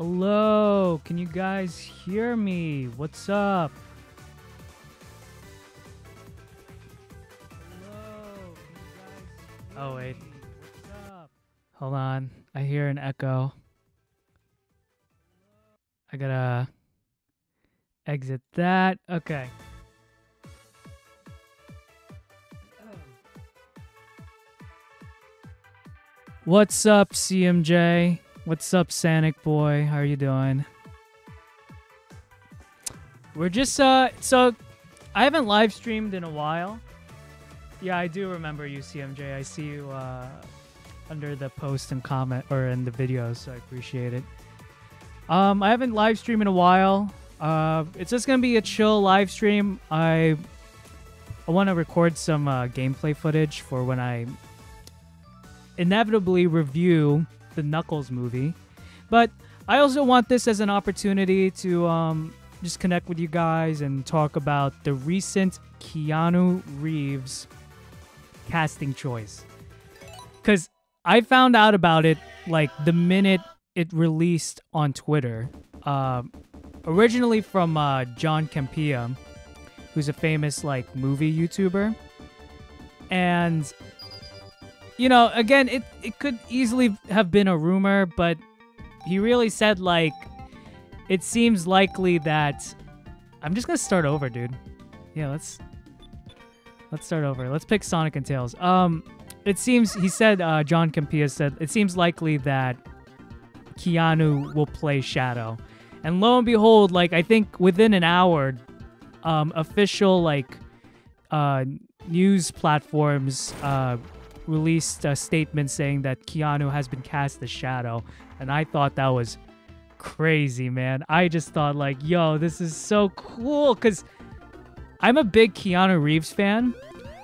Hello, can you guys hear me? What's up? Hello, Oh, wait. Hold on. I hear an echo. I gotta exit that. Okay. What's up, CMJ? What's up, Sanic Boy? How are you doing? We're just uh so I haven't live streamed in a while. Yeah, I do remember you, CMJ. I see you uh under the post and comment or in the videos, so I appreciate it. Um, I haven't live streamed in a while. Uh, it's just gonna be a chill live stream. I I want to record some uh, gameplay footage for when I inevitably review the Knuckles movie. But I also want this as an opportunity to um, just connect with you guys and talk about the recent Keanu Reeves casting choice. Because I found out about it like the minute it released on Twitter. Um, originally from uh, John Campea, who's a famous like movie YouTuber. And you know, again, it, it could easily have been a rumor, but he really said, like, it seems likely that. I'm just gonna start over, dude. Yeah, let's let's start over. Let's pick Sonic and Tails. Um, it seems he said uh, John Campea said it seems likely that Keanu will play Shadow, and lo and behold, like I think within an hour, um, official like uh, news platforms uh, released a statement saying that Keanu has been cast as Shadow, and I thought that was crazy, man. I just thought like, yo, this is so cool because I'm a big Keanu Reeves fan.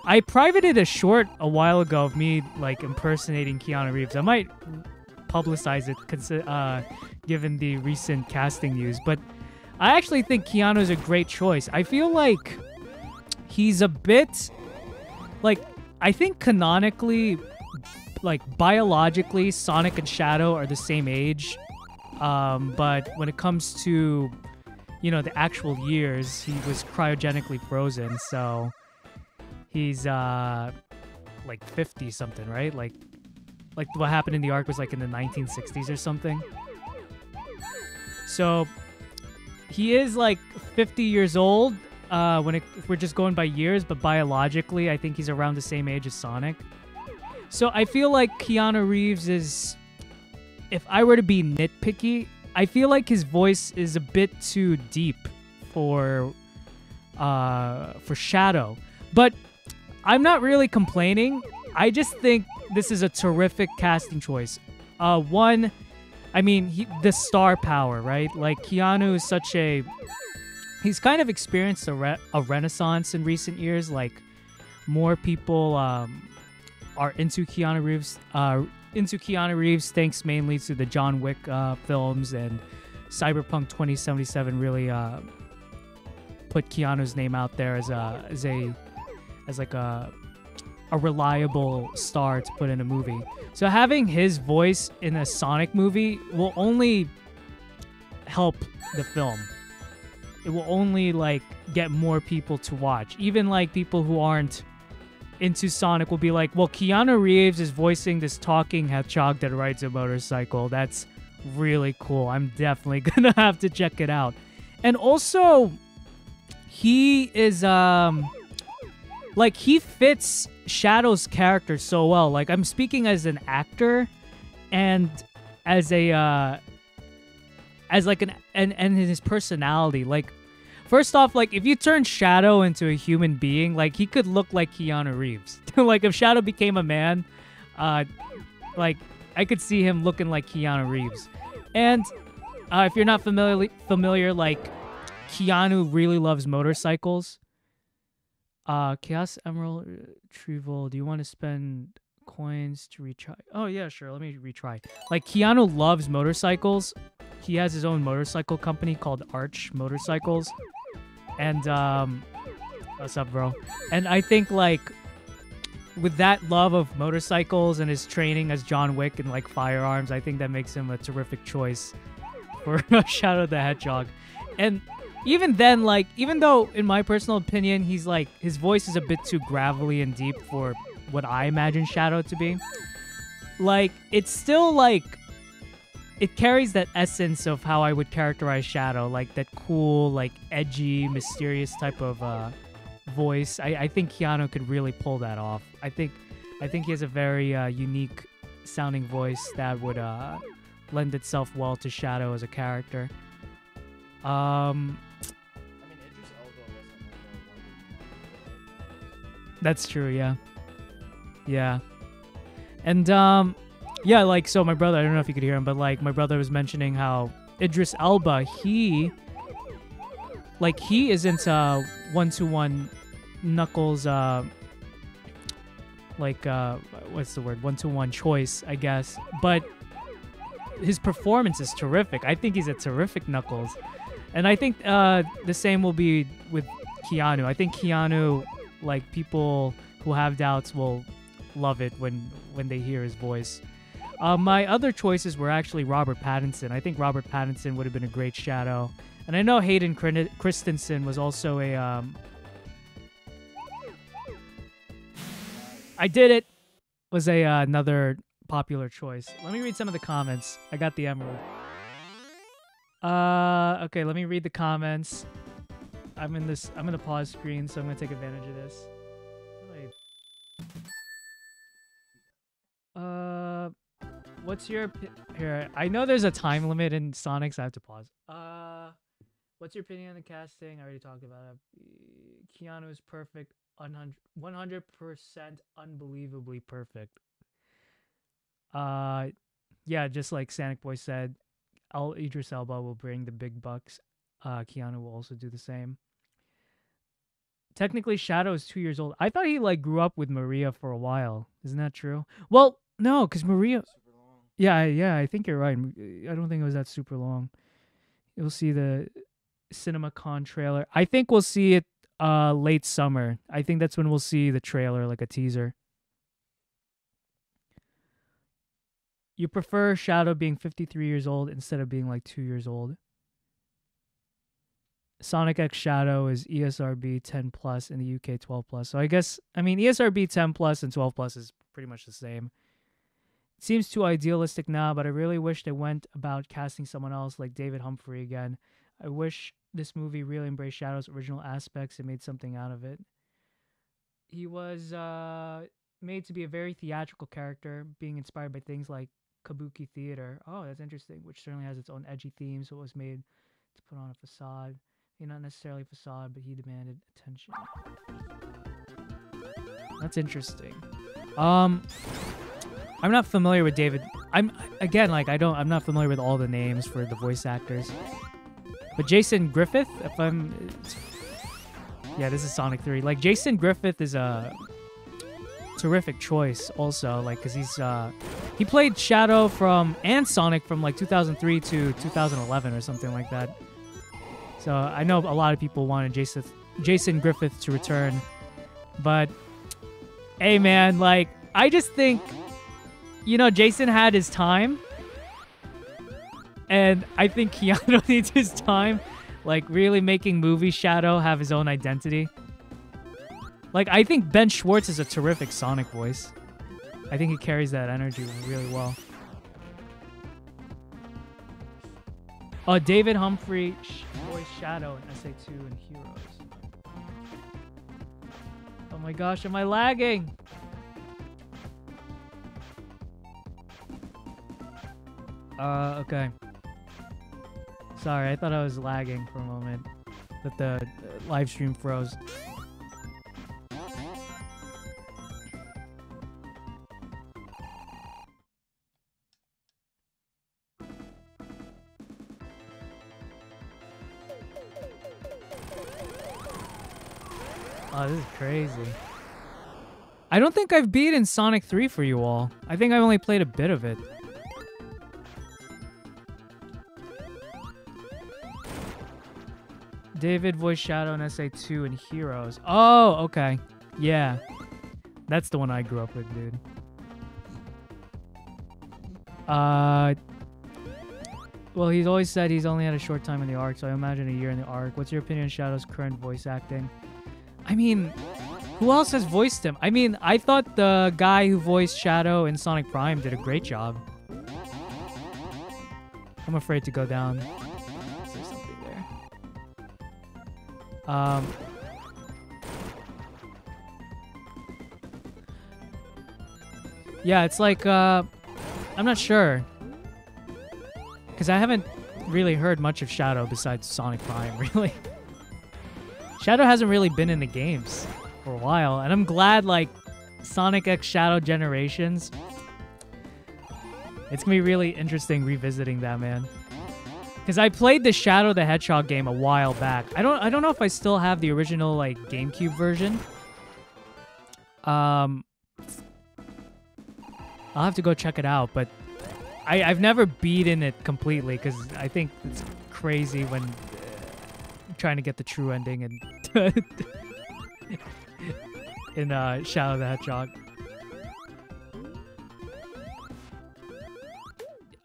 I privated a short a while ago of me like impersonating Keanu Reeves. I might publicize it, uh, given the recent casting news, but I actually think Keanu is a great choice. I feel like he's a bit like I think canonically, like biologically, Sonic and Shadow are the same age. Um, but when it comes to, you know, the actual years, he was cryogenically frozen. So he's uh, like 50 something, right? Like, like what happened in the arc was like in the 1960s or something. So he is like 50 years old uh, when it, we're just going by years, but biologically, I think he's around the same age as Sonic. So I feel like Keanu Reeves is, if I were to be nitpicky, I feel like his voice is a bit too deep for, uh, for Shadow. But I'm not really complaining. I just think this is a terrific casting choice. Uh, one, I mean, he, the star power, right? Like Keanu is such a he's kind of experienced a, re- a renaissance in recent years. Like more people um, are into Keanu Reeves, uh, into Keanu Reeves, thanks mainly to the John Wick uh, films and Cyberpunk 2077. Really uh, put Keanu's name out there as a as a as like a a reliable star to put in a movie. So having his voice in a Sonic movie will only help the film it will only like get more people to watch. Even like people who aren't into Sonic will be like, well, Keanu Reeves is voicing this talking hedgehog that rides a motorcycle. That's really cool. I'm definitely gonna have to check it out. And also, he is um like he fits Shadow's character so well. Like I'm speaking as an actor and as a uh as like an and and his personality. Like first off, like if you turn Shadow into a human being, like he could look like Keanu Reeves. like if Shadow became a man, uh like I could see him looking like Keanu Reeves. And uh, if you're not familiar familiar, like Keanu really loves motorcycles. Uh Chaos Emerald Retrieval, do you want to spend coins to retry? Oh yeah, sure. Let me retry. Like Keanu loves motorcycles. He has his own motorcycle company called Arch Motorcycles. And um what's up, bro? And I think like with that love of motorcycles and his training as John Wick and like firearms, I think that makes him a terrific choice for Shadow the Hedgehog. And even then, like, even though in my personal opinion, he's like his voice is a bit too gravelly and deep for what I imagine Shadow to be. Like, it's still like it carries that essence of how I would characterize Shadow, like that cool, like edgy, mysterious type of uh, voice. I, I think Keanu could really pull that off. I think I think he has a very uh, unique sounding voice that would uh, lend itself well to Shadow as a character. Um, that's true. Yeah, yeah, and um, yeah, like so. My brother, I don't know if you could hear him, but like my brother was mentioning how Idris Elba, he, like he isn't one to one Knuckles uh like uh what's the word? One to one choice I guess. But his performance is terrific. I think he's a terrific Knuckles. And I think uh the same will be with Keanu. I think Keanu like people who have doubts will love it when when they hear his voice uh, my other choices were actually Robert Pattinson I think Robert Pattinson would have been a great shadow and I know Hayden Christensen was also a um, I did it. Was a uh, another popular choice. Let me read some of the comments. I got the emerald. Uh, okay. Let me read the comments. I'm in this. I'm in the pause screen, so I'm gonna take advantage of this. Uh, what's your here? I know there's a time limit in Sonic, so I have to pause. Uh, what's your opinion on the casting? I already talked about it. Keanu is perfect. 100 percent unbelievably perfect. Uh, yeah, just like Sonic Boy said, El Idris Elba will bring the big bucks. Uh, Keanu will also do the same. Technically, Shadow is two years old. I thought he like grew up with Maria for a while. Isn't that true? Well, no, because Maria. Yeah, yeah, I think you're right. I don't think it was that super long. You'll see the CinemaCon trailer. I think we'll see it uh late summer. I think that's when we'll see the trailer, like a teaser. You prefer Shadow being 53 years old instead of being like 2 years old. Sonic X Shadow is ESRB 10 plus in the UK 12 plus. So I guess I mean ESRB 10 plus and 12 plus is pretty much the same. Seems too idealistic now, but I really wish they went about casting someone else like David Humphrey again. I wish this movie really embraced Shadow's original aspects and made something out of it. He was uh, made to be a very theatrical character, being inspired by things like kabuki theater. Oh, that's interesting, which certainly has its own edgy themes, so it was made to put on a facade. Maybe not necessarily facade, but he demanded attention. That's interesting. Um, I'm not familiar with David. I'm again like I don't. I'm not familiar with all the names for the voice actors. But Jason Griffith, if I'm... Yeah, this is Sonic 3. Like, Jason Griffith is a terrific choice also, like, because he's... uh He played Shadow from... And Sonic from, like, 2003 to 2011 or something like that. So I know a lot of people wanted Jason, Jason Griffith to return. But, hey, man, like, I just think... You know, Jason had his time and I think Keanu needs his time, like really making movie Shadow have his own identity. Like I think Ben Schwartz is a terrific Sonic voice. I think he carries that energy really well. Oh, David Humphrey voice Shadow in SA2 and Heroes. Oh my gosh, am I lagging? Uh, okay. Sorry, I thought I was lagging for a moment. That the uh, live stream froze. Oh, this is crazy. I don't think I've beaten Sonic 3 for you all. I think I've only played a bit of it. David voice Shadow in SA2 and Heroes. Oh, okay. Yeah. That's the one I grew up with, dude. Uh Well, he's always said he's only had a short time in the arc, so I imagine a year in the arc. What's your opinion on Shadow's current voice acting? I mean, who else has voiced him? I mean, I thought the guy who voiced Shadow in Sonic Prime did a great job. I'm afraid to go down. Um. Yeah, it's like, uh, I'm not sure. Because I haven't really heard much of Shadow besides Sonic Prime, really. Shadow hasn't really been in the games for a while, and I'm glad, like, Sonic X Shadow Generations it's gonna be really interesting revisiting that, man. Because I played the Shadow the Hedgehog game a while back. I don't I don't know if I still have the original like GameCube version. Um I'll have to go check it out, but I, I've never beaten it completely because I think it's crazy when uh, trying to get the true ending and in uh, Shadow the Hedgehog.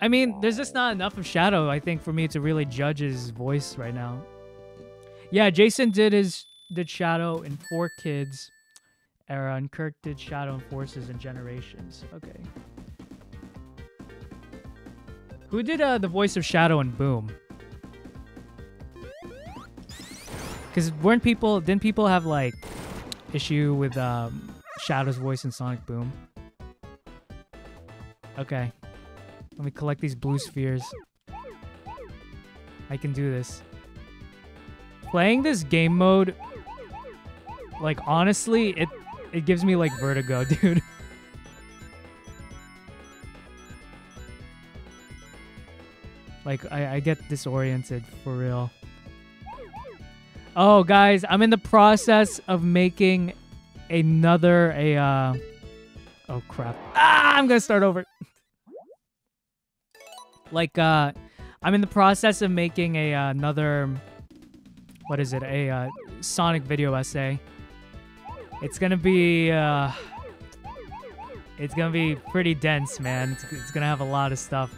I mean, there's just not enough of Shadow, I think, for me to really judge his voice right now. Yeah, Jason did his did Shadow in 4Kids era, and Kirk did Shadow and Forces and Generations. Okay. Who did uh, the voice of Shadow and Boom? Because weren't people, didn't people have like issue with um, Shadow's voice in Sonic Boom? Okay. Let me collect these blue spheres. I can do this. Playing this game mode, like honestly, it it gives me like vertigo, dude. like I, I get disoriented for real. Oh, guys, I'm in the process of making another a. Uh... Oh crap! Ah, I'm gonna start over. Like, uh, I'm in the process of making a uh, another, what is it, a uh, Sonic video essay. It's gonna be, uh, it's gonna be pretty dense, man. It's, it's gonna have a lot of stuff.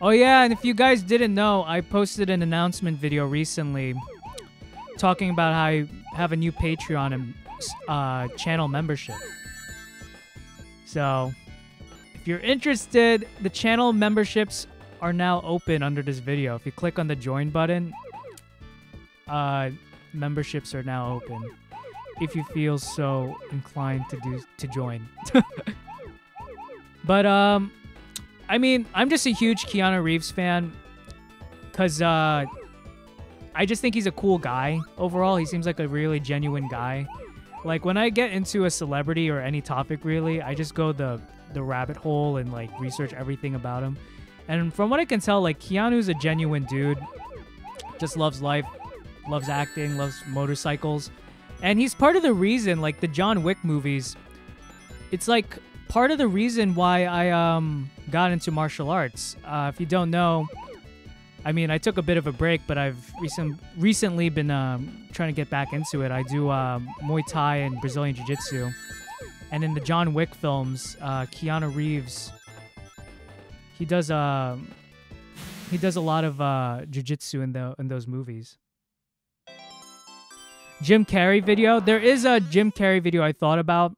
Oh yeah, and if you guys didn't know, I posted an announcement video recently talking about how I have a new Patreon and uh, channel membership. So, if you're interested, the channel memberships are now open under this video. If you click on the join button, uh, memberships are now open. If you feel so inclined to do to join. but um, I mean, I'm just a huge Keanu Reeves fan, cause uh, I just think he's a cool guy overall. He seems like a really genuine guy. Like when I get into a celebrity or any topic really, I just go the the rabbit hole and like research everything about him. And from what I can tell, like Keanu's a genuine dude. Just loves life, loves acting, loves motorcycles. And he's part of the reason, like the John Wick movies, it's like part of the reason why I um got into martial arts. Uh, if you don't know, I mean, I took a bit of a break, but I've recent, recently been um, trying to get back into it. I do uh, Muay Thai and Brazilian Jiu Jitsu. And in the John Wick films, uh, Keanu Reeves, he does uh, he does a lot of uh, jiu-jitsu in the in those movies. Jim Carrey video. There is a Jim Carrey video I thought about,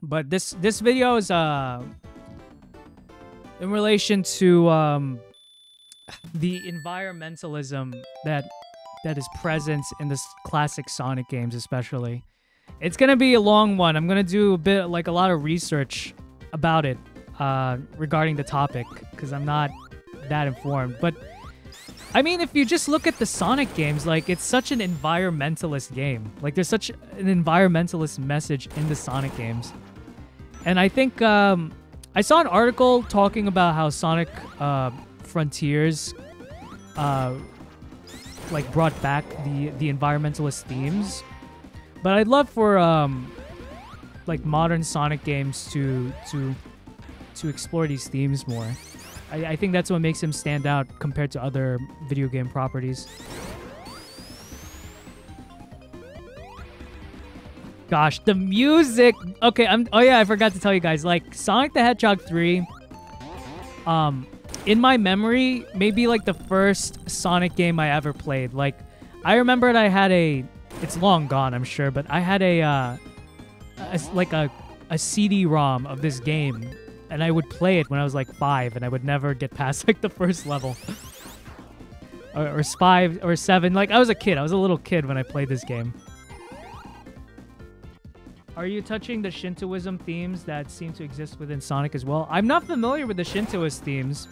but this this video is uh in relation to um the environmentalism that that is present in this classic Sonic games, especially. It's gonna be a long one. I'm gonna do a bit like a lot of research about it uh, regarding the topic because I'm not that informed. But I mean, if you just look at the Sonic games, like it's such an environmentalist game. Like there's such an environmentalist message in the Sonic games, and I think um, I saw an article talking about how Sonic. Uh, Frontiers uh, like brought back the the environmentalist themes. But I'd love for um, like modern Sonic games to to to explore these themes more. I, I think that's what makes him stand out compared to other video game properties. Gosh, the music. Okay, I'm. Oh yeah, I forgot to tell you guys. Like Sonic the Hedgehog 3. Um, in my memory, maybe like the first Sonic game I ever played. Like, I remembered I had a. It's long gone, I'm sure, but I had a, uh, a like a a CD-ROM of this game, and I would play it when I was like five, and I would never get past like the first level. or, or five or seven. Like I was a kid. I was a little kid when I played this game. Are you touching the Shintoism themes that seem to exist within Sonic as well? I'm not familiar with the Shintoist themes,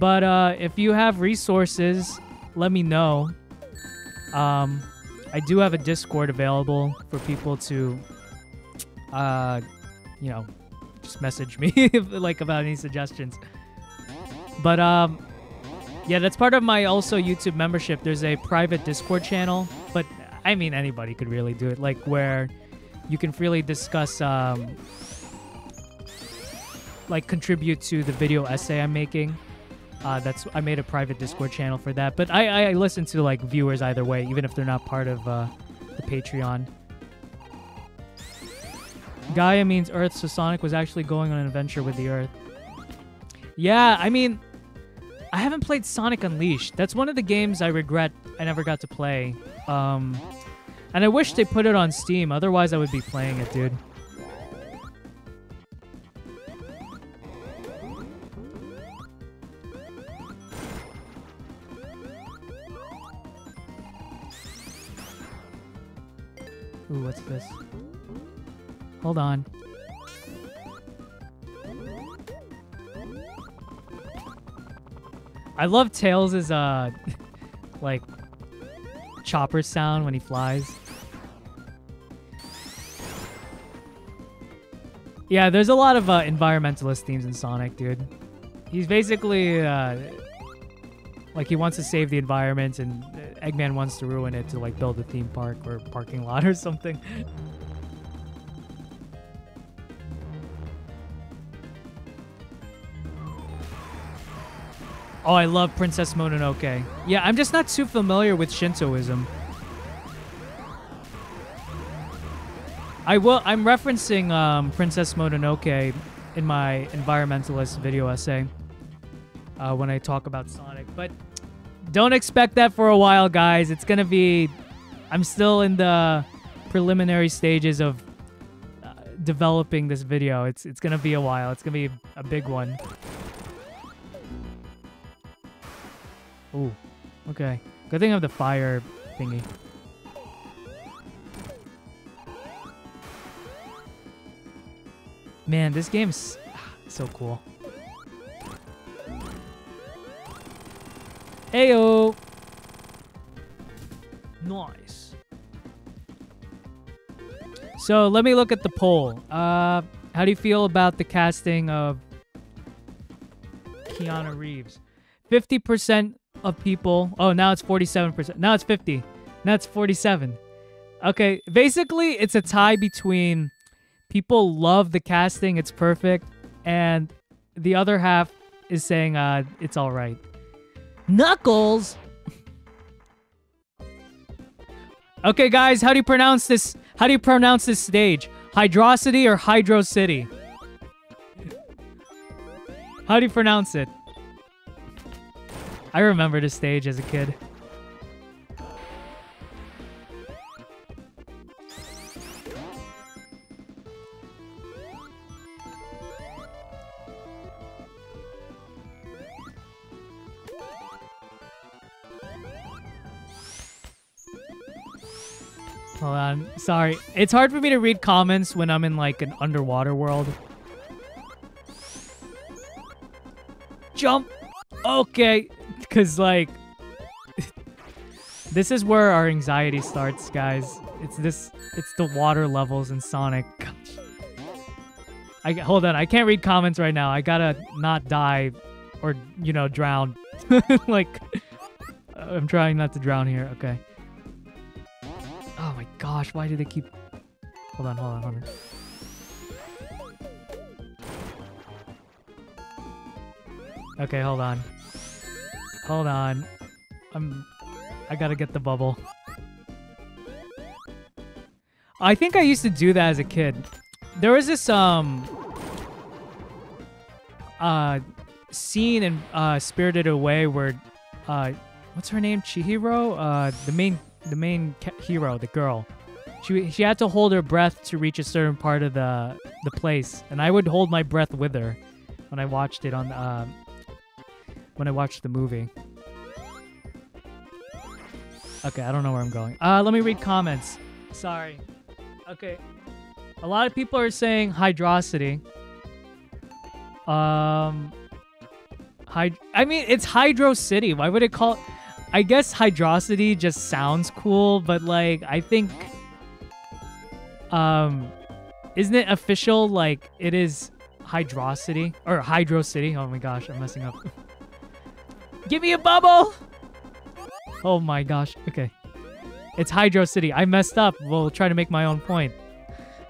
but uh, if you have resources, let me know. Um, I do have a Discord available for people to, uh, you know, just message me like about any suggestions. But um, yeah, that's part of my also YouTube membership. There's a private Discord channel, but I mean anybody could really do it. Like where you can freely discuss, um, like contribute to the video essay I'm making. Uh, that's I made a private Discord channel for that. But I, I listen to like viewers either way, even if they're not part of uh, the Patreon. Gaia means Earth, so Sonic was actually going on an adventure with the Earth. Yeah, I mean, I haven't played Sonic Unleashed. That's one of the games I regret I never got to play. Um, and I wish they put it on Steam. Otherwise, I would be playing it, dude. Ooh, what's this? Hold on. I love Tails' uh like chopper sound when he flies. Yeah, there's a lot of uh, environmentalist themes in Sonic, dude. He's basically uh, like he wants to save the environment, and Eggman wants to ruin it to like build a theme park or parking lot or something. Oh, I love Princess Mononoke. Yeah, I'm just not too familiar with Shintoism. I will. I'm referencing um, Princess Mononoke in my environmentalist video essay uh, when I talk about Sonic, but don't expect that for a while, guys. It's gonna be. I'm still in the preliminary stages of uh, developing this video. It's it's gonna be a while. It's gonna be a big one. Ooh, okay. Good thing I have the fire thingy. Man, this game's so cool. Heyo! Nice. So let me look at the poll. Uh, how do you feel about the casting of Keanu Reeves? 50% of people. Oh, now it's 47%. Now it's 50. Now it's 47. Okay, basically, it's a tie between people love the casting, it's perfect, and the other half is saying uh, it's all right. Knuckles! okay, guys, how do you pronounce this? How do you pronounce this stage? Hydrocity or Hydro City? How do you pronounce it? I remember this stage as a kid. Hold on. Sorry. It's hard for me to read comments when I'm in like an underwater world. Jump! Okay. Because like... this is where our anxiety starts, guys. It's this... It's the water levels in Sonic. I Hold on. I can't read comments right now. I gotta not die or, you know, drown. like... I'm trying not to drown here. Okay. Gosh, why do they keep... Hold on, hold on, hold on. Okay, hold on. Hold on. I'm... I gotta get the bubble. I think I used to do that as a kid. There was this um uh scene in uh Spirited Away where uh what's her name? Chihiro? Uh the main the main hero, the girl. She she had to hold her breath to reach a certain part of the the place, and I would hold my breath with her when I watched it on uh, when I watched the movie. Okay, I don't know where I'm going. Uh, let me read comments. Sorry. Okay. A lot of people are saying Hydrocity. Um Hyd- I mean, it's Hydro City. Why would it call I guess Hydrocity just sounds cool, but like I think um isn't it official like it is Hydrocity or hydro city? Oh my gosh, I'm messing up. Give me a bubble. Oh my gosh. Okay. It's Hydro City. I messed up. We'll try to make my own point.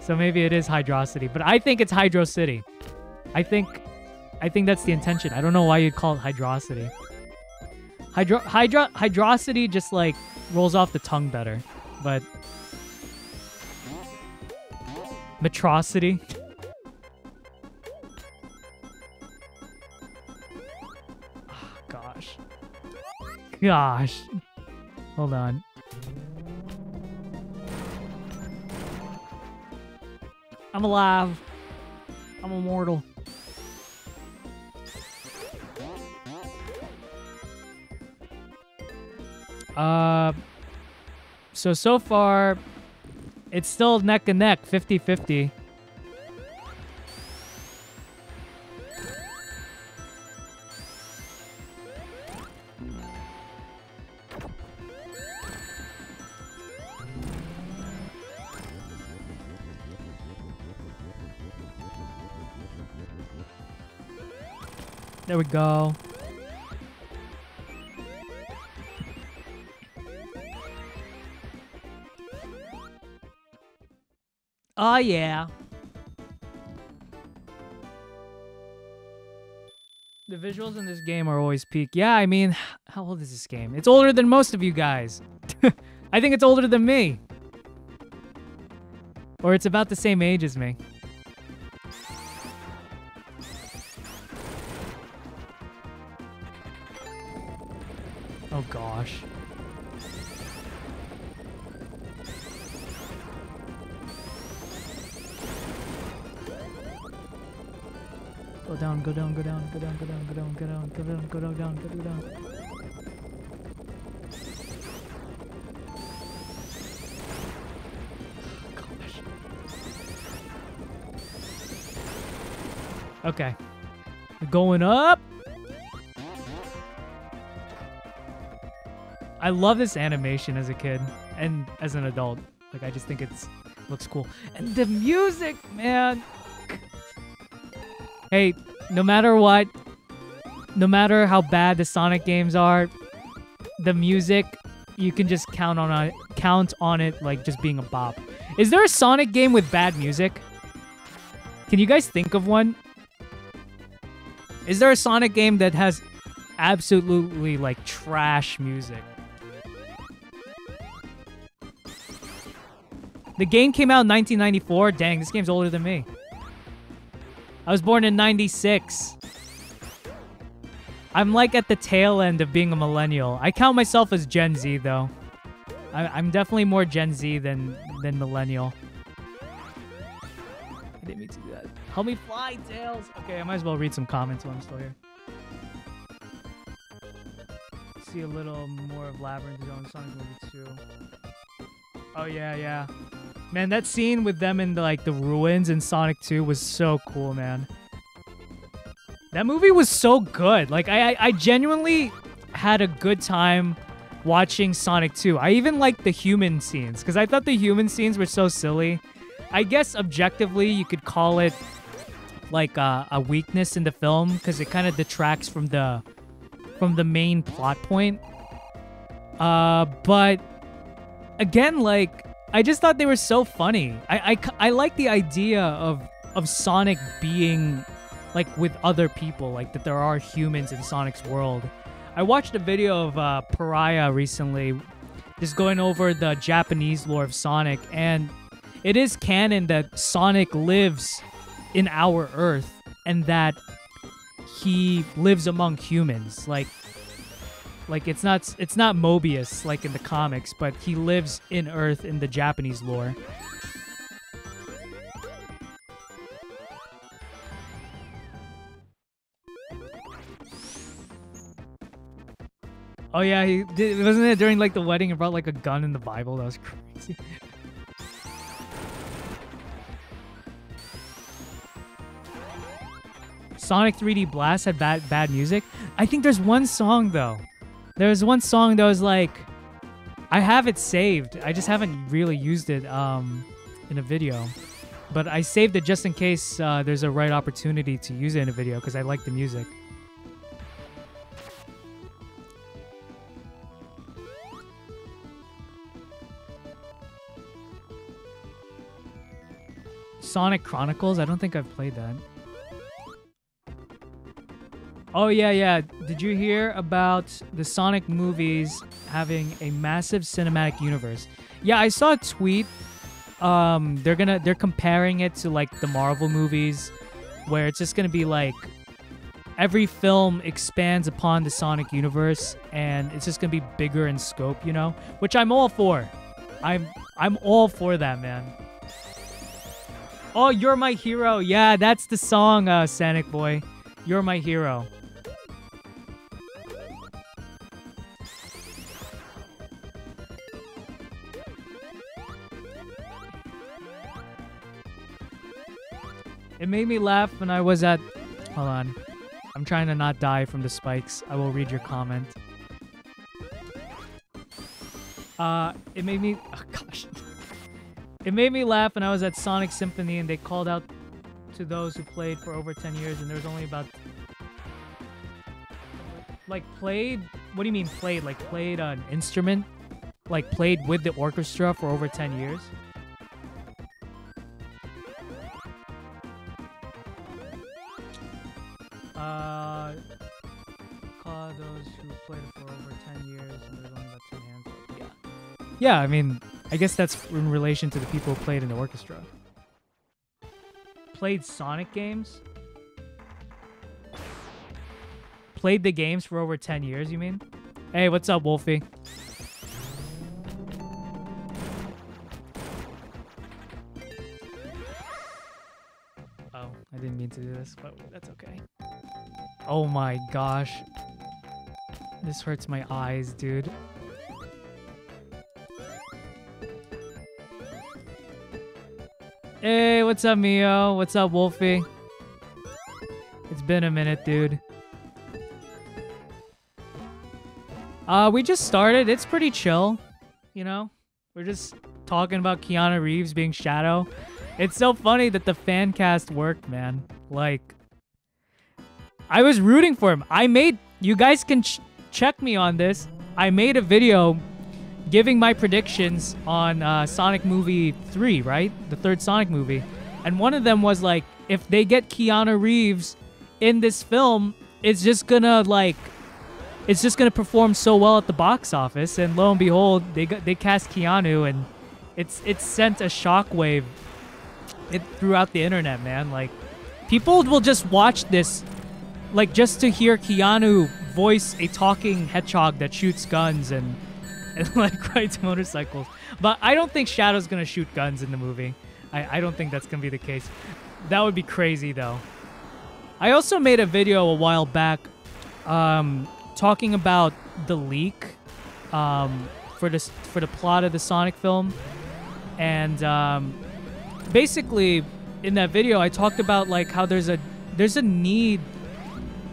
So maybe it is Hydrocity, but I think it's Hydro City. I think I think that's the intention. I don't know why you'd call it Hydrocity. Hydro Hydro Hydrocity just like rolls off the tongue better, but Metrocity. Oh, gosh. Gosh. Hold on. I'm alive. I'm immortal. Uh, so, so far, it's still neck and neck, 50-50. There we go. Oh, yeah. The visuals in this game are always peak. Yeah, I mean, how old is this game? It's older than most of you guys. I think it's older than me. Or it's about the same age as me. Oh gosh. Go down, go down, go down, go down, go down, go down, go down, go down, go down, down, go down. Gosh. Okay. Going up. I love this animation as a kid and as an adult. Like I just think it's looks cool. And the music, man. Hey, no matter what, no matter how bad the Sonic games are, the music you can just count on it, count on it like just being a bop. Is there a Sonic game with bad music? Can you guys think of one? Is there a Sonic game that has absolutely like trash music? The game came out in 1994. Dang, this game's older than me. I was born in 96. I'm like at the tail end of being a millennial. I count myself as Gen Z though. I, am definitely more Gen Z than than millennial. I didn't mean to do that. Help me fly, Tails. Okay, I might as well read some comments while I'm still here. See a little more of Labyrinth Zone Sonic Movie 2. Oh yeah, yeah. Man, that scene with them in the, like the ruins in Sonic 2 was so cool, man. That movie was so good. Like I, I, I genuinely had a good time watching Sonic 2. I even liked the human scenes because I thought the human scenes were so silly. I guess objectively you could call it like uh, a weakness in the film because it kind of detracts from the from the main plot point. Uh, but again, like I just thought they were so funny. I, I, I like the idea of of Sonic being like with other people, like that there are humans in Sonic's world. I watched a video of uh, Pariah recently, just going over the Japanese lore of Sonic, and it is canon that Sonic lives in our Earth and that he lives among humans. Like like it's not it's not Mobius like in the comics, but he lives in Earth in the Japanese lore. Oh yeah, he did. Wasn't it during like the wedding and brought like a gun in the Bible? That was crazy. Sonic 3D Blast had bad bad music. I think there's one song though. There was one song that was like, I have it saved. I just haven't really used it um in a video, but I saved it just in case uh, there's a right opportunity to use it in a video because I like the music. Sonic Chronicles? I don't think I've played that. Oh, yeah, yeah. Did you hear about the Sonic movies having a massive cinematic universe? Yeah, I saw a tweet. Um, they're gonna they're comparing it to like the Marvel movies, where it's just gonna be like every film expands upon the Sonic universe, and it's just gonna be bigger in scope, you know, which I'm all for. I'm I'm all for that, man. Oh, you're my hero. Yeah, that's the song, uh, Sonic Boy. You're my hero. It made me laugh when I was at... Hold on. I'm trying to not die from the spikes. I will read your comment. Uh, it made me... Oh, gosh. It made me laugh when I was at Sonic Symphony and they called out to those who played for over 10 years and there was only about... Like, played? What do you mean played? Like, played an instrument? Like, played with the orchestra for over 10 years? Uh, call those who played for over 10 years and there's only about 10 hands. Yeah. Yeah, I mean, I guess that's in relation to the people who played in the orchestra. Played Sonic games? Played the games for over 10 years, you mean? Hey, what's up, Wolfie? I didn't mean to do this, but that's okay. Oh my gosh. This hurts my eyes, dude. Hey, what's up, Mio? What's up, Wolfie? It's been a minute, dude. Uh, we just started. It's pretty chill, you know? We're just talking about Keanu Reeves being Shadow. It's so funny that the fan cast worked, man. Like, I was rooting for him. I made, you guys can ch check me on this. I made a video giving my predictions on uh, Sonic Movie 3, right? The third Sonic movie. And one of them was like, if they get Keanu Reeves in this film, it's just gonna like, it's just gonna perform so well at the box office. And lo and behold, they they cast Keanu, and it's it's sent a shockwave it throughout the internet, man. Like, people will just watch this, like just to hear Keanu voice a talking hedgehog that shoots guns and and like rides motorcycles. But I don't think Shadow's gonna shoot guns in the movie. I, I don't think that's gonna be the case. That would be crazy though. I also made a video a while back um, talking about the leak um, for this for the plot of the Sonic film, and um, basically in that video I talked about like how there's a there's a need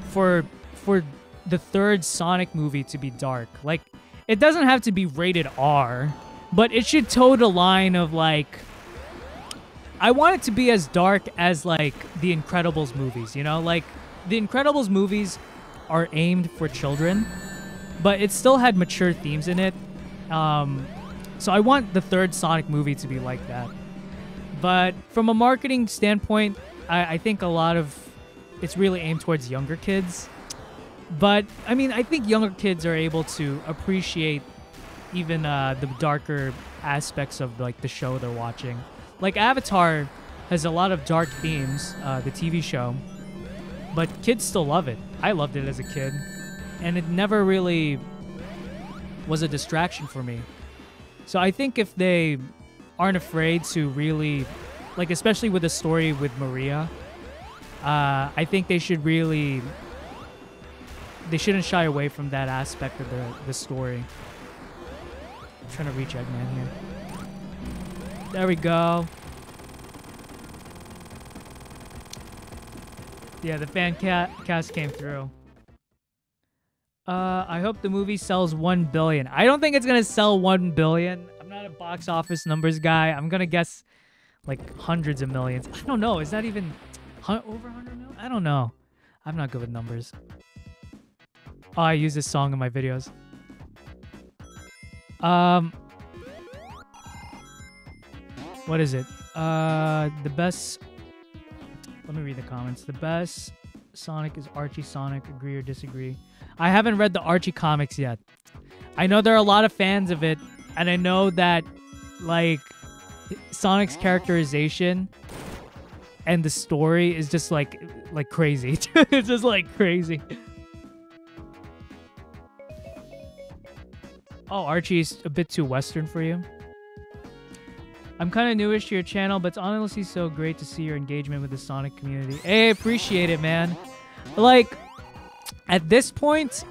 for for the third Sonic movie to be dark. Like it doesn't have to be rated R, but it should toe the line of like I want it to be as dark as like the Incredibles movies, you know? Like the Incredibles movies are aimed for children, but it still had mature themes in it. Um, so I want the third Sonic movie to be like that. But from a marketing standpoint, I, I think a lot of it's really aimed towards younger kids. But I mean, I think younger kids are able to appreciate even uh, the darker aspects of like the show they're watching. like Avatar has a lot of dark themes, uh, the TV show, but kids still love it. I loved it as a kid, and it never really was a distraction for me. So I think if they aren't afraid to really, like, especially with the story with Maria, uh, I think they should really, they shouldn't shy away from that aspect of the, the story. I'm trying to reach Eggman here. There we go. Yeah, the fan cat cast came through. Uh, I hope the movie sells 1 billion. I don't think it's going to sell 1 billion. Not a box office numbers guy. I'm to guess like hundreds of millions. I don't know. Is that even over 100 million? I don't know. I'm not good with numbers. Oh, I use this song in my videos. Um, what is it? Uh, the best. Let me read the comments. The best Sonic is Archie Sonic. Agree or disagree? I haven't read the Archie comics yet. I know there are a lot of fans of it, and I know that like Sonic's characterization and the story is just like like crazy. it's just like crazy. Oh, Archie's a bit too western for you. I'm kind of newish to your channel, but it's honestly so great to see your engagement with the Sonic community. Hey, appreciate it, man. Like, at this point,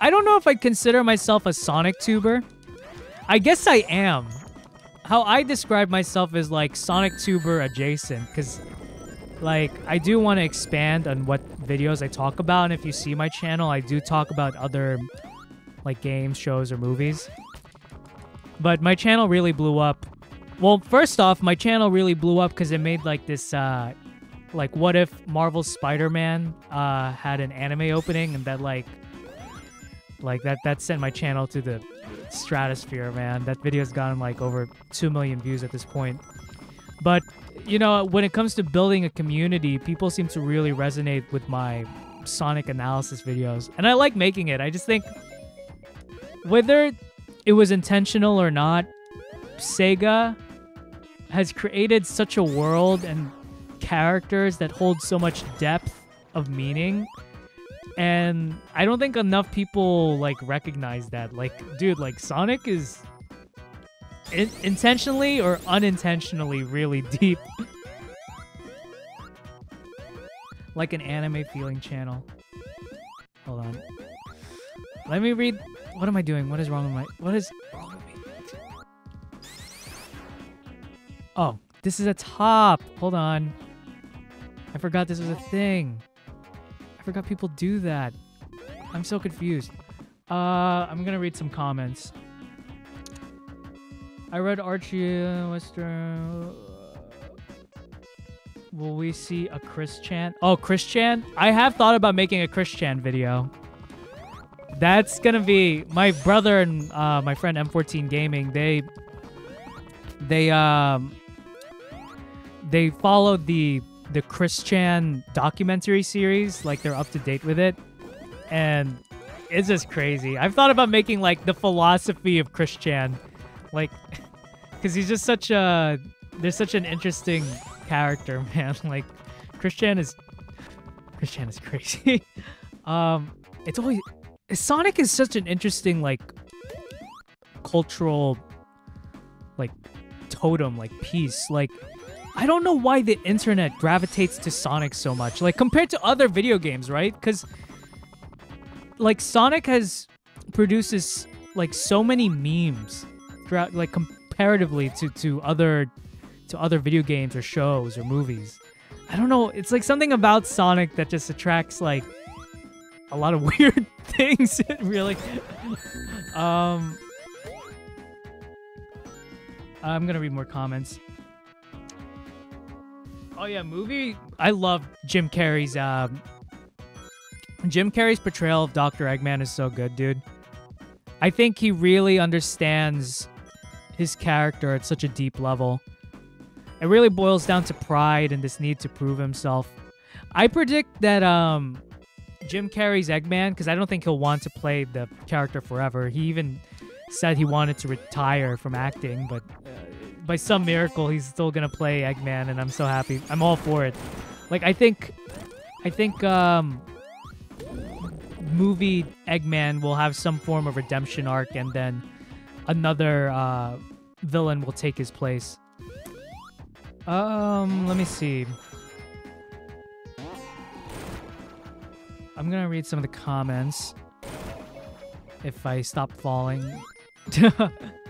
I don't know if I'd consider myself a Sonic tuber. I guess I am. How I describe myself is like Sonic tuber adjacent, because like I do want to expand on what videos I talk about. And if you see my channel, I do talk about other like games, shows, or movies. But my channel really blew up. Well, first off, my channel really blew up because it made like this uh, like what if Marvel's Spider-Man uh, had an anime opening and that like like that that sent my channel to the stratosphere, man. That video's gotten like over 2 million views at this point. But you know, when it comes to building a community, people seem to really resonate with my Sonic analysis videos. And I like making it. I just think whether it was intentional or not, Sega has created such a world and characters that hold so much depth of meaning and i don't think enough people like recognize that. Like dude like sonic is in- intentionally or unintentionally really deep. Like an anime feeling channel. Hold on. Let me read. What am i doing? What is wrong with my what is wrong with me? Oh this is a top. Hold on. I forgot this was a thing. Forgot people do that. I'm so confused. Uh, I'm gonna read some comments. I read Archie Western. Will we see a Chris Chan? Oh, Chris Chan? I have thought about making a Chris Chan video. That's gonna be my brother and uh, my friend M14 Gaming. They they um they followed the the Chris Chan documentary series. Like they're up to date with it, and it's just crazy. I've thought about making like the philosophy of Chris Chan, like because he's just such a there's such an interesting character, man. Like Chris Chan is Chris Chan is crazy. um, it's always Sonic is such an interesting like cultural like totem like piece like I don't know why the internet gravitates to Sonic so much. Like compared to other video games, right? Cuz like Sonic has produces like so many memes throughout like comparatively to to other to other video games or shows or movies. I don't know, it's like something about Sonic that just attracts like a lot of weird things really. um I'm going to read more comments. Oh yeah, movie. I love Jim Carrey's. Um, Jim Carrey's portrayal of Doctor Eggman is so good, dude. I think he really understands his character at such a deep level. It really boils down to pride and this need to prove himself. I predict that um, Jim Carrey's Eggman, because I don't think he'll want to play the character forever. He even said he wanted to retire from acting, but uh, by some miracle he's still gonna play Eggman, and I'm so happy. I'm all for it. Like I think, I think um, movie Eggman will have some form of redemption arc, and then another uh, villain will take his place. Um, let me see. I'm gonna read some of the comments if I stop falling.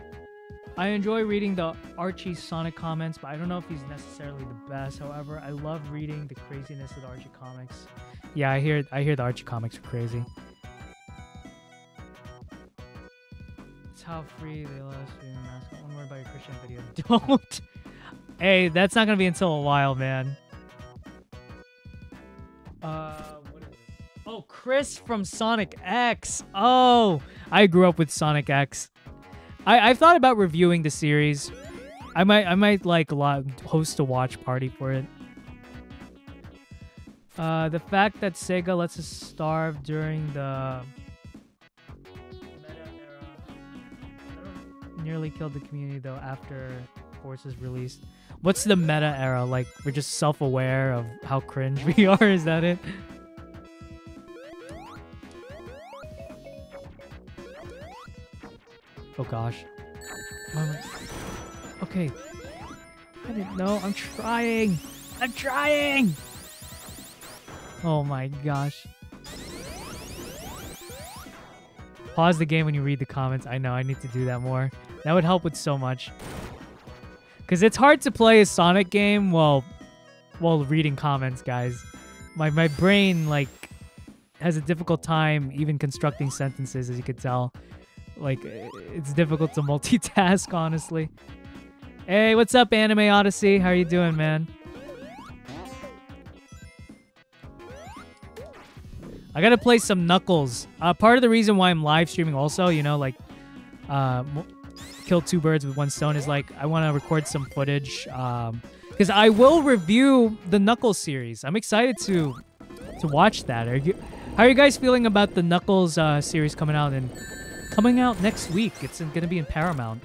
I enjoy reading the Archie Sonic comments, but I don't know if he's necessarily the best. However, I love reading the craziness of the Archie comics. Yeah, I hear I hear the Archie comics are crazy. It's how free they let us be in mascot. One word about your Chris Chan video. Don't. hey, that's not gonna be until a while, man. Uh, what is it? Oh, Chris from Sonic X. Oh, I grew up with Sonic X. I I've thought about reviewing the series. I might I might like host a watch party for it. Uh, the fact that Sega lets us starve during the nearly killed the community though after Forces released. What's the meta era? Like we're just self-aware of how cringe we are. Is that it? Oh gosh. Okay. I didn't know. I'm trying. I'm trying. Oh my gosh. Pause the game when you read the comments. I know. I need to do that more. That would help with so much. Because it's hard to play a Sonic game while, while reading comments, guys. My, my brain, like, has a difficult time even constructing sentences, as you could tell. Like, it's difficult to multitask, honestly. Hey, what's up, Anime Odyssey? How are you doing, man? I gotta play some Knuckles. Uh, part of the reason why I'm live streaming also, you know, like, uh, kill two birds with one stone is like, I want to record some footage. Um, because I will review the Knuckles series. I'm excited to to watch that. Are you, how are you guys feeling about the Knuckles uh, series coming out and coming out next week? It's going to be in Paramount.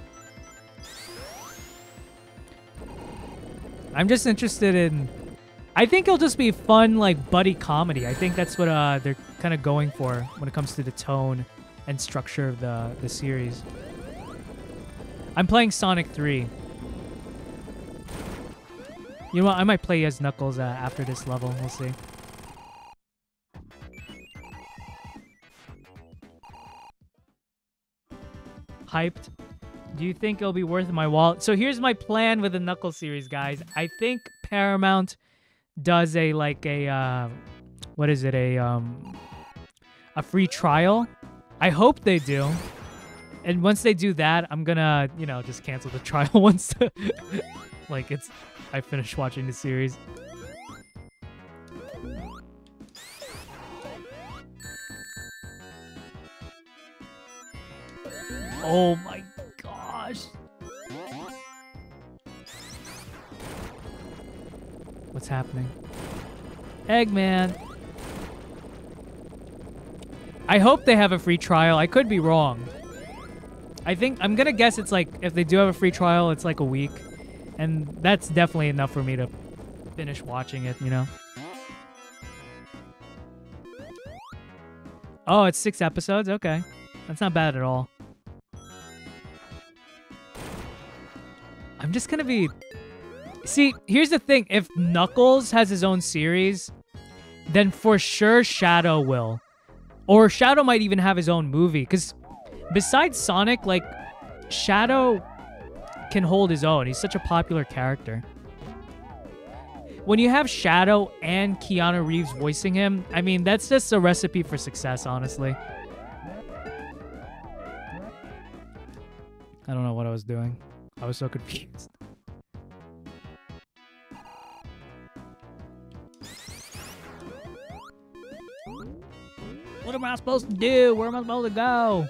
I'm just interested in I think it'll just be fun, like buddy comedy. I think that's what uh, they're kind of going for when it comes to the tone and structure of the the series. I'm playing Sonic 3. You know what? I might play as Knuckles uh, after this level. We'll see. Hyped. Do you think it'll be worth my wallet? So here's my plan with the Knuckles series, guys. I think Paramount does a like a uh, what is it a um a free trial. I hope they do. And once they do that, I'm gonna you know just cancel the trial once like it's I finish watching the series. Oh my gosh. What's happening? Eggman. I hope they have a free trial. I could be wrong. I think, I'm gonna guess it's like, if they do have a free trial, it's like a week. And that's definitely enough for me to finish watching it, you know? Oh, it's six episodes? Okay. That's not bad at all. I'm just gonna be See, here's the thing. If Knuckles has his own series, then for sure Shadow will. Or Shadow might even have his own movie. Because besides Sonic, like, Shadow can hold his own. He's such a popular character. When you have Shadow and Keanu Reeves voicing him, I mean, that's just a recipe for success, honestly. I don't know what I was doing. I was so confused. What am I supposed to do? Where am I supposed to go?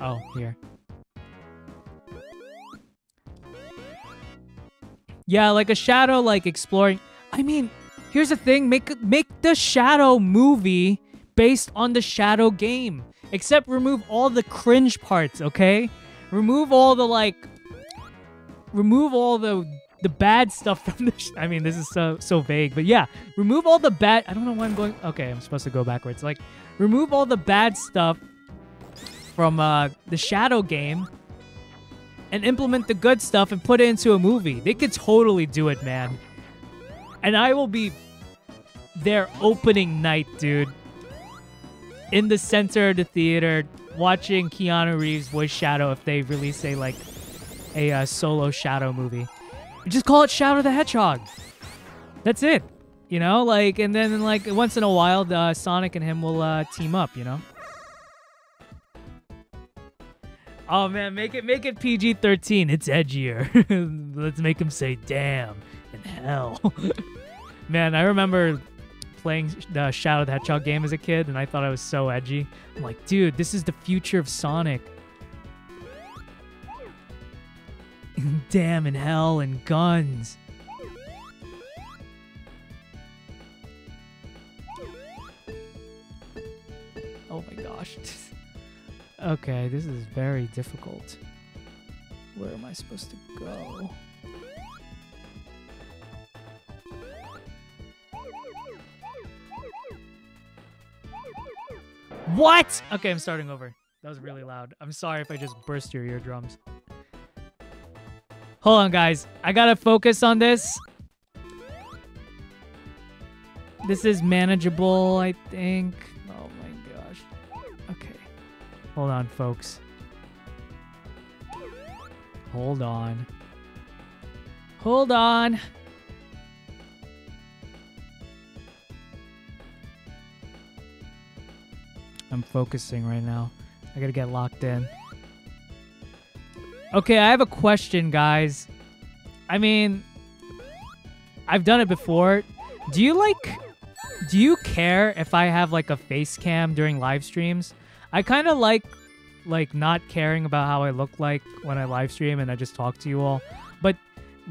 Oh, here. Yeah, like a shadow, like exploring. I mean, here's the thing: make make the shadow movie based on the shadow game. Except remove all the cringe parts, okay? Remove all the like remove all the the bad stuff from this. I mean, this is so so vague, but yeah, remove all the bad. I don't know why I'm going. Okay, I'm supposed to go backwards. Like, remove all the bad stuff from uh, the Shadow game, and implement the good stuff and put it into a movie. They could totally do it, man. And I will be there opening night, dude. In the center of the theater, watching Keanu Reeves voice Shadow if they release a like a uh, solo Shadow movie. Just call it Shadow the Hedgehog. That's it. You know, like, and then like once in a while, uh, Sonic and him will uh, team up. You know. Oh man, make it make it PG thirteen. It's edgier. Let's make him say "damn" and "hell." man, I remember playing the Shadow the Hedgehog game as a kid, and I thought I was so edgy. I'm like, dude, this is the future of Sonic. Damn and hell and guns. Oh my gosh. okay, this is very difficult. Where am I supposed to go? What? Okay, I'm starting over. That was really loud. I'm sorry if I just burst your eardrums. Hold on, guys. I gotta focus on this. This is manageable, I think. Oh my gosh. Okay. Hold on, folks. Hold on. Hold on. I'm focusing right now. I gotta get locked in. Okay, I have a question, guys. I mean, I've done it before. Do you like do you care if I have like a face cam during live streams? I kind of like like not caring about how I look like when I live stream and I just talk to you all. But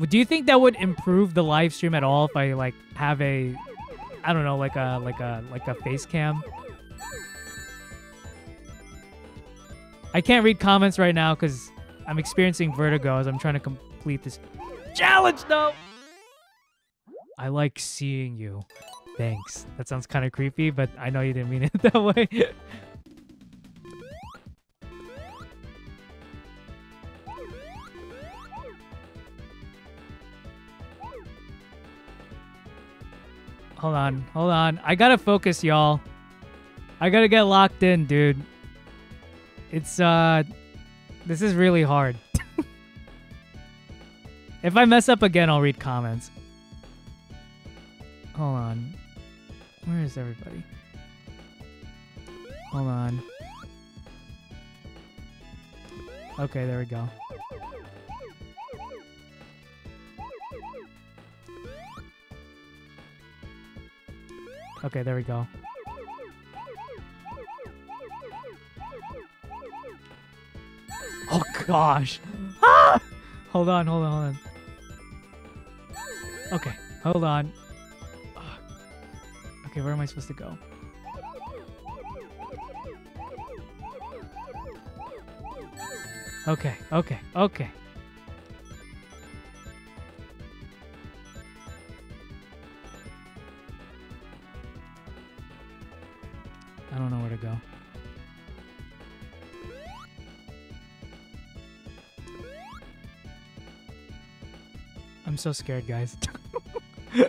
do you think that would improve the live stream at all if I like have a I don't know, like a like a like a face cam? I can't read comments right now because I'm experiencing vertigo as I'm trying to complete this challenge, though. I like seeing you. Thanks. That sounds kind of creepy, but I know you didn't mean it that way. hold on, hold on. I gotta focus, y'all. I gotta get locked in, dude. It's, uh... This is really hard. if I mess up again, I'll read comments. Hold on. Where is everybody? Hold on. Okay, there we go. Okay, there we go. Oh gosh. Ah! Hold on, hold on, hold on. Okay, hold on. Okay, where am I supposed to go? Okay, okay, okay. I don't know where to go. I'm so scared, guys.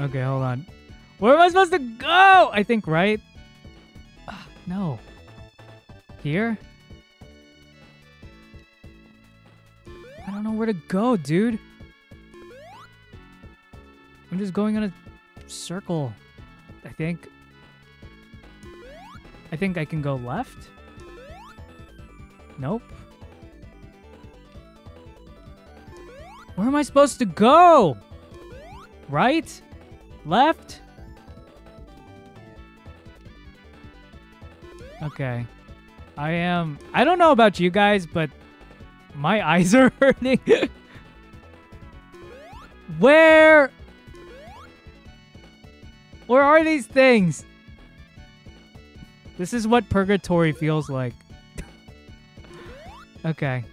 okay, hold on. Where am I supposed to go? I think right. Uh, no. Here? I don't know where to go, dude. I'm just going in a circle, I think. I think I can go left? Nope. Where am I supposed to go? Right? Left? Okay. I am... I don't know about you guys, but my eyes are hurting. Where... Where are these things? This is what purgatory feels like. okay.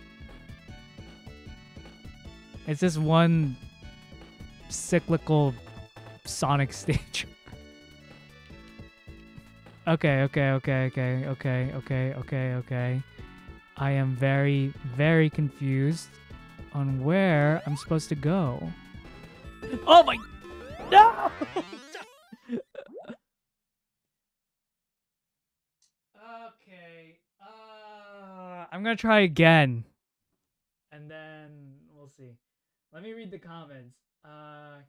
It's just one cyclical Sonic stage. okay, okay, okay, okay, okay, okay, okay, okay. I am very, very confused on where I'm supposed to go. Oh my... No! okay. Uh, I'm gonna try again. And then we'll see. Let me read the comments. Uh...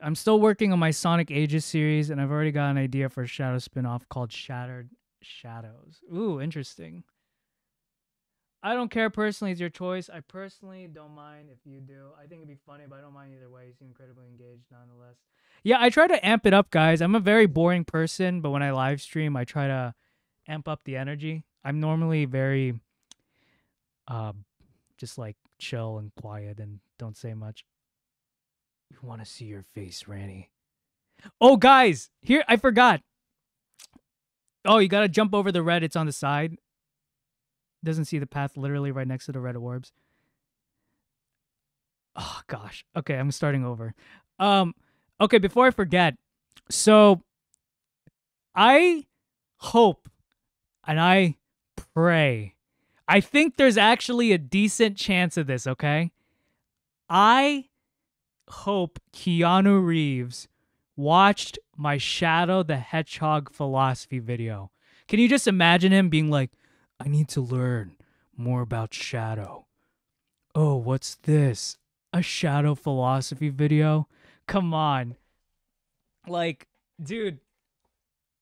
I'm still working on my Sonic Ages series, and I've already got an idea for a Shadow spin-off called Shattered Shadows. Ooh, interesting. I don't care personally, it's your choice. I personally don't mind if you do. I think it'd be funny, but I don't mind either way. You seem incredibly engaged nonetheless. Yeah, I try to amp it up, guys. I'm a very boring person, but when I live stream, I try to amp up the energy. I'm normally very uh just like chill and quiet and don't say much. We want to see your face, Ranni. Oh, guys, here I forgot. Oh, you gotta jump over the red. It's on the side. Doesn't see the path literally right next to the red orbs. Oh gosh. Okay, I'm starting over. Um, okay, before I forget, so I hope and I pray. I think there's actually a decent chance of this, okay? I hope Keanu Reeves watched my Shadow the Hedgehog philosophy video. Can you just imagine him being like, I need to learn more about Shadow? Oh, what's this? A Shadow philosophy video? Come on. Like, dude,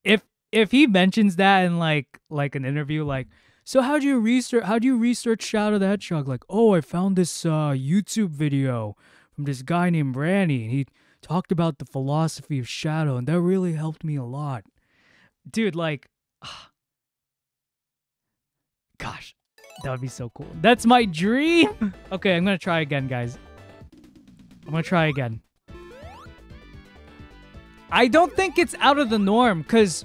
if if he mentions that in like like an interview like so how do you research how do you research Shadow the Hedgehog? Like, oh, I found this uh YouTube video from this guy named Randy and he talked about the philosophy of shadow, and that really helped me a lot. Dude, like, gosh, that would be so cool. That's my dream. okay, I'm gonna try again, guys. I'm gonna try again. I don't think it's out of the norm because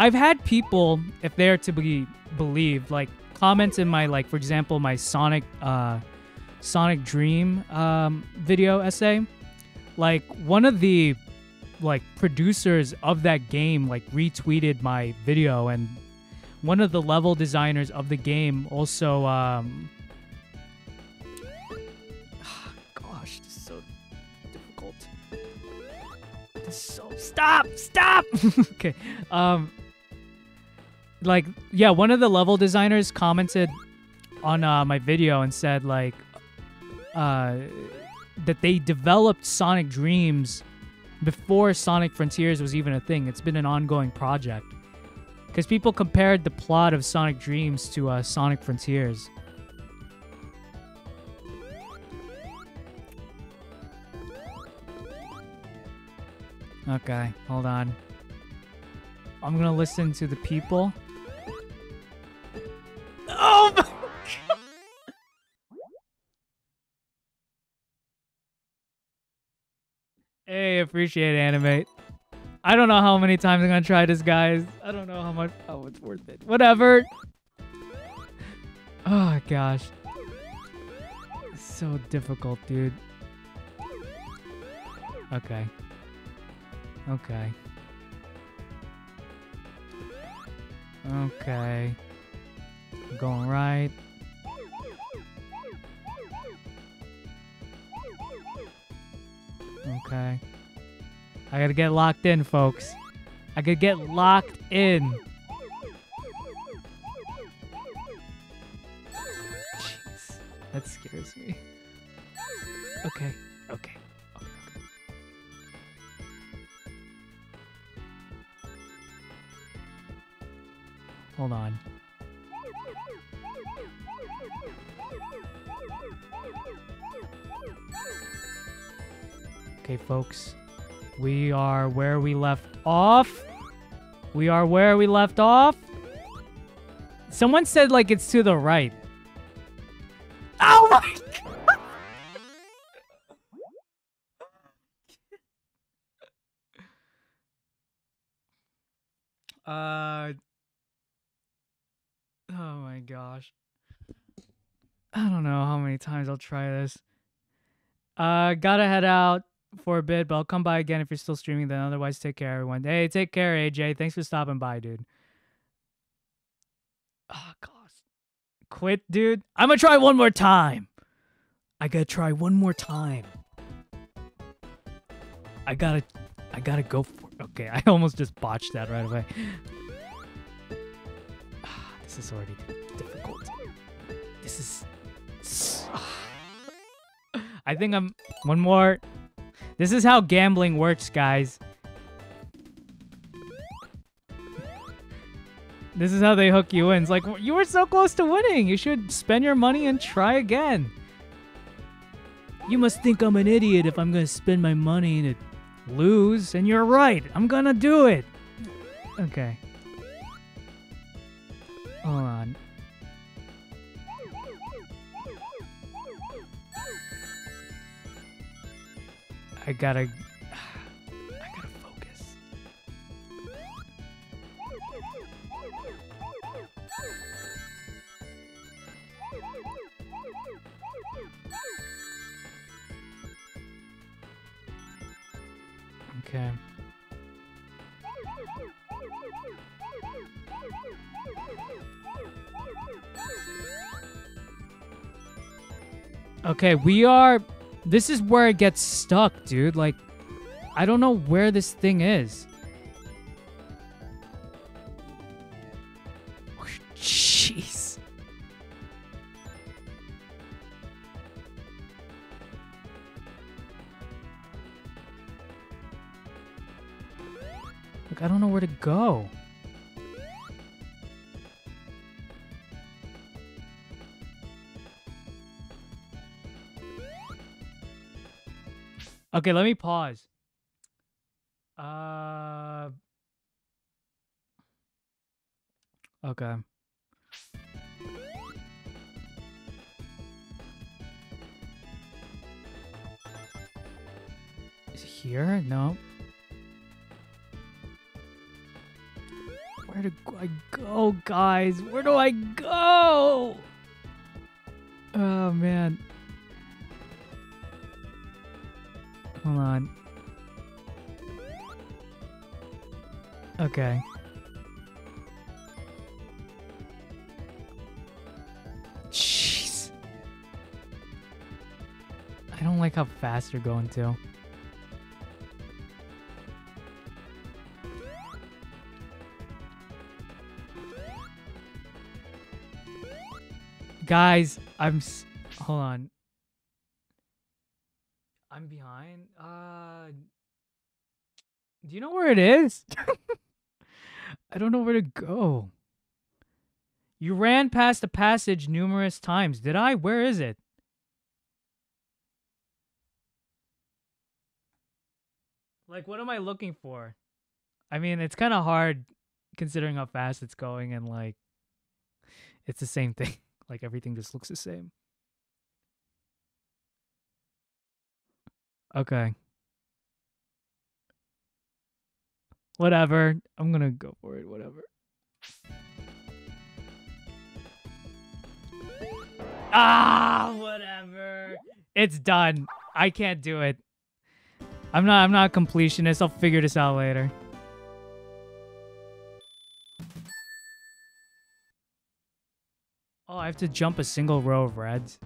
I've had people, if they're to be believed, like comments in my like, for example, my Sonic, uh, Sonic Dream um, video essay. Like one of the like producers of that game like retweeted my video and one of the level designers of the game also um gosh this is so difficult. So stop stop! Okay um like yeah one of the level designers commented on uh, my video and said like uh that they developed Sonic Dreams before Sonic Frontiers was even a thing. It's been an ongoing project. Because people compared the plot of Sonic Dreams to uh, Sonic Frontiers. Okay, hold on. I'm gonna listen to the people. Appreciate animate. I don't know how many times I'm gonna try this, guys. I don't know how much. Oh, it's worth it. Whatever. Oh gosh. So difficult, dude. Okay. Okay. Okay. Going right. Okay. I gotta get locked in, folks. I could get locked in. Jeez. That scares me. Okay. Left off. We are where we left off. Someone said like it's to the right. Oh my god. Uh Oh my gosh. I don't know how many times I'll try this. Uh, gotta head out for a bit, but I'll come by again if you're still streaming. Then otherwise, take care, everyone. Hey, take care, AJ. Thanks for stopping by, dude. Oh, gosh. Quit, dude. I'm gonna try one more time. I gotta try one more time. I gotta, I gotta go for it. Okay, I almost just botched that right away. Ah, this is already difficult. This is. I think I'm one more. This is how gambling works, guys. This is how they hook you in. It's like, you were so close to winning. You should spend your money and try again. You must think I'm an idiot if I'm going to spend my money to lose. And you're right. I'm going to do it. Okay. Hold on. I gotta... I gotta focus. Okay. Okay, we are... This is where it gets stuck, dude. Like, I don't know where this thing is. Jeez. Like, I don't know where to go. Okay, let me pause. Uh. Okay. Is it here? No. Where do I go, guys? Where do I go? Oh, man. Hold on. Okay. Jeez. I don't like how fast you're going too. Guys, I'm hold on. I'm behind. Uh Do you know where it is? I don't know where to go. You ran past the passage numerous times. Did I? Where is it? Like what am I looking for? I mean, it's kind of hard considering how fast it's going and like it's the same thing. Like everything just looks the same. Okay. Whatever. I'm gonna go for it. Whatever. Ah, whatever. It's done. I can't do it. I'm not. I'm not a completionist. I'll figure this out later. Oh, I have to jump a single row of reds.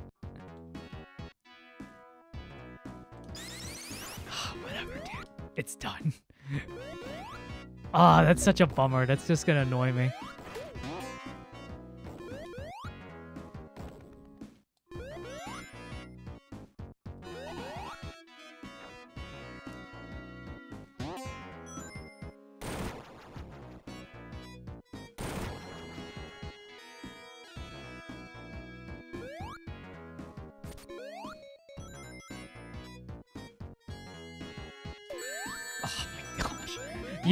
It's done. Ah, that's such a bummer. That's just gonna annoy me.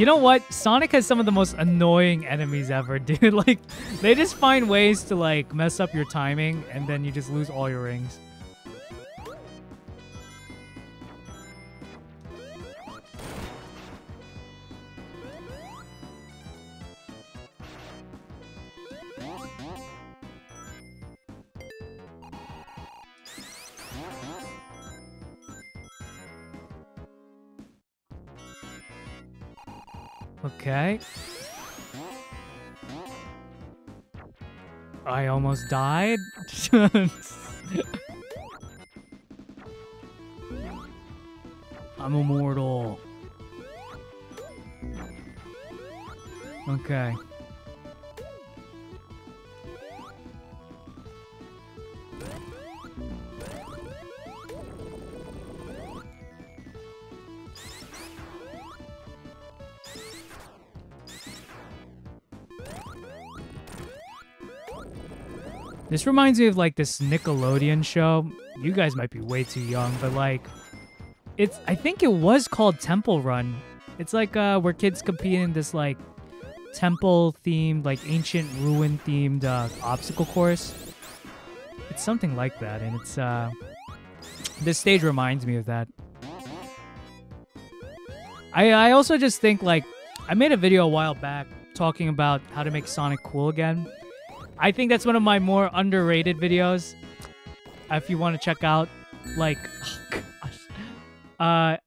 You know what? Sonic has some of the most annoying enemies ever, dude. Like, they just find ways to, like, mess up your timing, and then you just lose all your rings. Died. I'm immortal. Okay. This reminds me of like this Nickelodeon show. You guys might be way too young, but like it's I think it was called Temple Run. It's like uh where kids compete in this like temple themed, like ancient ruin themed uh, obstacle course. It's something like that, and it's uh this stage reminds me of that. I I also just think like I made a video a while back talking about how to make Sonic cool again. I think that's one of my more underrated videos. If you want to check out, like, oh gosh, uh,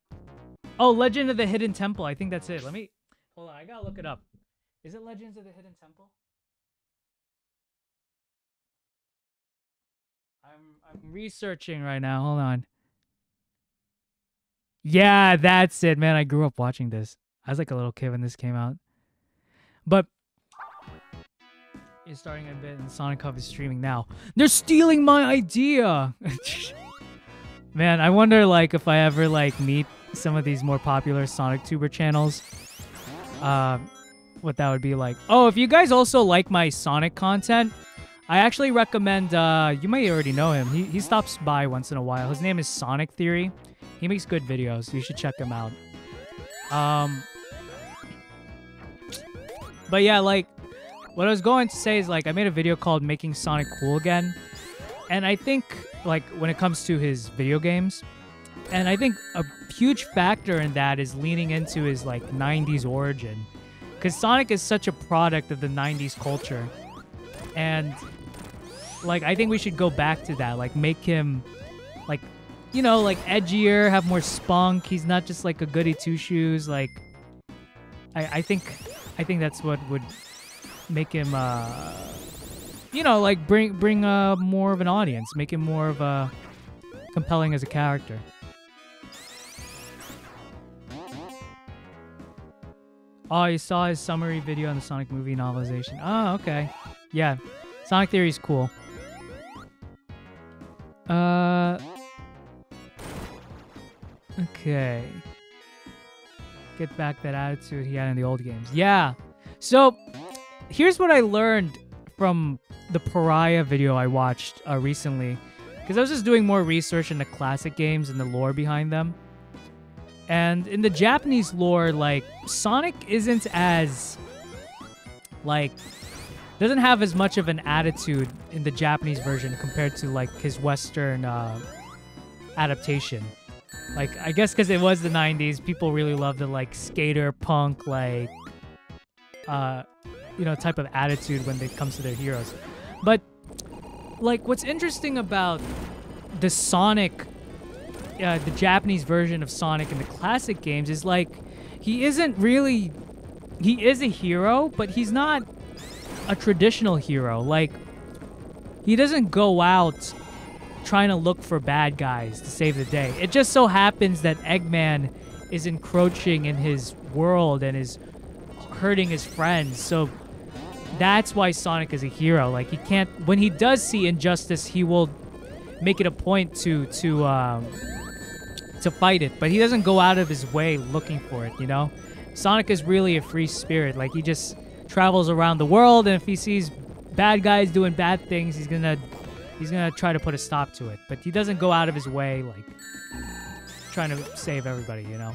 oh, Legend of the Hidden Temple. I think that's it. Let me hold on. I gotta look it up. Is it Legends of the Hidden Temple? I'm I'm researching right now. Hold on. Yeah, that's it, man. I grew up watching this. I was like a little kid when this came out. But is starting a bit and Sonic Hub is streaming now. They're stealing my idea. Man, I wonder like if I ever like meet some of these more popular Sonic Tuber channels. Uh, what that would be like. Oh, if you guys also like my Sonic content, I actually recommend uh you may already know him. He he stops by once in a while. His name is Sonic Theory. He makes good videos. You should check him out. Um But yeah, like what I was going to say is like I made a video called Making Sonic Cool Again. And I think like when it comes to his video games, and I think a huge factor in that is leaning into his like 90s origin. Cuz Sonic is such a product of the 90s culture. And like I think we should go back to that, like make him like you know, like edgier, have more spunk. He's not just like a goody two shoes. Like, I, I think, I think that's what would make him uh you know like bring bring uh more of an audience make him more of a compelling as a character. Oh you saw his summary video on the sonic movie novelization. Oh okay. Yeah. Sonic theory is cool. Uh okay. Get back that attitude he had in the old games. Yeah. So here's what I learned from the Pariah video I watched uh, recently, because I was just doing more research into classic games and the lore behind them. And in the Japanese lore, like Sonic isn't as like doesn't have as much of an attitude in the Japanese version compared to like his Western uh, adaptation. Like I guess because it was the '90s, people really loved the like skater punk like uh, you know type of attitude when it comes to their heroes. But like what's interesting about the Sonic uh, the Japanese version of Sonic in the classic games is like he isn't really he is a hero, but he's not a traditional hero. Like he doesn't go out trying to look for bad guys to save the day. It just so happens that Eggman is encroaching in his world and is hurting his friends. So that's why Sonic is a hero. Like he can't when he does see injustice, he will make it a point to to um, to fight it, but he doesn't go out of his way looking for it. You know, Sonic is really a free spirit. Like he just travels around the world, and if he sees bad guys doing bad things, he's gonna he's gonna try to put a stop to it. But he doesn't go out of his way like trying to save everybody. You know.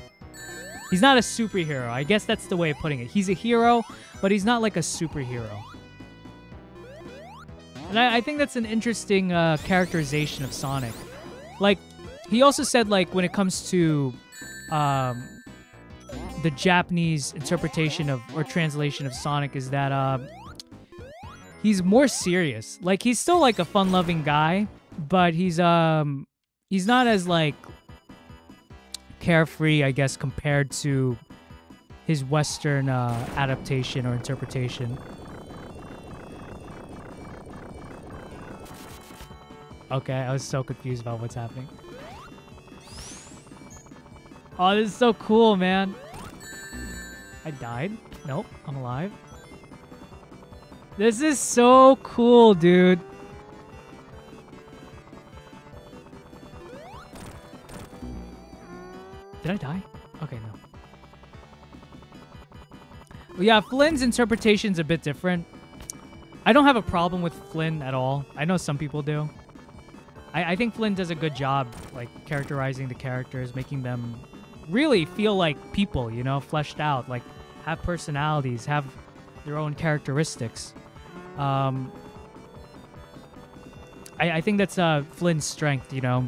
He's not a superhero. I guess that's the way of putting it. He's a hero, but he's not like a superhero. And I, I think that's an interesting uh, characterization of Sonic. Like, he also said, like, when it comes to um, the Japanese interpretation of or translation of Sonic, is that uh, he's more serious. Like, he's still like a fun-loving guy, but he's um he's not as like carefree, I guess, compared to his Western uh, adaptation or interpretation. Okay, I was so confused about what's happening. Oh, this is so cool, man. I died? Nope, I'm alive. This is so cool, dude. Did I die? Okay, no. Well, yeah, Flynn's interpretation's a bit different. I don't have a problem with Flynn at all. I know some people do. I, I think Flynn does a good job, like, characterizing the characters, making them really feel like people, you know, fleshed out, like, have personalities, have their own characteristics. Um, I, I think that's uh, Flynn's strength, you know.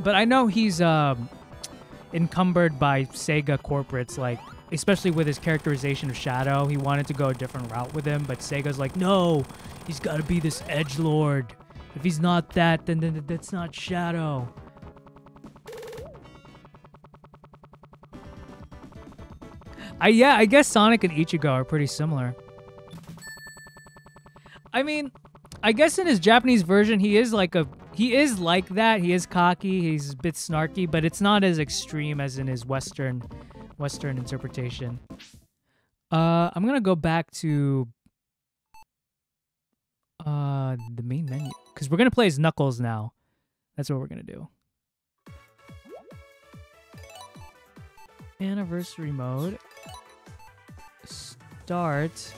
But I know he's um, encumbered by Sega corporates, like especially with his characterization of Shadow. He wanted to go a different route with him, but Sega's like, no, he's got to be this edge lord. If he's not that, then, then that's not Shadow. I yeah, I guess Sonic and Ichigo are pretty similar. I mean, I guess in his Japanese version, he is like a he is like that. He is cocky. He's a bit snarky, but it's not as extreme as in his Western Western interpretation. Uh, I'm gonna go back to uh the main menu because we're gonna play as Knuckles now. That's what we're gonna do. Anniversary mode. Start.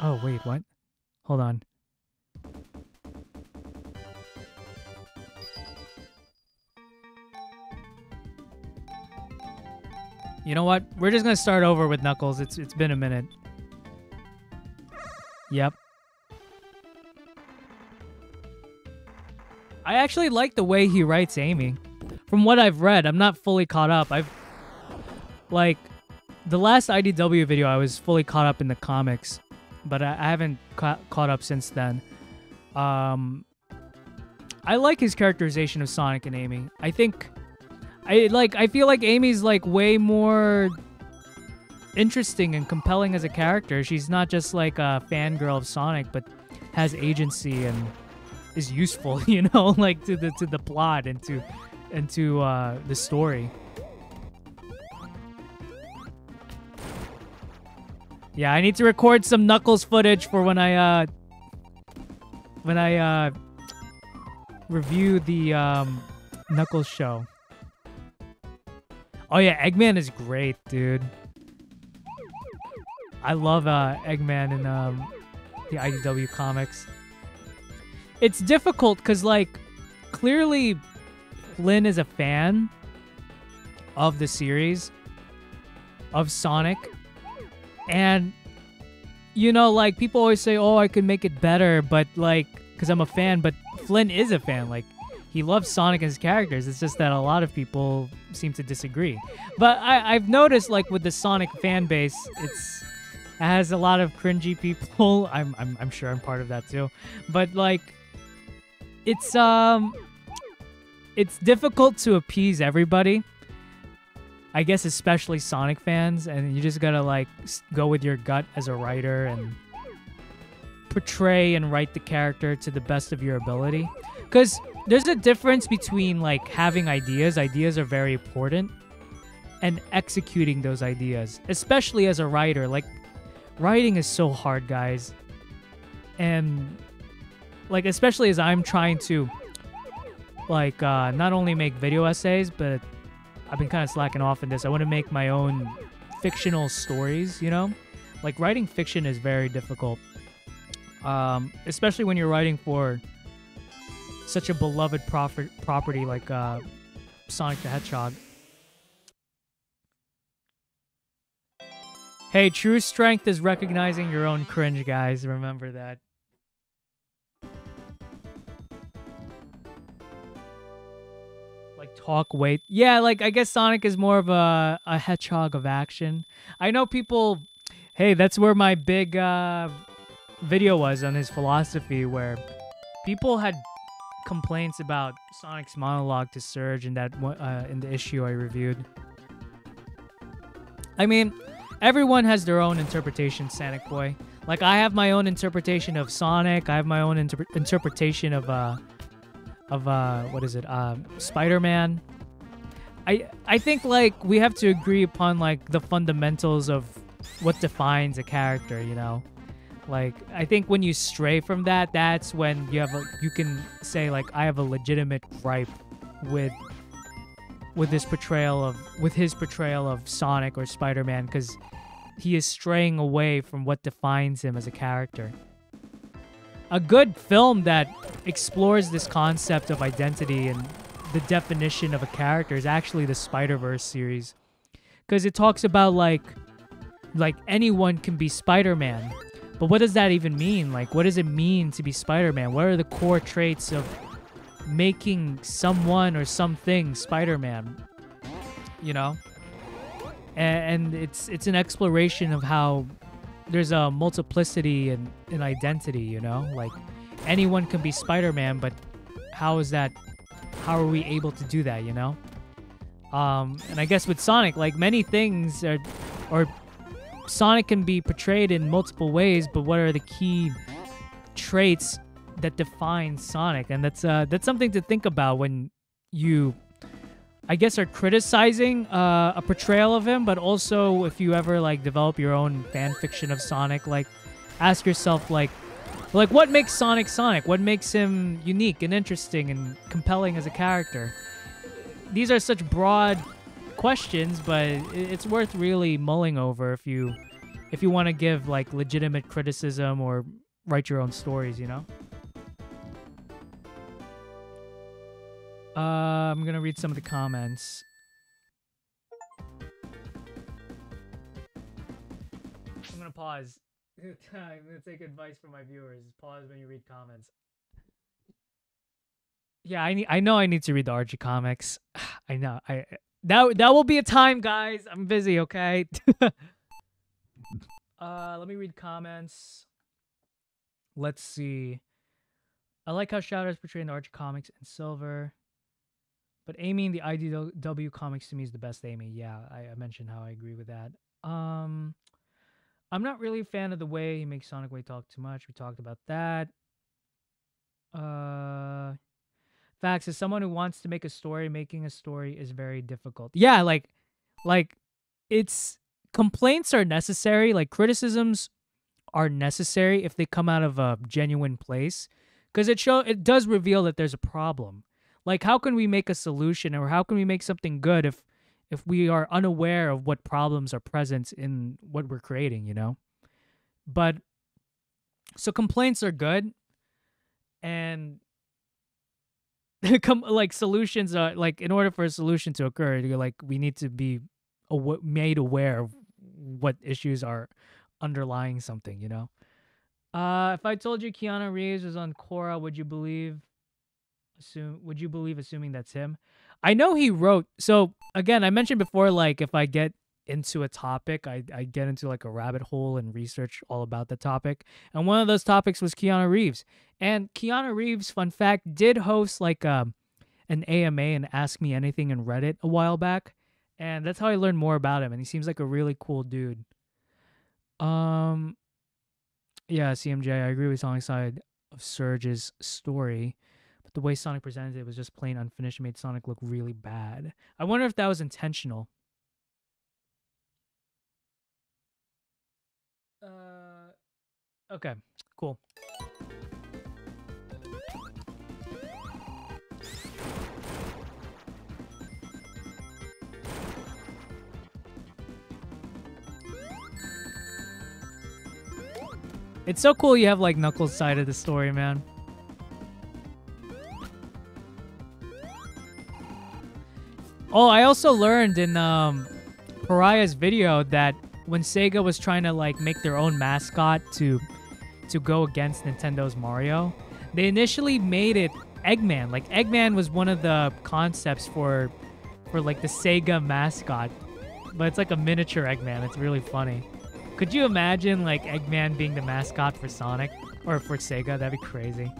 Oh, wait, what? Hold on. You know what? We're just gonna start over with Knuckles. It's it's been a minute. Yep. I actually like the way he writes Amy. From what I've read, I'm not fully caught up. I've like the last IDW video I was fully caught up in the comics but I, I haven't ca- caught up since then. Um, I like his characterization of Sonic and Amy. I think I like I feel like Amy's like way more interesting and compelling as a character. She's not just like a fangirl of Sonic, but has agency and is useful, you know, like to the to the plot and to and to uh, the story. Yeah, I need to record some Knuckles footage for when I uh when I uh review the um Knuckles show. Oh yeah, Eggman is great, dude. I love uh Eggman in um the IDW comics. It's difficult cuz like clearly Flynn is a fan of the series of Sonic and you know, like people always say, "Oh, I could make it better," but like cuz I'm a fan, but Flynn is a fan. Like he loves Sonic and his characters. It's just that a lot of people seem to disagree. But I, I've noticed, like with the Sonic fan base, it's it has a lot of cringy people. I'm, I'm I'm sure I'm part of that too. But like, it's um, it's difficult to appease everybody. I guess especially Sonic fans, and you just gotta like go with your gut as a writer and portray and write the character to the best of your ability. Because there's a difference between like having ideas, ideas are very important, and executing those ideas, especially as a writer. Like, writing is so hard, guys. And like, especially as I'm trying to like uh, not only make video essays, but I've been kind of slacking off in this. I want to make my own fictional stories, you know? Like writing fiction is very difficult. Um, especially when you're writing for such a beloved prof- property like uh, Sonic the Hedgehog. Hey, true strength is recognizing your own cringe, guys. Remember that. like talk weight. Yeah, like I guess Sonic is more of a a hedgehog of action. I know people. Hey, that's where my big uh, video was on his philosophy, where people had complaints about Sonic's monologue to Surge in that uh, in the issue I reviewed. I mean, everyone has their own interpretation, Sonic Boy. Like I have my own interpretation of Sonic. I have my own inter- interpretation of uh of uh what is it? Um Spider-Man. I I think like we have to agree upon like the fundamentals of what defines a character, you know. Like I think when you stray from that, that's when you have a you can say like I have a legitimate gripe with with this portrayal of with his portrayal of Sonic or Spider-Man because he is straying away from what defines him as a character. A good film that explores this concept of identity and the definition of a character is actually the Spider-Verse series. Cuz it talks about like like anyone can be Spider-Man. But what does that even mean? Like what does it mean to be Spider-Man? What are the core traits of making someone or something Spider-Man? You know? and, and it's it's an exploration of how there's a multiplicity and in identity you know like anyone can be spider-man but how is that how are we able to do that you know um and i guess with sonic like many things are or sonic can be portrayed in multiple ways but what are the key traits that define sonic and that's uh that's something to think about when you I guess are criticizing uh, a portrayal of him, but also if you ever like develop your own fan fiction of Sonic, like ask yourself like like what makes Sonic Sonic? What makes him unique and interesting and compelling as a character? These are such broad questions, but it's worth really mulling over if you if you want to give like legitimate criticism or write your own stories, you know? Uh, I'm gonna read some of the comments. I'm gonna pause. I'm gonna take advice from my viewers. Pause when you read comments. Yeah, I need. I know I need to read the Archie comics. I know. I that that will be a time, guys. I'm busy. Okay. uh, let me read comments. Let's see. I like how Shadow is portraying the Archie comics in silver. But Amy in the IDW comics to me is the best Amy. Yeah, I, I mentioned how I agree with that. Um, I'm not really a fan of the way he makes Sonic Way talk too much. We talked about that. Uh, facts as someone who wants to make a story, making a story is very difficult. Yeah, like, like, it's complaints are necessary. Like criticisms are necessary if they come out of a genuine place, because it show it does reveal that there's a problem like how can we make a solution or how can we make something good if if we are unaware of what problems are present in what we're creating you know but so complaints are good and come like solutions are like in order for a solution to occur like we need to be aw- made aware of what issues are underlying something you know? Uh if i told you keanu reeves was on Korra, would you believe assume would you believe assuming that's him? I know he wrote so again i mentioned before like if i get into a topic i, I get into like a rabbit hole and research all about the topic and one of those topics was keanu reeves and keanu reeves fun fact did host like um an ama and ask me anything in reddit a while back and that's how i learned more about him and he seems like a really cool dude um yeah cmj i agree with sonic side of surge's story but the way Sonic presented it was just plain unfinished. It made Sonic look really bad. I wonder if that was intentional. Okay, cool. It's so cool you have like Knuckles' side of the story, man. Oh, I also learned in um, Pariah's video that when Sega was trying to like make their own mascot to to go against Nintendo's Mario, they initially made it Eggman. Like Eggman was one of the concepts for for like the Sega mascot, but it's like a miniature Eggman. It's really funny. Could you imagine like Eggman being the mascot for Sonic or for Sega? That'd be crazy.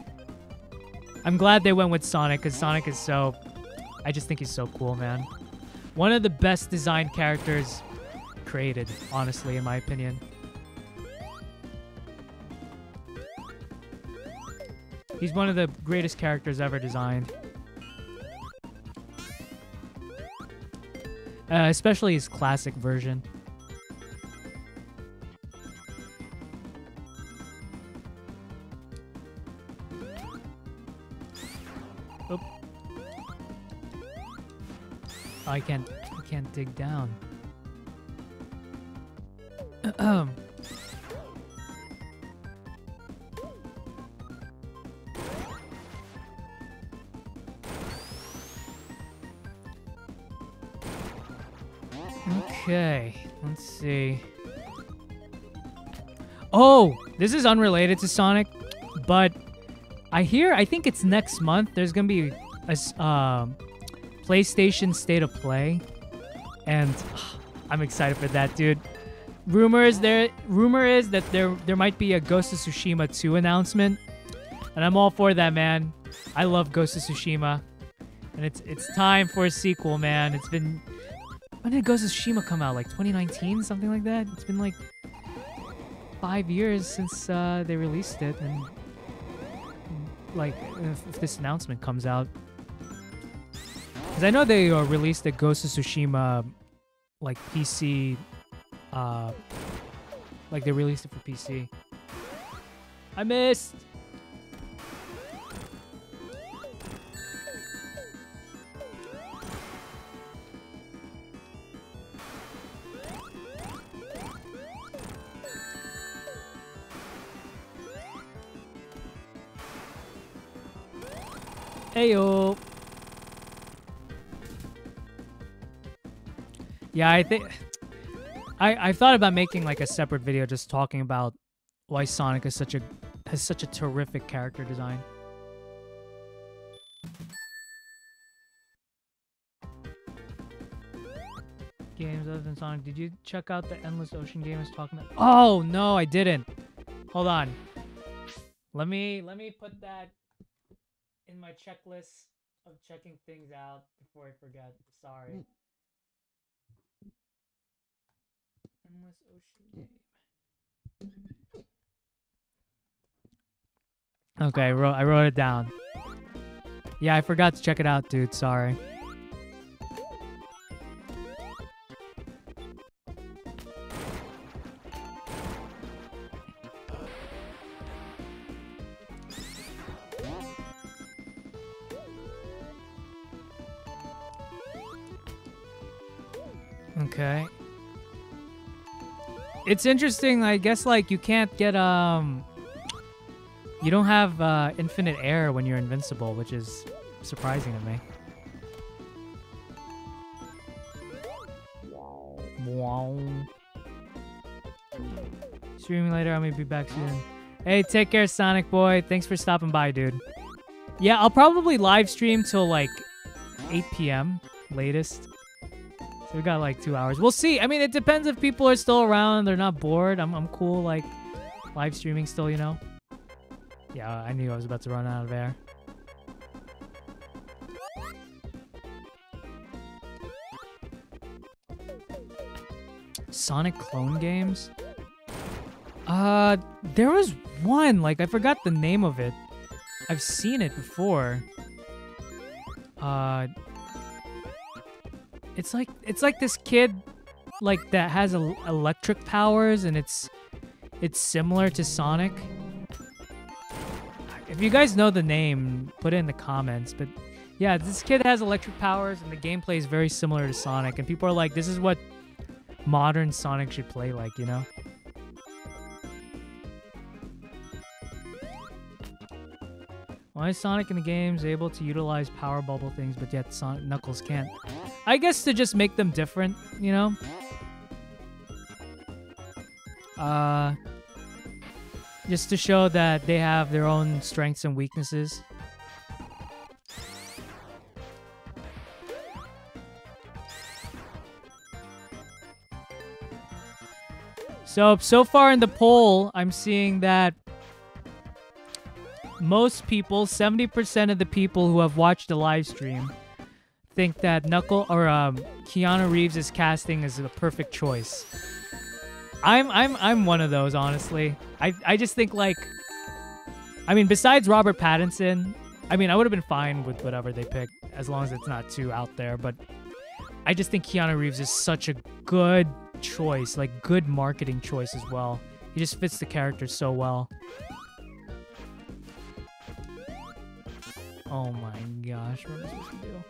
I'm glad they went with Sonic because Sonic is so. I just think he's so cool, man. One of the best designed characters created, honestly, in my opinion. He's one of the greatest characters ever designed. Uh, especially his classic version. Oop. Oh, I can't. I can't dig down. okay, let's see. Oh, this is unrelated to Sonic, but I hear I think it's next month. There's gonna be a uh, PlayStation State of Play, and I'm excited for that, dude. Rumor is there. Rumor is that there there might be a Ghost of Tsushima 2 announcement, and I'm all for that, man. I love Ghost of Tsushima, and it's it's time for a sequel, man. It's been when did Ghost of Tsushima come out? Like 2019, something like that. It's been like five years since uh, they released it, and like if, if this announcement comes out. Because I know they uh, released the Ghost of Tsushima like PC, uh, like they released it for PC. I missed. Heyo. Yeah, I think I I thought about making like a separate video just talking about why Sonic is such a has such a terrific character design. Games other than Sonic. Did you check out the Endless Ocean game I was talking about? Oh no, I didn't. Hold on. Let me let me put that in my checklist of checking things out before I forget. Sorry. Mm. Endless Ocean game. Okay, I wrote, I wrote it down. Yeah, I forgot to check it out, dude. Sorry. It's interesting, I guess like you can't get um you don't have uh, infinite air when you're invincible, which is surprising to me. Wow. Streaming later, I may be back soon. Hey, take care, Sonic Boy. Thanks for stopping by, dude. Yeah, I'll probably live stream till like 8 p.m. latest. We got like two hours. We'll see. I mean, it depends if people are still around. They're not bored. I'm, I'm cool, like, live streaming still, you know? Yeah, I knew I was about to run out of air. Sonic clone games? Uh, there was one. Like, I forgot the name of it. I've seen it before. Uh, it's like it's like this kid, like that has el electric powers, and it's it's similar to Sonic. If you guys know the name, put it in the comments. But yeah, this kid has electric powers, and the gameplay is very similar to Sonic. And people are like, "This is what modern Sonic should play like," you know? Why is Sonic in the games able to utilize power bubble things, but yet Sonic Knuckles can't? I guess to just make them different, you know? Uh, just to show that they have their own strengths and weaknesses. So, so far in the poll, I'm seeing that most people, 70% of the people who have watched the live stream, think that Knuckle or um, Keanu Reeves' casting is the perfect choice. I'm I'm I'm one of those, honestly. I I just think like, I mean, besides Robert Pattinson, I mean, I would have been fine with whatever they picked as long as it's not too out there. But I just think Keanu Reeves is such a good choice, like good marketing choice as well. He just fits the character so well. Oh my gosh, what am I supposed to do?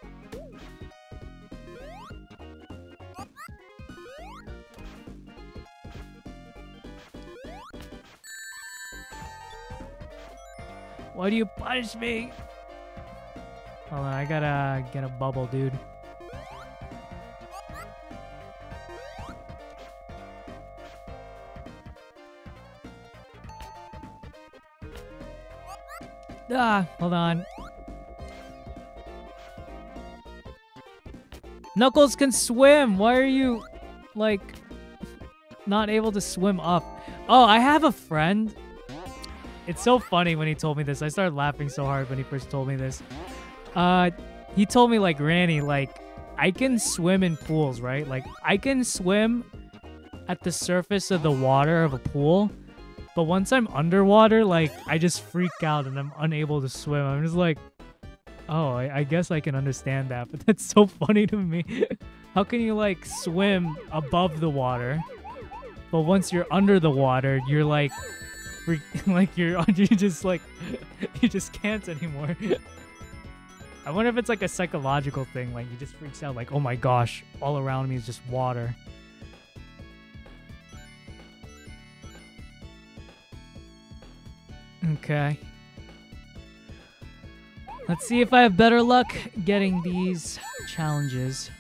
Why do you punish me? Hold on, I gotta get a bubble, dude. Ah, hold on. Knuckles can swim. Why are you, like, not able to swim up? Oh, I have a friend. It's so funny when he told me this. I started laughing so hard when he first told me this. Uh, he told me, like, Ranni, like, I can swim in pools, right? Like, I can swim at the surface of the water of a pool, but once I'm underwater, like, I just freak out and I'm unable to swim. I'm just like, oh, I, I guess I can understand that, but that's so funny to me. How can you, like, swim above the water, but once you're under the water, you're, like, like, you're, you just, like, you just can't anymore. I wonder if it's, like, a psychological thing, like, you just freaks out, like, oh my gosh, all around me is just water. Okay. Let's see if I have better luck getting these challenges.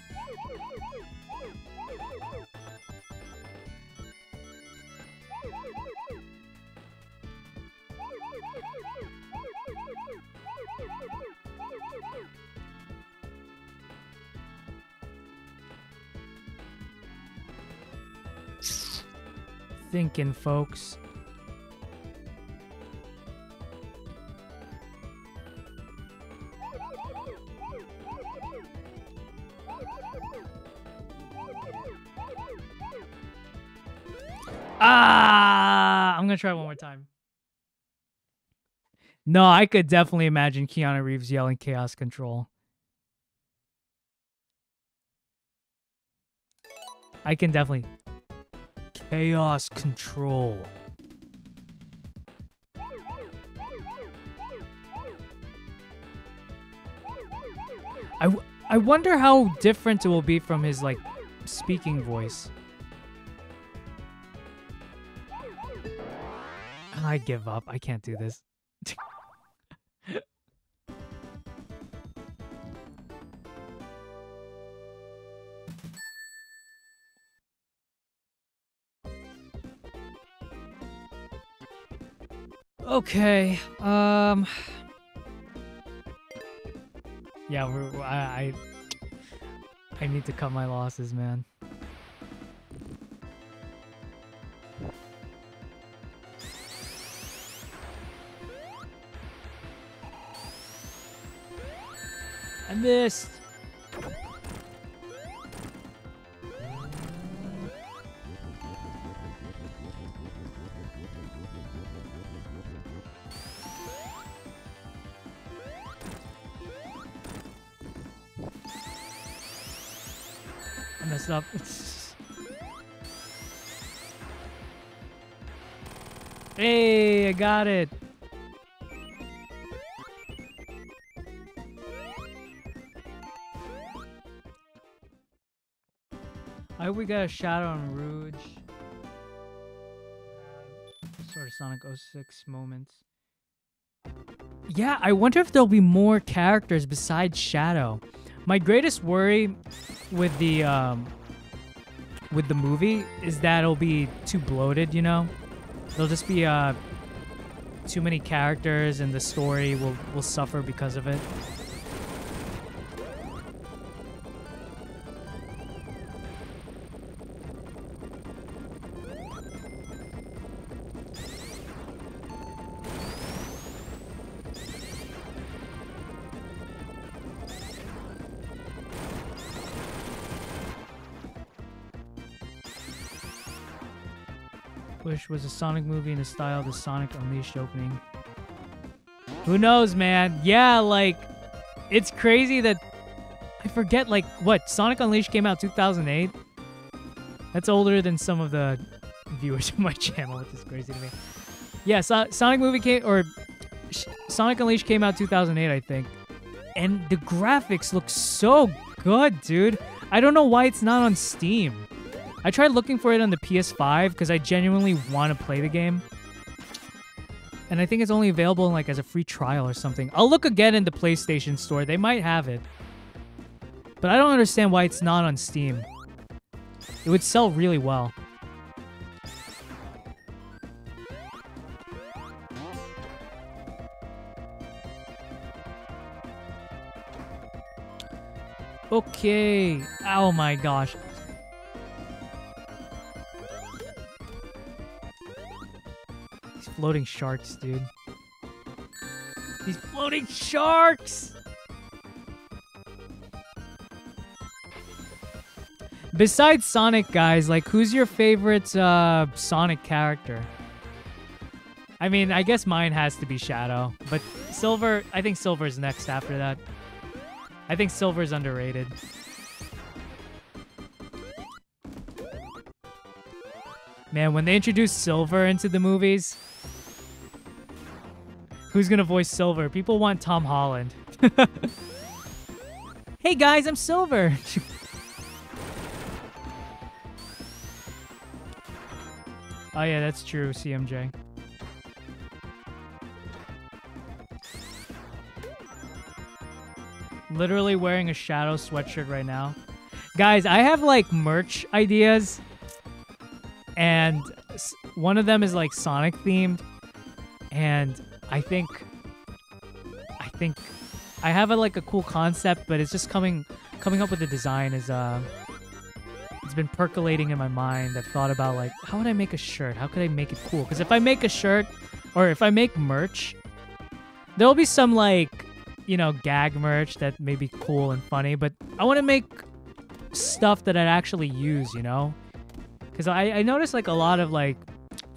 Thinking, folks. Ah, I'm gonna try one more time. No, I could definitely imagine Keanu Reeves yelling chaos control. I can definitely chaos control. I, I wonder how different it will be from his like speaking voice. I give up. I can't do this. Okay. Um. Yeah, I, I I need to cut my losses, man. I missed. Messed hey, I got it. I hope we got a out on Rouge. Uh, sort of Sonic 06 moments. Yeah, I wonder if there'll be more characters besides Shadow. My greatest worry with the um, with the movie is that it'll be too bloated. You know, there'll just be uh, too many characters, and the story will will suffer because of it. Was a Sonic movie in the style of the Sonic Unleashed opening. Who knows, man? Yeah, like, it's crazy that I forget, like, what? Sonic Unleashed came out 2008? That's older than some of the viewers of my channel, which is crazy to me. Yeah, so Sonic movie came, or Sonic Unleashed came out 2008, I think. And the graphics look so good, dude. I don't know why it's not on Steam. I tried looking for it on the PS5 because I genuinely want to play the game. And I think it's only available like as a free trial or something. I'll look again in the PlayStation store. They might have it. But I don't understand why it's not on Steam. It would sell really well. Okay. Oh my gosh. Floating sharks, dude. These floating sharks! Besides Sonic, guys, like, who's your favorite uh, Sonic character? I mean, I guess mine has to be Shadow, but Silver, I think Silver's next after that. I think Silver's underrated. Man, when they introduce Silver into the movies, who's gonna voice Silver? People want Tom Holland. hey guys, I'm Silver. oh yeah, that's true, CMJ. literally wearing a Shadow sweatshirt right now. Guys, I have like merch ideas. And one of them is like Sonic themed. And I think I think I have a, like a cool concept, but it's just coming coming up with the design is uh it's been percolating in my mind. I've thought about like how would I make a shirt? How could I make it cool? Because if I make a shirt or if I make merch, there'll be some like you know, gag merch that may be cool and funny, but I want to make stuff that I'd actually use, you know? Because I, I noticed like a lot of like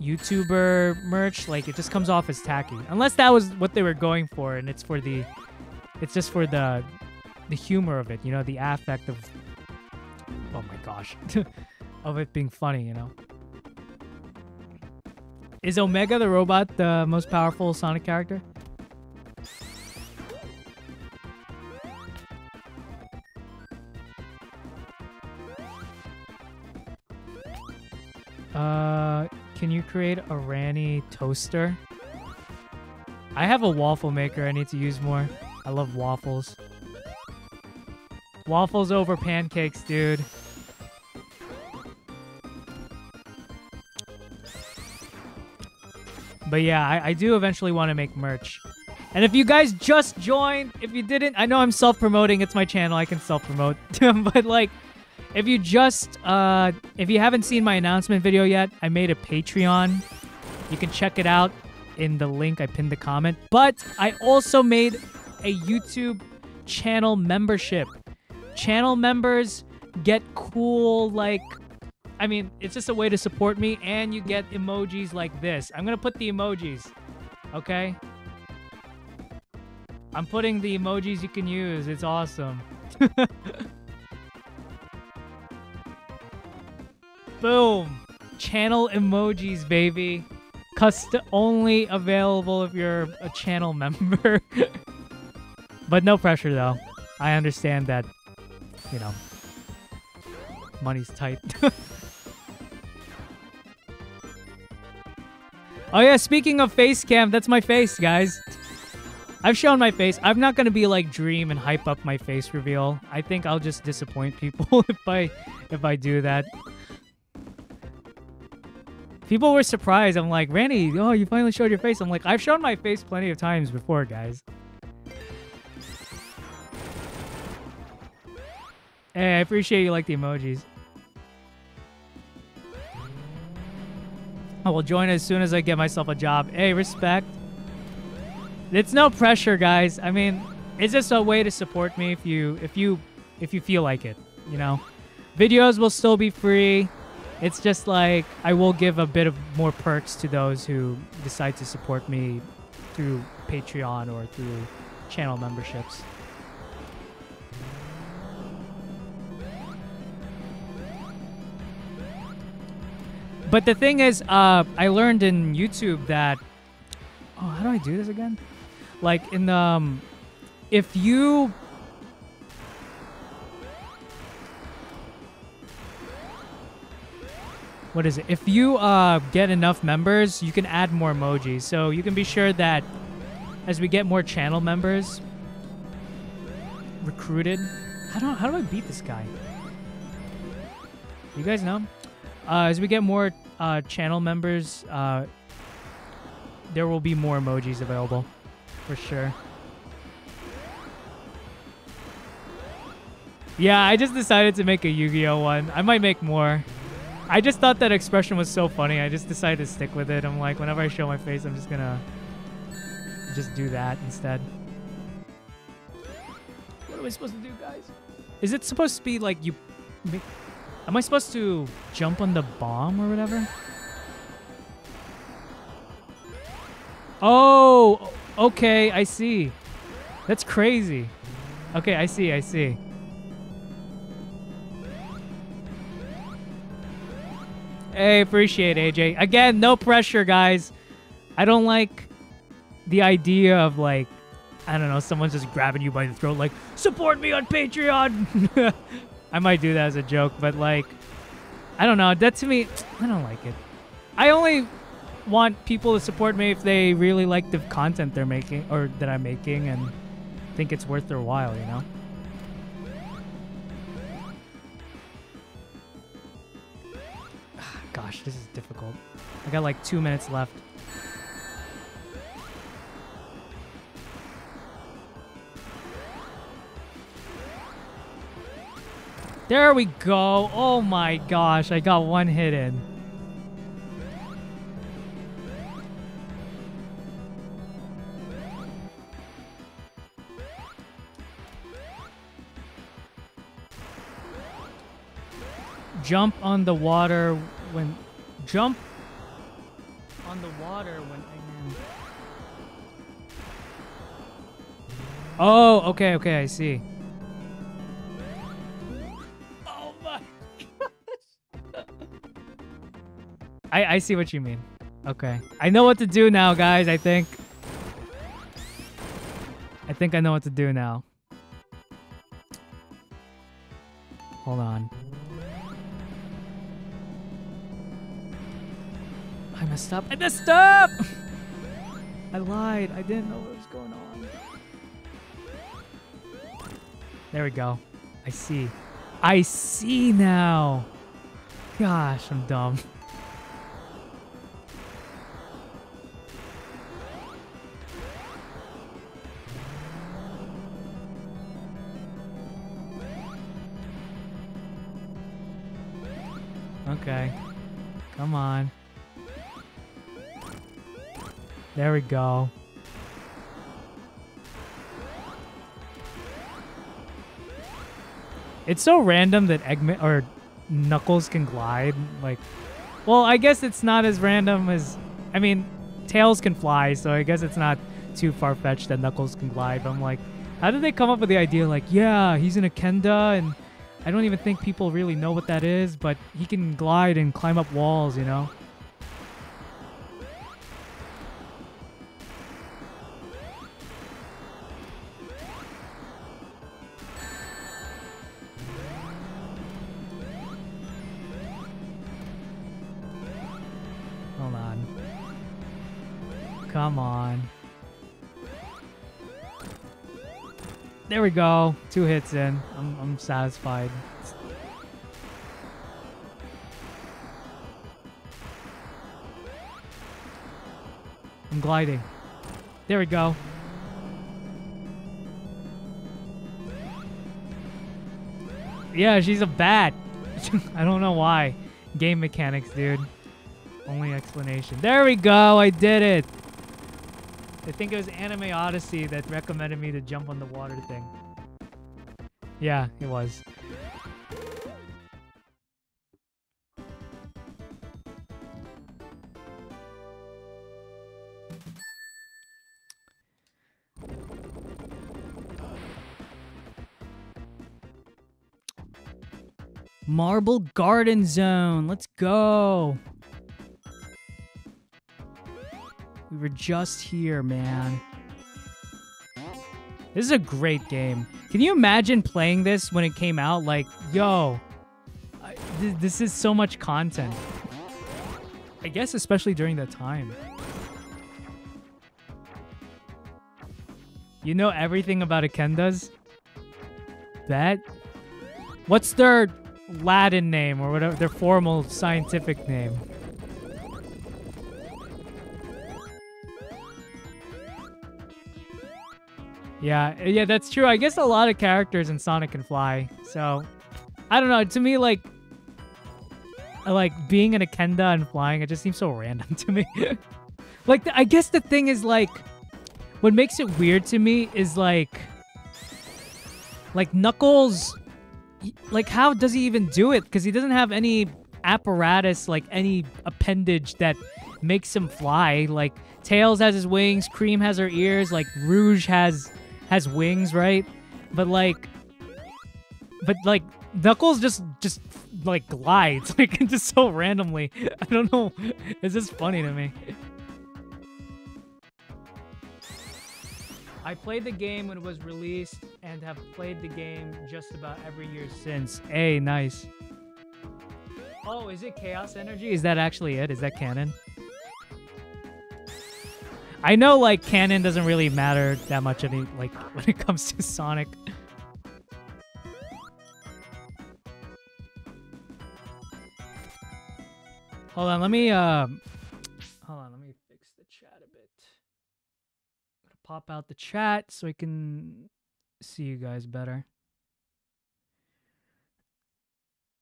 YouTuber merch, like it just comes off as tacky. Unless that was what they were going for and it's for the, it's just for the, the humor of it, you know, the affect of, oh my gosh, of it being funny, you know? Is Omega the robot the most powerful Sonic character? Uh, can you create a Ranni toaster? I have a waffle maker I need to use more. I love waffles. Waffles over pancakes, dude. But yeah, I, I do eventually want to make merch. And if you guys just joined, if you didn't, I know I'm self-promoting. It's my channel. I can self-promote. but like, if you just, uh, if you haven't seen my announcement video yet, I made a Patreon. You can check it out in the link I pinned the comment. But I also made a YouTube channel membership. Channel members get cool, like, I mean, it's just a way to support me, and you get emojis like this. I'm gonna put the emojis, okay? I'm putting the emojis you can use. It's awesome. Boom. Channel emojis, baby. Custom only available if you're a channel member. but no pressure though. I understand that, you know, money's tight. oh yeah, speaking of face cam, that's my face, guys. I've shown my face. I'm not gonna be like Dream and hype up my face reveal. I think I'll just disappoint people if I if I do that. People were surprised. I'm like, Randy, oh, you finally showed your face. I'm like, I've shown my face plenty of times before, guys. Hey, I appreciate you like the emojis. I will join as soon as I get myself a job. Hey, respect. It's no pressure, guys. I mean, it's just a way to support me if you if you if you feel like it, you know. Videos will still be free. It's just like I will give a bit of more perks to those who decide to support me through Patreon or through channel memberships. But the thing is, uh, I learned in YouTube that. Oh, how do I do this again? Like in the, um, if you. What is it? If you uh, get enough members, you can add more emojis. So you can be sure that as we get more channel members recruited. How do how do I beat this guy? You guys know? Uh, as we get more uh, channel members, uh, there will be more emojis available, for sure. Yeah, I just decided to make a Yu-Gi-Oh one. I might make more. I just thought that expression was so funny. I just decided to stick with it. I'm like, whenever I show my face, I'm just gonna just do that instead. What am I supposed to do, guys? Is it supposed to be like you Am I supposed to jump on the bomb or whatever? Oh, okay, I see. That's crazy. Okay, I see, I see. Hey, appreciate AJ. Again, no pressure, guys. I don't like the idea of like, I don't know, someone's just grabbing you by the throat like, support me on Patreon. I might do that as a joke, but like, I don't know. That to me, I don't like it. I only want people to support me if they really like the content they're making or that I'm making and think it's worth their while, you know? Gosh, this is difficult. I got like two minutes left. There we go. Oh my gosh, I got one hit in. Jump on the water when... Jump on the water when... Oh, okay, okay, I see. Oh my gosh. I, I see what you mean. Okay. I know what to do now, guys, I think. I think I know what to do now. Hold on. Messed up. I messed up! I lied. I didn't know what was going on. There we go. I see. I see now. Gosh, I'm dumb. Okay. Come on. There we go. It's so random that Eggman or Knuckles can glide. Like, well, I guess it's not as random as. I mean, Tails can fly, so I guess it's not too far fetched that Knuckles can glide. But I'm like, how did they come up with the idea? Like, yeah, he's an echidna and I don't even think people really know what that is, but he can glide and climb up walls, you know? Go. Two hits in. I'm, I'm satisfied. I'm gliding. There we go. Yeah, she's a bat. I don't know why. Game mechanics, dude. Only explanation. There we go. I did it. I think it was Anime Odyssey that recommended me to jump on the water thing. Yeah, it was. Marble Garden Zone. Let's go. We were just here, man. This is a great game. Can you imagine playing this when it came out? Like, yo, I, th this is so much content. I guess especially during that time. You know everything about echidnas? That? What's their Latin name or whatever, their formal scientific name? Yeah, eh, yeah, that's true. I guess a lot of characters in Sonic can fly. So, I don't know. To me, like, like being an echidna and flying, it just seems so random to me. like, I guess the thing is like, what makes it weird to me is like, like Knuckles, like how does he even do it? Because he doesn't have any apparatus, like any appendage that makes him fly. Like Tails has his wings, Cream has her ears, like Rouge has has wings, right? But like, but like Knuckles just just like glides like just so randomly. I don't know. It's just funny to me. I played the game when it was released and have played the game just about every year since. Hey, nice. Oh, is it Chaos Energy? Is that actually it? Is that canon? I know like canon doesn't really matter that much any like when it comes to Sonic. Hold on, let me um hold on, let me fix the chat a bit. Gonna pop out the chat so I can see you guys better.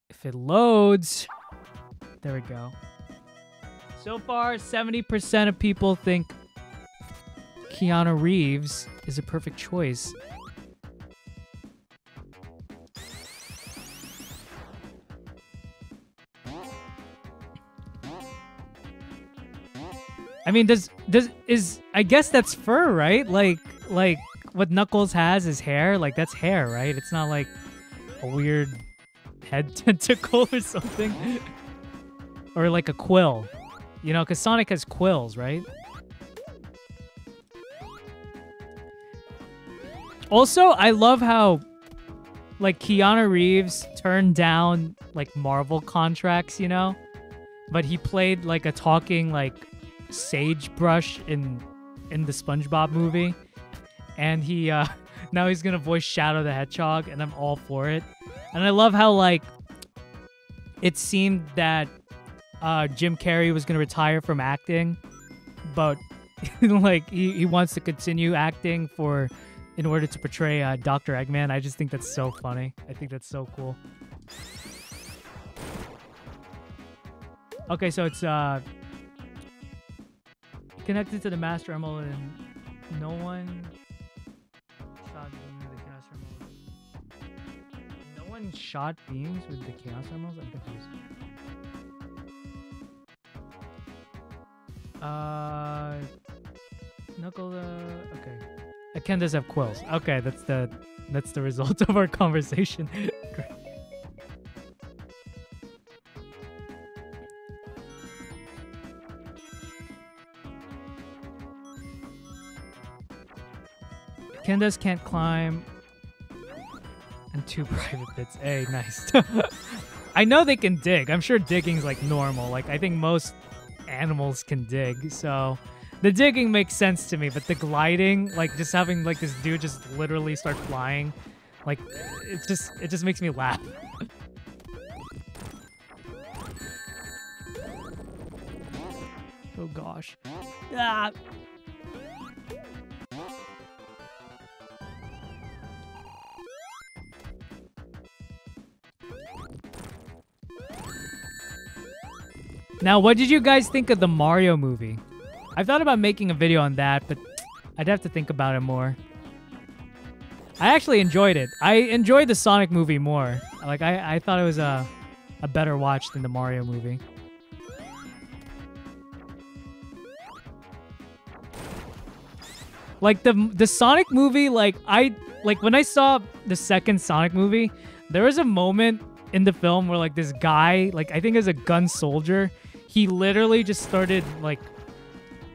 If it loads, there we go. So far, 70% of people think Keanu Reeves is a perfect choice. I mean, does does is I guess that's fur, right? Like like what Knuckles has is hair. Like that's hair, right? It's not like a weird head tentacle or something, or like a quill. You know, because Sonic has quills, right? Also, I love how like Keanu Reeves turned down like Marvel contracts, you know? But he played like a talking like sagebrush in in the SpongeBob movie. And he uh now he's to voice Shadow the Hedgehog and I'm all for it. And I love how like it seemed that uh Jim Carrey was to retire from acting, but like he, he wants to continue acting for in order to portray uh, Dr. Eggman. I just think that's so funny. I think that's so cool. Okay, so it's uh connected to the Master Emerald and no one shot beams with the Chaos Emerald. No one shot beams with the Chaos Emeralds? I'm confused. Uh, Knuckle, uh, okay. Ekendas have quills. Okay, that's the that's the result of our conversation. Great. echidnas can't climb. And two private bits. Hey, nice. I know they can dig. I'm sure digging's like normal. Like I think most animals can dig, so the digging makes sense to me, but the gliding, like just having like this dude just literally start flying, like it just it just makes me laugh. oh gosh. Ah. Now, what did you guys think of the Mario movie? I've thought about making a video on that, but I'd have to think about it more. I actually enjoyed it. I enjoyed the Sonic movie more. Like I, I thought it was a, a better watch than the Mario movie. Like the the Sonic movie, like I like when I saw the second Sonic movie, there was a moment in the film where like this guy, like I think as a gun soldier, he literally just started like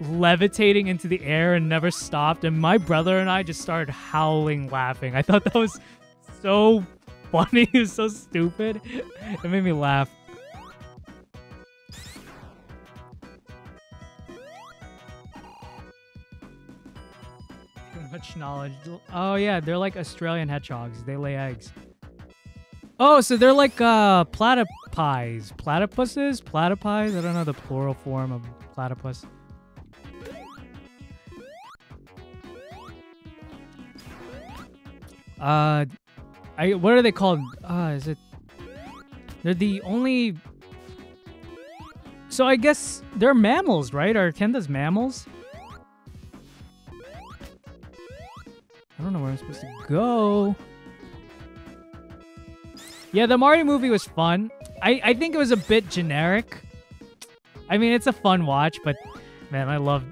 levitating into the air and never stopped. And my brother and I just started howling laughing. I thought that was so funny. it was so stupid. It made me laugh. Too much knowledge. Oh yeah, they're like Australian hedgehogs. They lay eggs. Oh, so they're like uh platypies. Platypuses? Platypies? I don't know the plural form of platypus. Uh I what are they called? Uh is it They're the only So I guess they're mammals, right? Are echidnas mammals? I don't know where I'm supposed to go. Yeah, the Mario movie was fun. I, I think it was a bit generic. I mean, it's a fun watch, but man, I love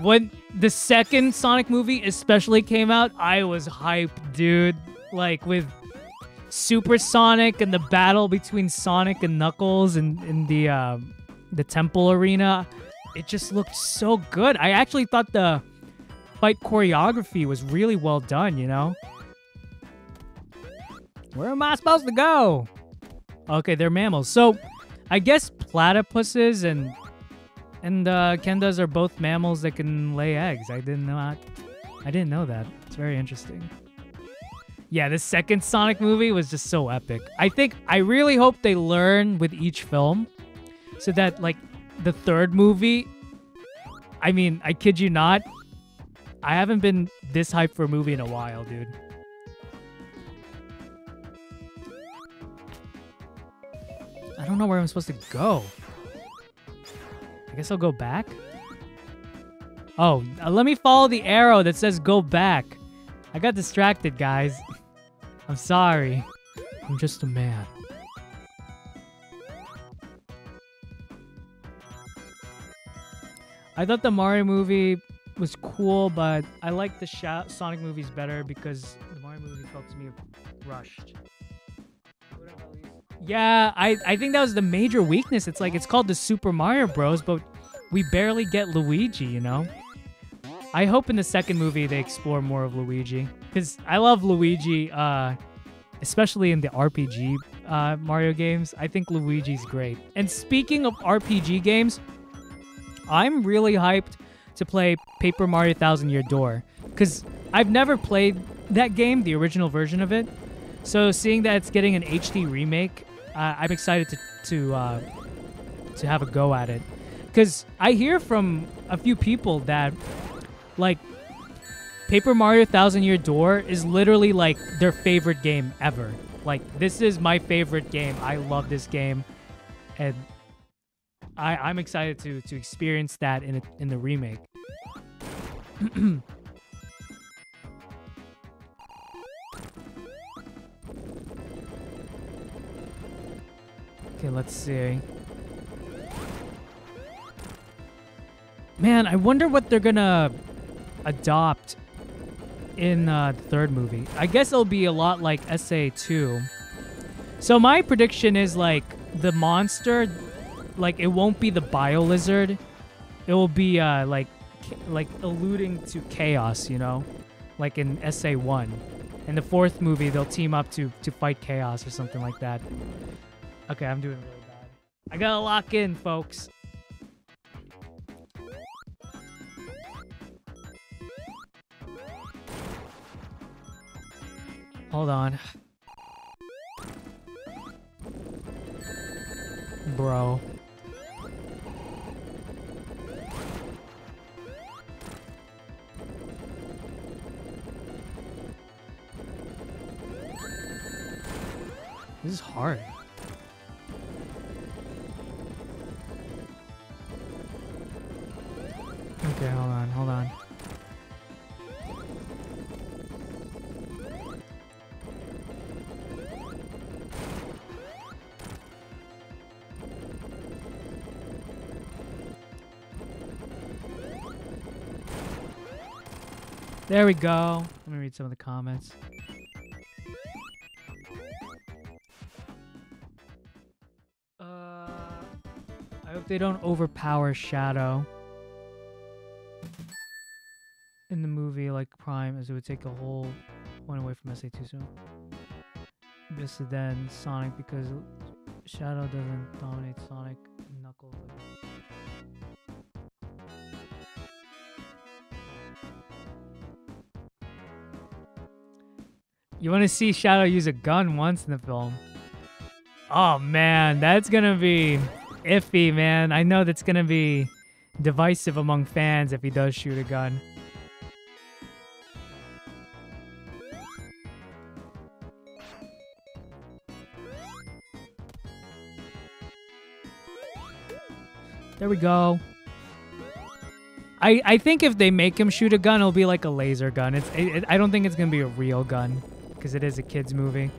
when the second Sonic movie especially came out. I was hyped, dude. Like with Super Sonic and the battle between Sonic and Knuckles and in the uh, the temple arena. It just looked so good. I actually thought the fight choreography was really well done. You know. Where am I supposed to go? Okay, they're mammals. So, I guess platypuses and and uh, echidnas are both mammals that can lay eggs. I did not. know. I didn't know that. It's very interesting. Yeah, the second Sonic movie was just so epic. I think I really hope they learn with each film, so that like the third movie. I mean, I kid you not. I haven't been this hyped for a movie in a while, dude. I don't know where I'm supposed to go. I guess I'll go back. Oh, uh, let me follow the arrow that says go back. I got distracted, guys. I'm sorry. I'm just a man. I thought the Mario movie was cool, but I like the Sonic movies better because the Mario movie felt to me rushed. Yeah, I, I think that was the major weakness. It's like it's called the Super Mario Bros, but we barely get Luigi, you know? I hope in the second movie they explore more of Luigi. Because I love Luigi, uh, especially in the RPG uh, Mario games. I think Luigi's great. And speaking of RPG games, I'm really hyped to play Paper Mario Thousand Year Door. Because I've never played that game, the original version of it. So seeing that it's getting an HD remake, uh, I'm excited to to uh, to have a go at it. Because I hear from a few people that like Paper Mario Thousand Year Door is literally like their favorite game ever. Like this is my favorite game. I love this game, and I I'm excited to to experience that in a, in the remake. Okay, let's see. Man, I wonder what they're gonna adopt in uh, the third movie. I guess it'll be a lot like SA2. So my prediction is like the monster, like it won't be the Biolizard. It will be uh, like like alluding to chaos, you know, like in SA1. In the fourth movie, they'll team up to to fight chaos or something like that. Okay, I'm doing really bad. I gotta lock in, folks. Hold on. Bro. This is hard. Okay, hold on, hold on. There we go. Let me read some of the comments. Uh, I hope they don't overpower Shadow in the movie like Prime, as it would take a whole one away from SA2 soon. This is then Sonic because Shadow doesn't dominate Sonic Knuckles. You want to see Shadow use a gun once in the film? Oh man, that's gonna be iffy, man. I know that's gonna be divisive among fans if he does shoot a gun. There we go. I I think if they make him shoot a gun, it'll be like a laser gun. It's it, it, I don't think it's gonna be a real gun because it is a kids movie.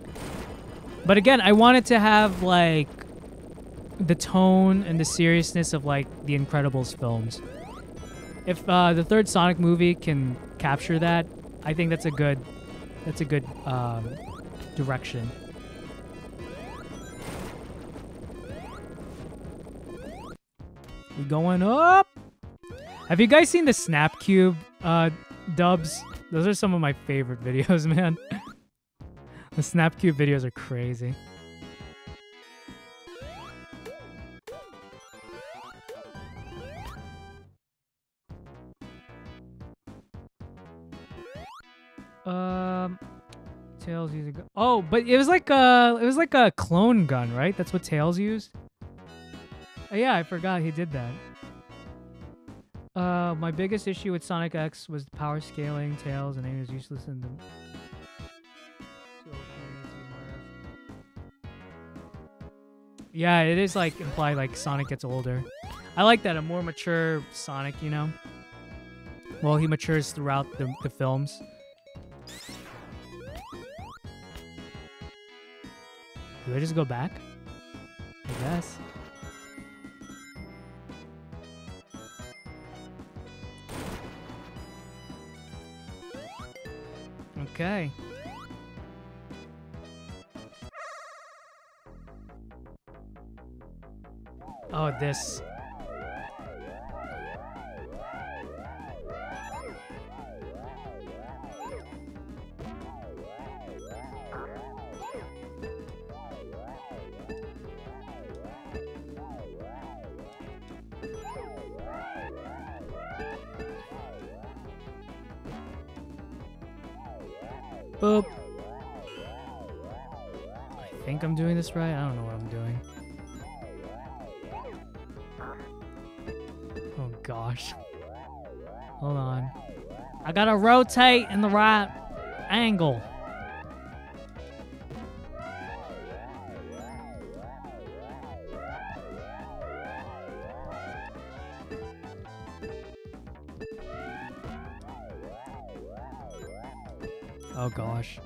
But again, I wanted to have like the tone and the seriousness of like the Incredibles films. If uh, the third Sonic movie can capture that, I think that's a good that's a good um, direction. We going up. Have you guys seen the Snapcube uh, dubs? Those are some of my favorite videos, man. the Snapcube videos are crazy. Um, Tails using. Oh, but it was like a it was like a clone gun, right? That's what Tails used. Oh, yeah, I forgot he did that. Uh, my biggest issue with Sonic X was power scaling, Tails, and it was useless in the. Yeah, it is like implied like Sonic gets older. I like that a more mature Sonic, you know. Well, he matures throughout the, the films. Do I just go back? I guess. Okay. Oh, this. Rotate in the right angle. Oh gosh.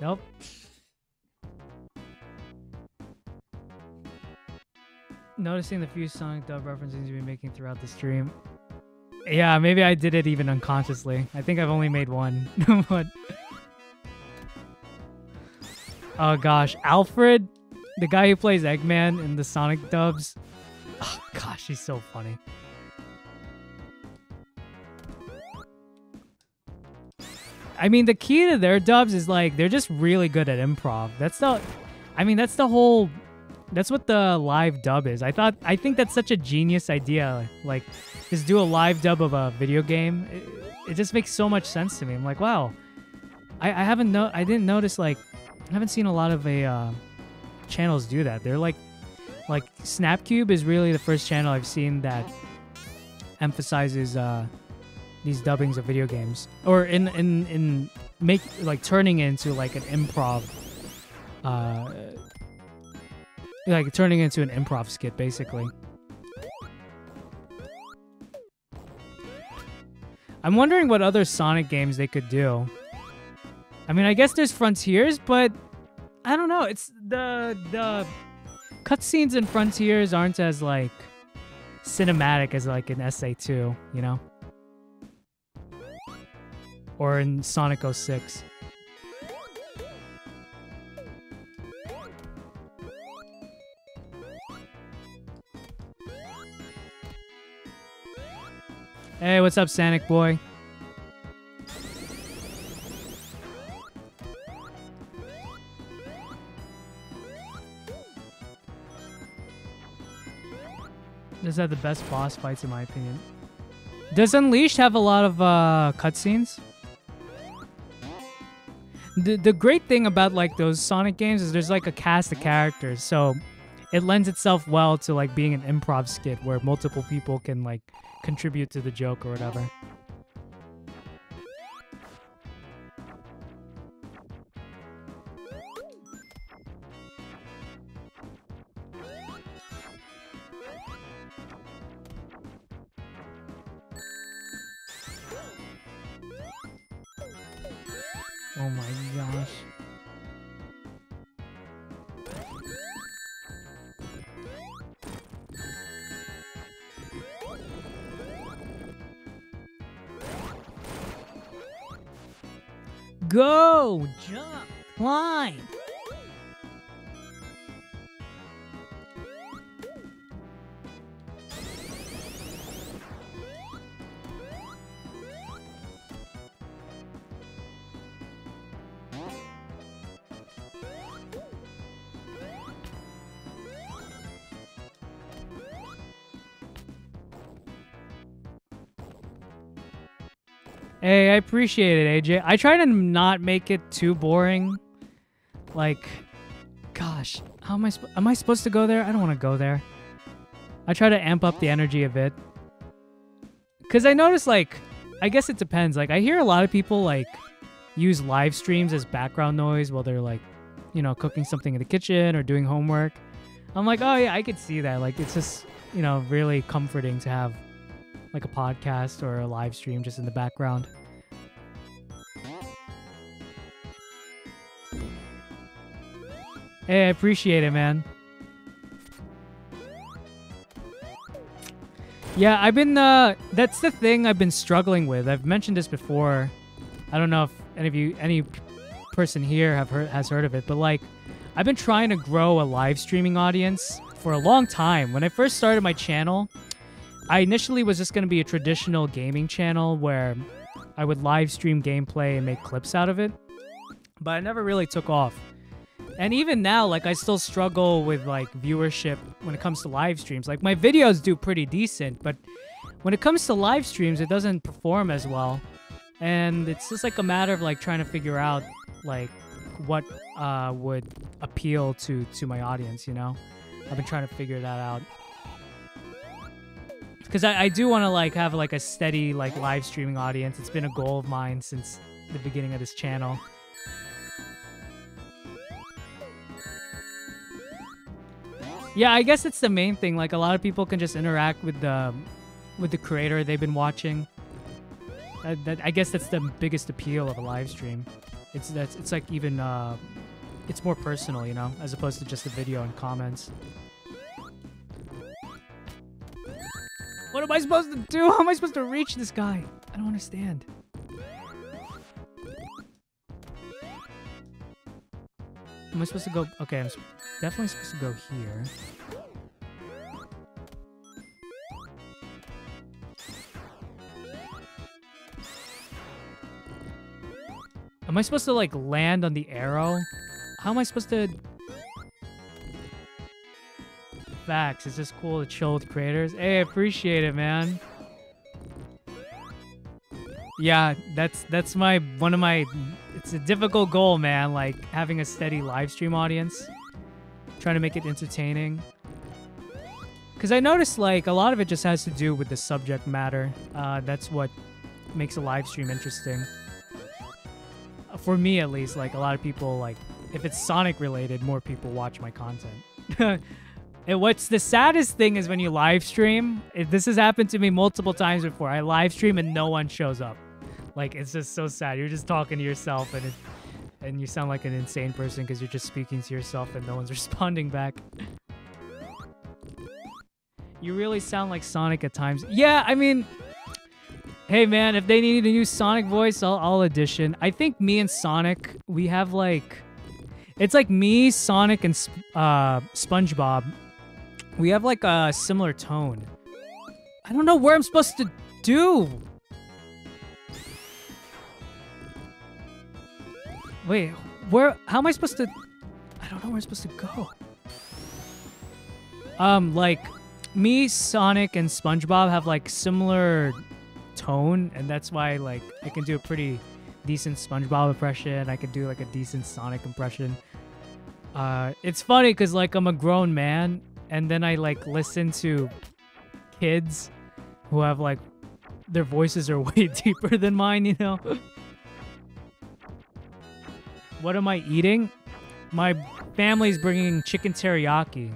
Nope. Noticing the few Sonic dub references you've been making throughout the stream. Yeah, maybe I did it even unconsciously. I think I've only made one. but Oh gosh, Alfred, the guy who plays Eggman in the Sonic dubs. Oh gosh, he's so funny. I mean, the key to their dubs is like they're just really good at improv. That's the, I mean, that's the whole, that's what the live dub is. I thought, I think that's such a genius idea. Like, just do a live dub of a video game. It, it just makes so much sense to me. I'm like, wow, I, I haven't no, I didn't notice like, I haven't seen a lot of a uh, channels do that. They're like, like Snapcube is really the first channel I've seen that emphasizes. uh these dubbings of video games or in in in make like turning into like an improv uh like turning into an improv skit basically. I'm wondering what other sonic games they could do. I mean i guess there's frontiers but i don't know. It's the the cutscenes in frontiers aren't as like cinematic as like an sa2 you know? Or in Sonic 06. Hey, what's up, Sanic boy? This had the best boss fights in my opinion. Does Unleashed have a lot of uh, cutscenes? The, the great thing about like those Sonic games is there's like a cast of characters, so it lends itself well to like being an improv skit where multiple people can like contribute to the joke or whatever. Oh my gosh. Go! Jump! Climb! Hey, I appreciate it, AJ. I try to not make it too boring. Like, gosh, how am I? Am I supposed to go there? I don't want to go there. I try to amp up the energy a bit. Cause I notice, like, I guess it depends. Like, I hear a lot of people like use live streams as background noise while they're like, you know, cooking something in the kitchen or doing homework. I'm like, oh yeah, I could see that. Like, it's just, you know, really comforting to have like a podcast or a live stream just in the background. Hey, I appreciate it, man. Yeah, I've been, uh, that's the thing I've been struggling with. I've mentioned this before. I don't know if any of you, any person here have heard, has heard of it, but like, I've been trying to grow a live streaming audience for a long time. When I first started my channel, I initially was just going to be a traditional gaming channel where I would live stream gameplay and make clips out of it. But I never really took off. And even now, like, I still struggle with, like, viewership when it comes to live streams. Like, my videos do pretty decent, but when it comes to live streams, it doesn't perform as well. And it's just, like, a matter of, like, trying to figure out, like, what uh, would appeal to, to my audience, you know? I've been trying to figure that out because I, I do want to like have like a steady like live streaming audience. It's been a goal of mine since the beginning of this channel. Yeah, I guess it's the main thing. Like a lot of people can just interact with the with the creator they've been watching. That, I guess that's the biggest appeal of a live stream. It's that's it's like even uh, it's more personal, you know, as opposed to just a video and comments. What am I supposed to do? How am I supposed to reach this guy? I don't understand. Am I supposed to go? Okay, I'm definitely supposed to go here. Am I supposed to like land on the arrow? How am I supposed to Facts. It's just cool to chill with creators. Hey, appreciate it, man. Yeah, that's that's my one of my it's a difficult goal, man, like having a steady live stream audience. Trying to make it entertaining. Cause I noticed like a lot of it just has to do with the subject matter. Uh, that's what makes a live stream interesting. For me at least, like a lot of people like if it's Sonic related, more people watch my content. And what's the saddest thing is when you live stream. This has happened to me multiple times before. I live stream and no one shows up. Like it's just so sad. You're just talking to yourself and it, and you sound like an insane person because you're just speaking to yourself and no one's responding back. You really sound like Sonic at times. Yeah, I mean, hey man, if they need a new Sonic voice, I'll, I'll audition. I think me and Sonic, we have like, it's like me, Sonic, and uh, SpongeBob we have like a similar tone. I don't know where I'm supposed to do? Wait, where? How am I supposed to? I don't know where I'm supposed to go. Um, like me, Sonic, and SpongeBob have like similar tone, and that's why like I can do a pretty decent SpongeBob impression. I can do like a decent Sonic impression. Uh, it's funny because like I'm a grown man, and then I like listen to kids who have like their voices are way deeper than mine, you know. what am I eating? My family's bringing chicken teriyaki.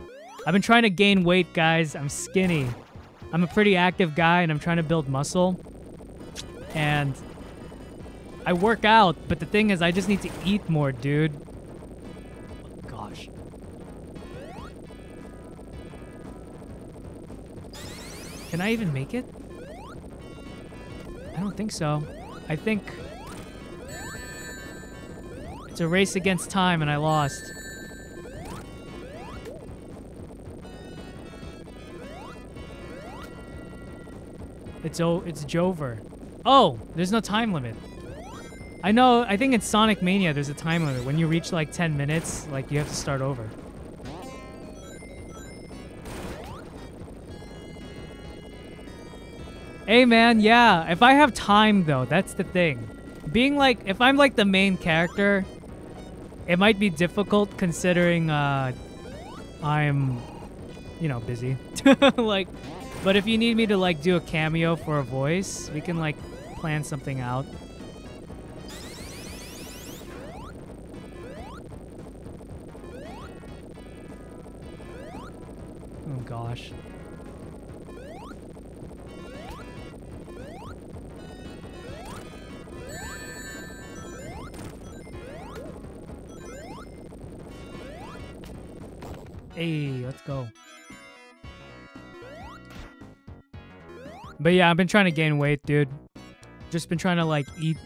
I've been trying to gain weight, guys. I'm skinny. I'm a pretty active guy and I'm trying to build muscle. And I work out, but the thing is I just need to eat more, dude. Can I even make it? I don't think so. I think it's a race against time and I lost. It's oh, it's Jover. Oh, there's no time limit. I know, I think in Sonic Mania there's a time limit. When you reach like 10 minutes, like you have to start over. Hey man, yeah, if I have time though, that's the thing. Being like, if I'm like the main character, it might be difficult considering uh, I'm, you know, busy. like, but if you need me to like do a cameo for a voice, we can like plan something out. Oh gosh. Hey, let's go. But yeah, I've been trying to gain weight, dude. Just been trying to like eat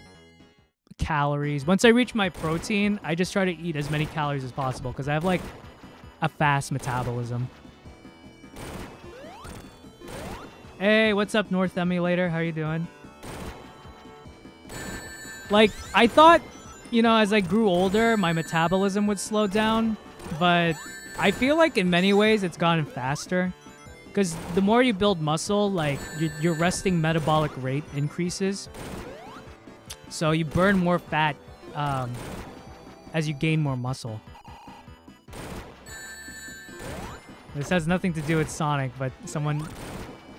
calories. Once I reach my protein, I just try to eat as many calories as possible because I have like a fast metabolism. Hey, what's up, North Emulator? How you doing? Like, I thought, you know, as I grew older, my metabolism would slow down, but I feel like in many ways it's gotten faster. Because the more you build muscle, like your, your resting metabolic rate increases. So you burn more fat um, as you gain more muscle. This has nothing to do with Sonic, but someone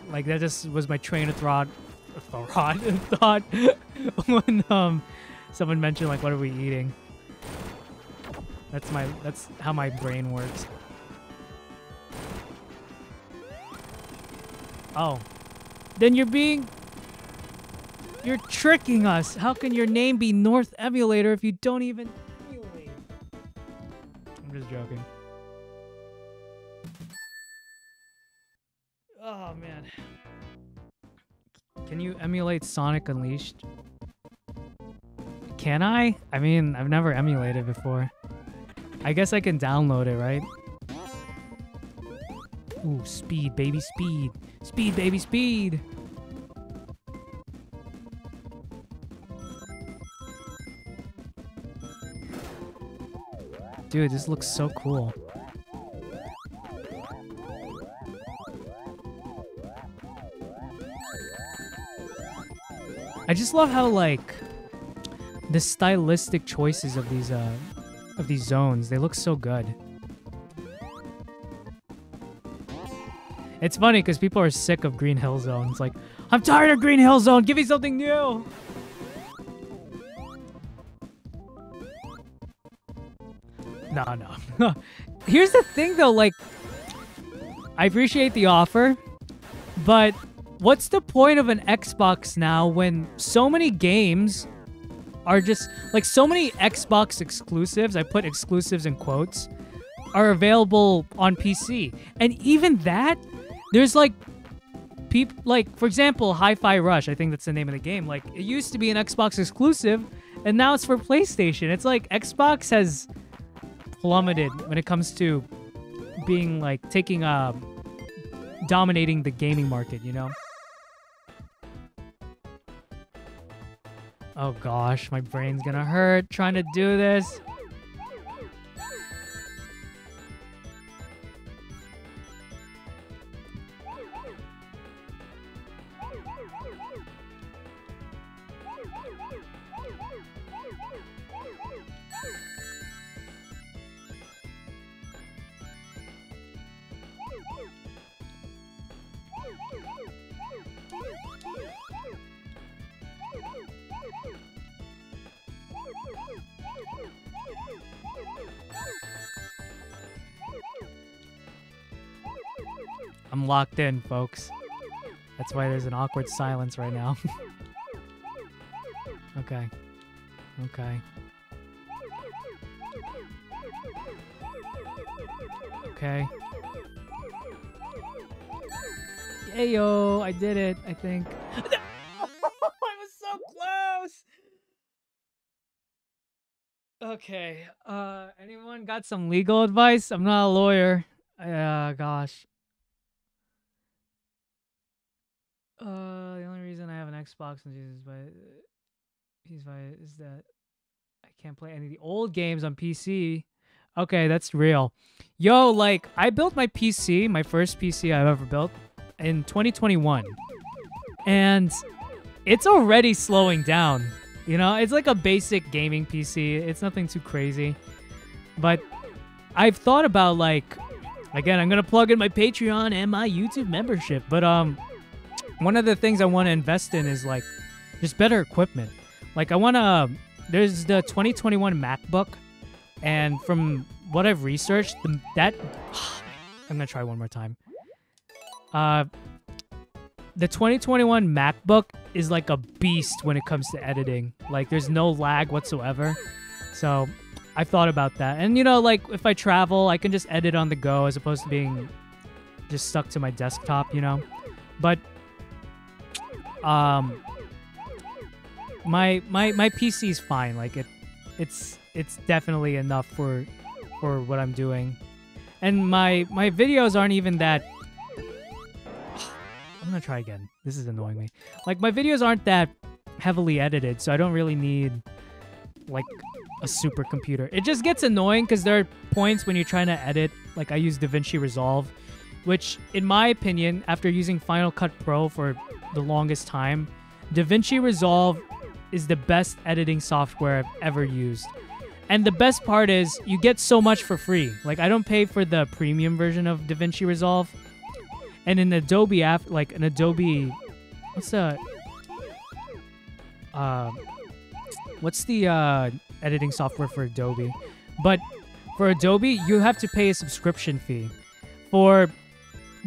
like that just was my train of thought thought thought when um someone mentioned like what are we eating. That's my that's how my brain works. Oh. Then you're being you're tricking us. How can your name be North Emulator if you don't even emulate? I'm just joking. Oh man. Can you emulate Sonic Unleashed? Can I? I mean, I've never emulated before. I guess I can download it, right? Ooh, speed, baby, speed. Speed, baby, speed. Dude, this looks so cool. I just love how like the stylistic choices of these uh of these zones. They look so good. It's funny because people are sick of Green Hill Zone. It's like, I'm tired of Green Hill Zone. Give me something new. No, no. Here's the thing though, like, I appreciate the offer, but what's the point of an Xbox now when so many games are just like so many Xbox exclusives, I put exclusives in quotes, are available on PC. And even that, there's like people like for example, Hi-Fi Rush, I think that's the name of the game. Like it used to be an Xbox exclusive and now it's for PlayStation. It's like Xbox has plummeted when it comes to being like taking uh dominating the gaming market, you know? Oh gosh, my brain's gonna hurt trying to do this. I'm locked in, folks. That's why there's an awkward silence right now. okay. Okay. Okay. Yayo, I did it, I think. I was so close! Okay, uh, anyone got some legal advice? I'm not a lawyer. Uh, gosh. Uh, the only reason I have an Xbox and Jesus he's by is that I can't play any of the old games on PC. Okay, that's real. Yo, like I built my PC, my first PC I've ever built in 2021. And it's already slowing down. You know, it's like a basic gaming PC. It's nothing too crazy. But I've thought about like again, I'm to plug in my Patreon and my YouTube membership, but um one of the things I want to invest in is like just better equipment. Like I want to there's the 2021 MacBook and from what I've researched, the, that I'm to try one more time. Uh the 2021 MacBook is like a beast when it comes to editing. Like there's no lag whatsoever. So, I thought about that. And you know, like if I travel, I can just edit on the go as opposed to being just stuck to my desktop, you know. But um my my my PC is fine. Like it it's it's definitely enough for for what I'm doing. And my my videos aren't even that I'm gonna try again. This is annoying me. Like my videos aren't that heavily edited, so I don't really need like a supercomputer. It just gets annoying because there are points when you're trying to edit. Like I use DaVinci Resolve, which in my opinion, after using Final Cut Pro for the longest time, DaVinci Resolve is the best editing software I've ever used. And the best part is you get so much for free. Like I don't pay for the premium version of DaVinci Resolve. And in Adobe app like an Adobe what's the uh what's the uh editing software for Adobe? But for Adobe, you have to pay a subscription fee. For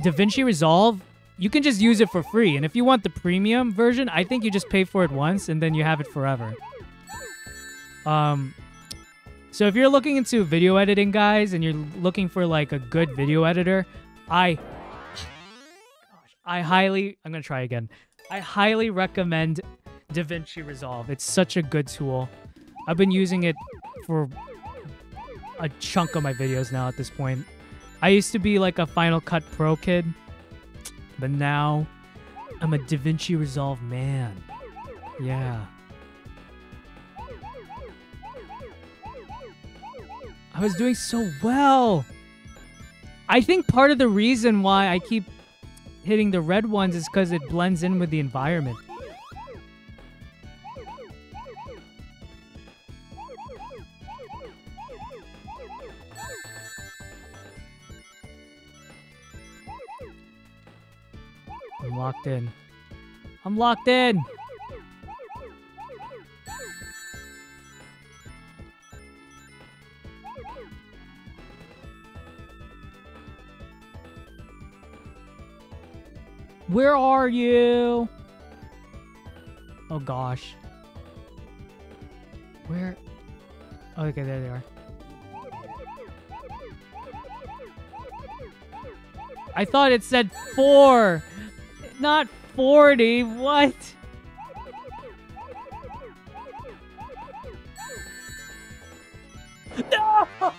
DaVinci Resolve, you can just use it for free. And if you want the premium version, I think you just pay for it once and then you have it forever. Um, so if you're looking into video editing, guys, and you're looking for like a good video editor, I, I highly, I'm gonna try again. I highly recommend DaVinci Resolve. It's such a good tool. I've been using it for a chunk of my videos now at this point. I used to be like a Final Cut Pro kid, but now I'm a DaVinci Resolve man. Yeah. I was doing so well. I think part of the reason why I keep hitting the red ones is because it blends in with the environment. I'm locked in. I'm locked in! Where are you? Oh gosh. Where? Oh, okay, there they are. I thought it said four, not 40. What? No! Gosh!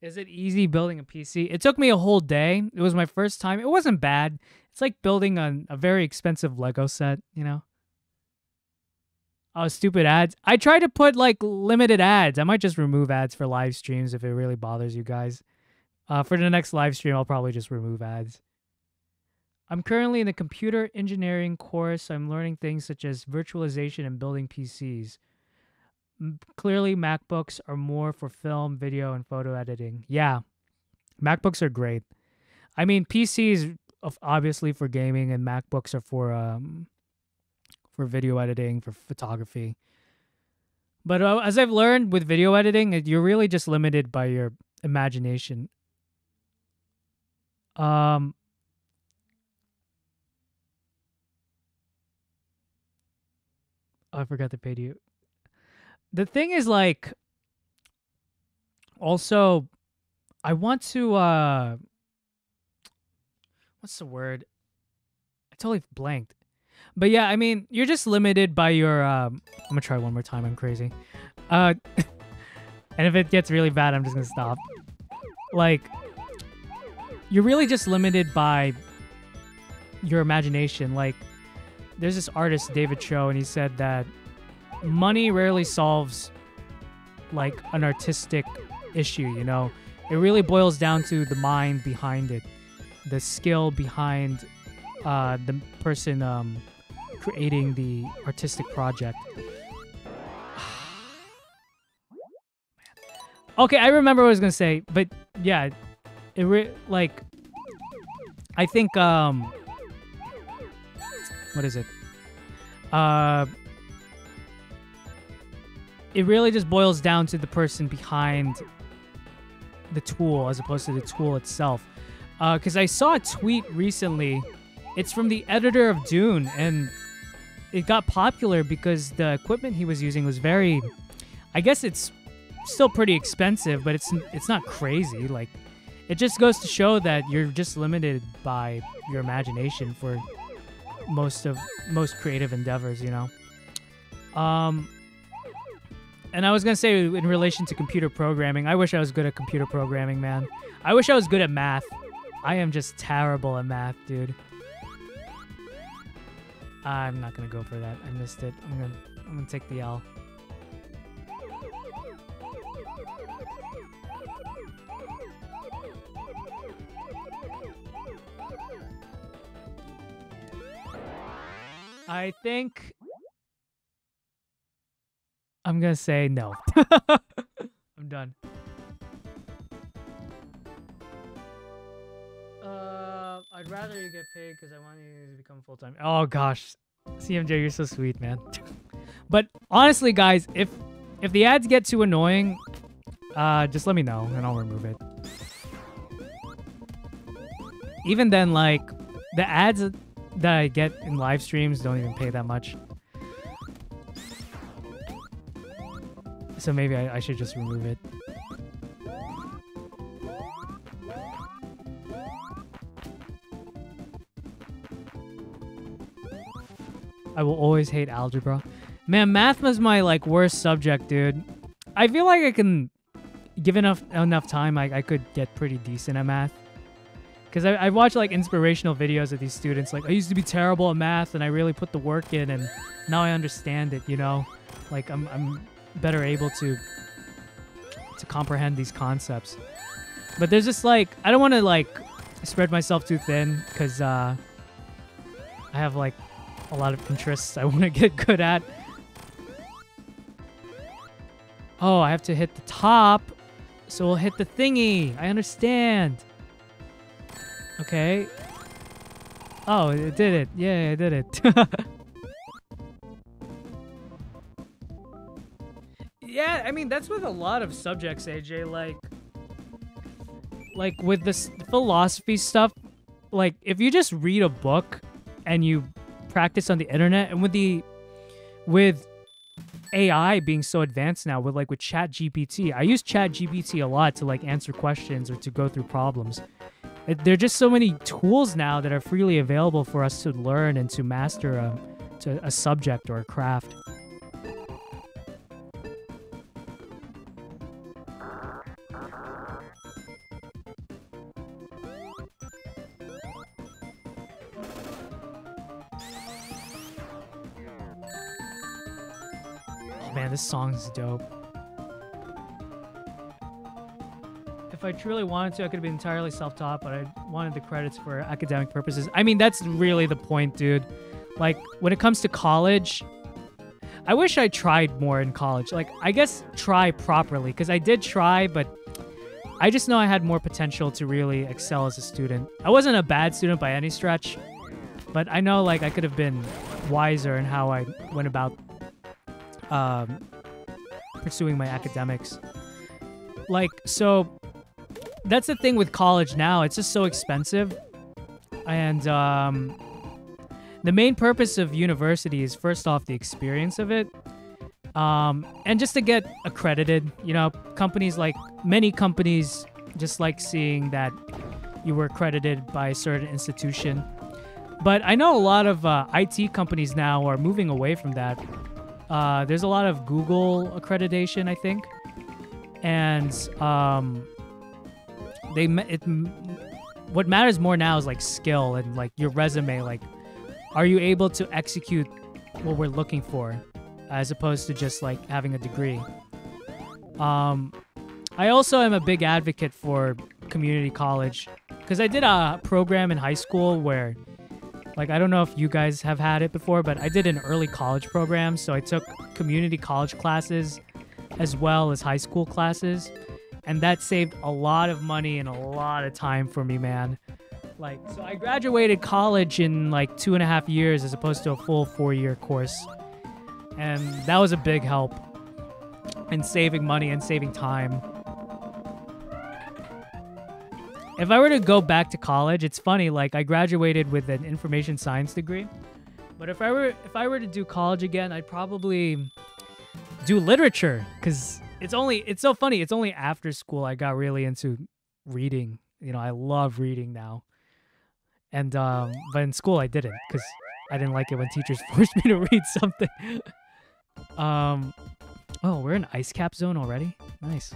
Is it easy building a PC? It took me a whole day. It was my first time. It wasn't bad. It's like building a, a very expensive Lego set, you know? Oh, stupid ads. I try to put like limited ads. I might just remove ads for live streams if it really bothers you guys. Uh, for the next live stream, I'll probably just remove ads. I'm currently in the computer engineering course. I'm learning things such as virtualization and building PCs. clearly, MacBooks are more for film, video, and photo editing. Yeah, MacBooks are great. I mean, PCs obviously for gaming, and MacBooks are for um, for video editing, for photography. But uh, as I've learned with video editing, you're really just limited by your imagination. Um, oh, I forgot to pay you. The thing is, like, also, I want to. uh What's the word? I totally blanked. But yeah, I mean, you're just limited by your. Um, I'm gonna try one more time. I'm crazy. Uh, and if it gets really bad, I'm just gonna stop. Like, you're really just limited by your imagination. Like, there's this artist, David Choe, and he said that money rarely solves like an artistic issue. You know, it really boils down to the mind behind it, the skill behind uh, the person um, creating the artistic project. okay, I remember what I was gonna say, but yeah, it re- like I think um what is it? Uh it really just boils down to the person behind the tool as opposed to the tool itself. Because uh, I saw a tweet recently. It's from the editor of Dune, and it got popular because the equipment he was using was very I guess it's still pretty expensive, but it's it's not crazy. Like it just goes to show that you're just limited by your imagination for most of most creative endeavors, you know. Um and I was gonna say in relation to computer programming, I wish I was good at computer programming, man. I wish I was good at math. I am just terrible at math, dude. I'm not gonna go for that. I missed it. I'm gonna I'm gonna take the L. I think I'm gonna say no. I'm done. I'd rather you get paid because I want you to become full time. Oh gosh, CMJ, you're so sweet, man. but honestly, guys, if if the ads get too annoying, uh, just let me know and I'll remove it. Even then, like the ads that I get in live streams don't even pay that much. So maybe I, I should just remove it. I will always hate algebra. Man, math was my like worst subject, dude. I feel like I can give enough enough time, I, I could get pretty decent at math. Because I, I watch like inspirational videos of these students. Like, I used to be terrible at math and I really put the work in and now I understand it, you know? Like, I'm, I'm better able to to comprehend these concepts. But there's just like, I don't want to like spread myself too thin because uh, I have like a lot of interests I want to get good at. Oh, I have to hit the top. So we'll hit the thingy. I understand. Okay. Oh, it did it. Yeah, I did it. yeah, I mean, that's with a lot of subjects, AJ. Like, like with this philosophy stuff, like, if you just read a book and you practice on the internet and with the with AI being so advanced now with like with ChatGPT. I use ChatGPT a lot to like answer questions or to go through problems. There are just so many tools now that are freely available for us to learn and to master a, to a subject or a craft. This song's dope. If I truly wanted to, I could been entirely self-taught, but I wanted the credits for academic purposes. I mean, that's really the point, dude. Like, when it comes to college, I wish I tried more in college. Like, I guess try properly, because I did try, but I just know I had more potential to really excel as a student. I wasn't a bad student by any stretch, but I know, like, I could have been wiser in how I went about um, pursuing my academics. Like, so that's the thing with college now. It's just so expensive. And um, the main purpose of university is first off the experience of it. Um, and just to get accredited, you know, companies like many companies just like seeing that you were accredited by a certain institution. But I know a lot of uh, IT companies now are moving away from that. Uh, there's a lot of Google accreditation, I think, and um, they it what matters more now is like skill and like your resume. Like, are you able to execute what we're looking for, as opposed to just like having a degree? Um, I also am a big advocate for community college because I did a program in high school where like I don't know if you guys have had it before, but I did an early college program, so I took community college classes as well as high school classes, and that saved a lot of money and a lot of time for me, man. Like, so I graduated college in like two and a half years as opposed to a full four year course, and that was a big help in saving money and saving time. If I were to go back to college, it's funny. Like I graduated with an information science degree, but if I were if I were to do college again, I'd probably do literature because it's only it's so funny. It's only after school I got really into reading. You know, I love reading now, and um, but in school I didn't because I didn't like it when teachers forced me to read something. um, oh, we're in ice cap zone already. Nice.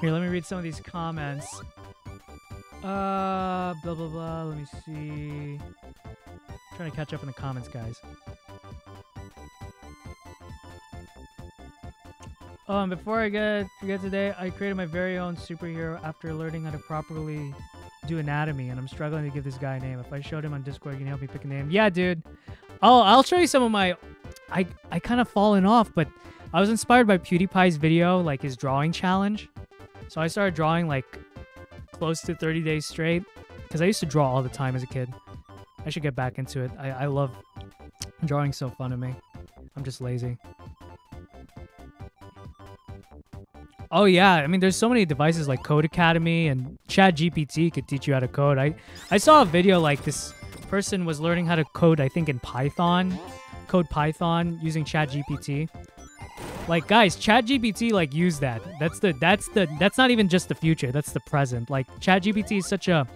Here, let me read some of these comments. Uh, blah, blah, blah. Let me see. I'm trying to catch up in the comments, guys. Oh, and before I get forget today, I created my very own superhero after learning how to properly do anatomy, and I'm struggling to give this guy a name. If I showed him on Discord, can you help me pick a name? Yeah, dude. Oh, I'll show you some of my. I I kind of fallen off, but I was inspired by PewDiePie's video, like his drawing challenge. So I started drawing like close to 30 days straight because I used to draw all the time as a kid. I should get back into it. I, I love drawing so fun to me. I'm just lazy. Oh yeah, I mean there's so many devices like Codecademy and ChatGPT could teach you how to code. I I saw a video like this person was learning how to code I think in Python, code Python using ChatGPT. Like guys, ChatGPT like use that. That's the that's the that's not even just the future. That's the present. Like ChatGPT is such a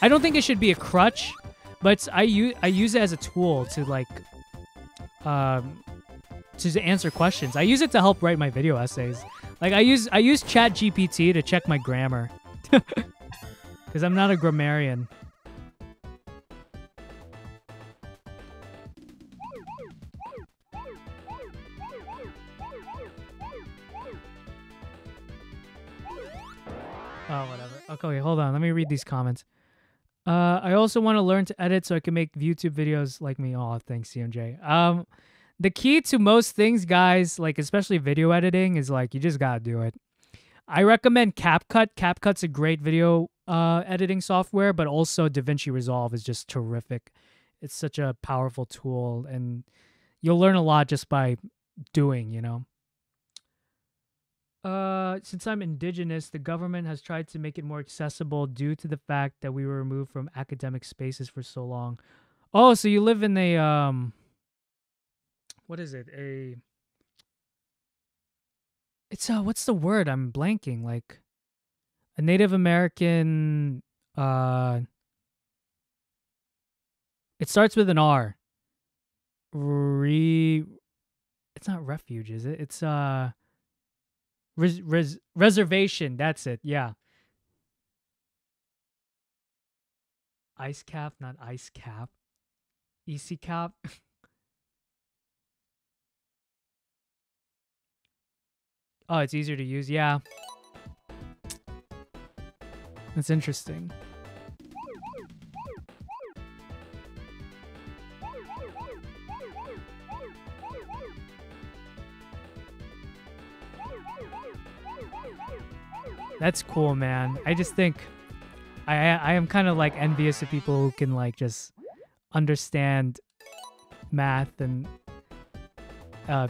I don't think it should be a crutch, but I use I use it as a tool to like um to answer questions. I use it to help write my video essays. Like I use I use ChatGPT to check my grammar. Cuz I'm not a grammarian. Oh, whatever. Okay, hold on. Let me read these comments. Uh, I also want to learn to edit so I can make YouTube videos like me. Oh, thanks, CMJ. Um, the key to most things, guys, like especially video editing, is like you just gotta do it. I recommend CapCut. CapCut's a great video uh, editing software, but also DaVinci Resolve is just terrific. It's such a powerful tool, and you'll learn a lot just by doing. You know. Uh, since I'm indigenous, the government has tried to make it more accessible due to the fact that we were removed from academic spaces for so long. Oh, so you live in a um what is it? A It's uh what's the word? I'm blanking. Like a Native American uh It starts with an R. Re It's not refuge, is it? It's uh Res, res, reservation. That's it. Yeah. Ice cap, not ice cap. EC cap. oh, it's easier to use. Yeah. That's interesting. That's cool, man. I just think I I am kind of like envious of people who can like just understand math and uh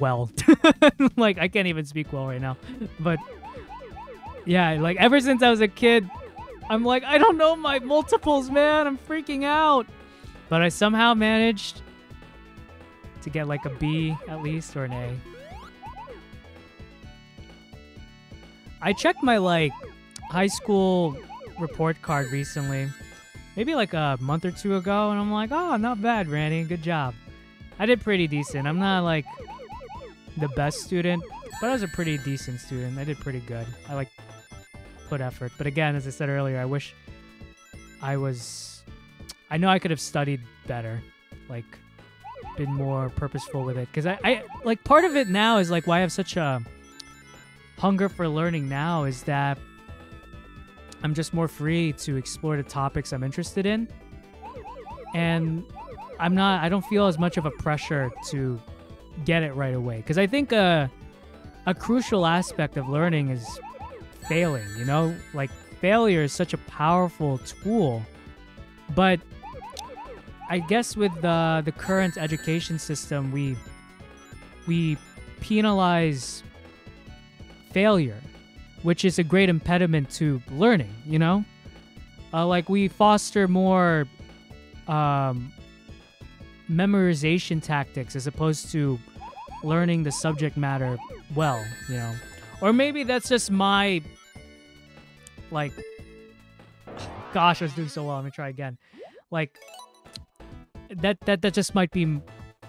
well. like I can't even speak well right now. But yeah, like ever since I was a kid, I'm like I don't know my multiples, man. I'm freaking out. But I somehow managed to get like a B at least or an A. I checked my like high school report card recently, maybe like a month or two ago, and I'm like, oh, not bad, Randy. Good job. I did pretty decent. I'm not like the best student, but I was a pretty decent student. I did pretty good. I like put effort. But again, as I said earlier, I wish I was. I know I could have studied better, like been more purposeful with it. Because I, I like part of it now is like why I have such a hunger for learning now is that I'm just more free to explore the topics I'm interested in. And I'm not, I don't feel as much of a pressure to get it right away. Because I think a, a crucial aspect of learning is failing, you know? Like, failure is such a powerful tool. But I guess with the, the current education system, we, we penalize failure, which is a great impediment to learning, you know? Uh, like we foster more um, memorization tactics as opposed to learning the subject matter well, you know? Or maybe that's just my, like, gosh, I was doing so well. Let me try again. Like, that, that, that just might be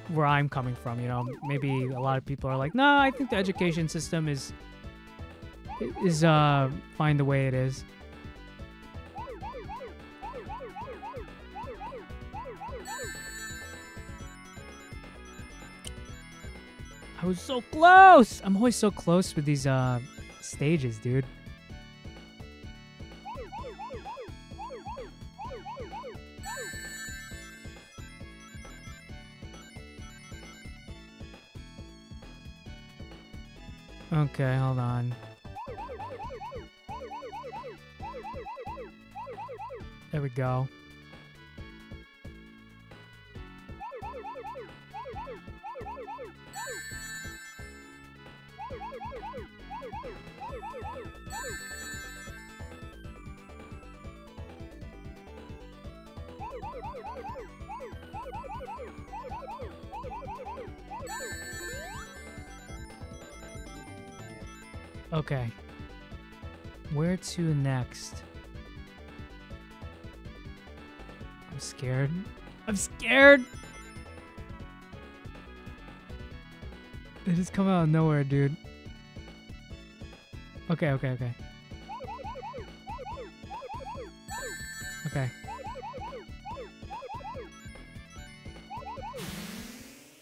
where I'm coming from, you know? Maybe a lot of people are like, no, I think the education system is is uh fine the way it is. I was so close. I'm always so close with these uh stages, dude. Okay, hold on. There we go. Okay. Where to next? I'm scared. I'm scared. They just come out of nowhere, dude. Okay, okay, okay. Okay.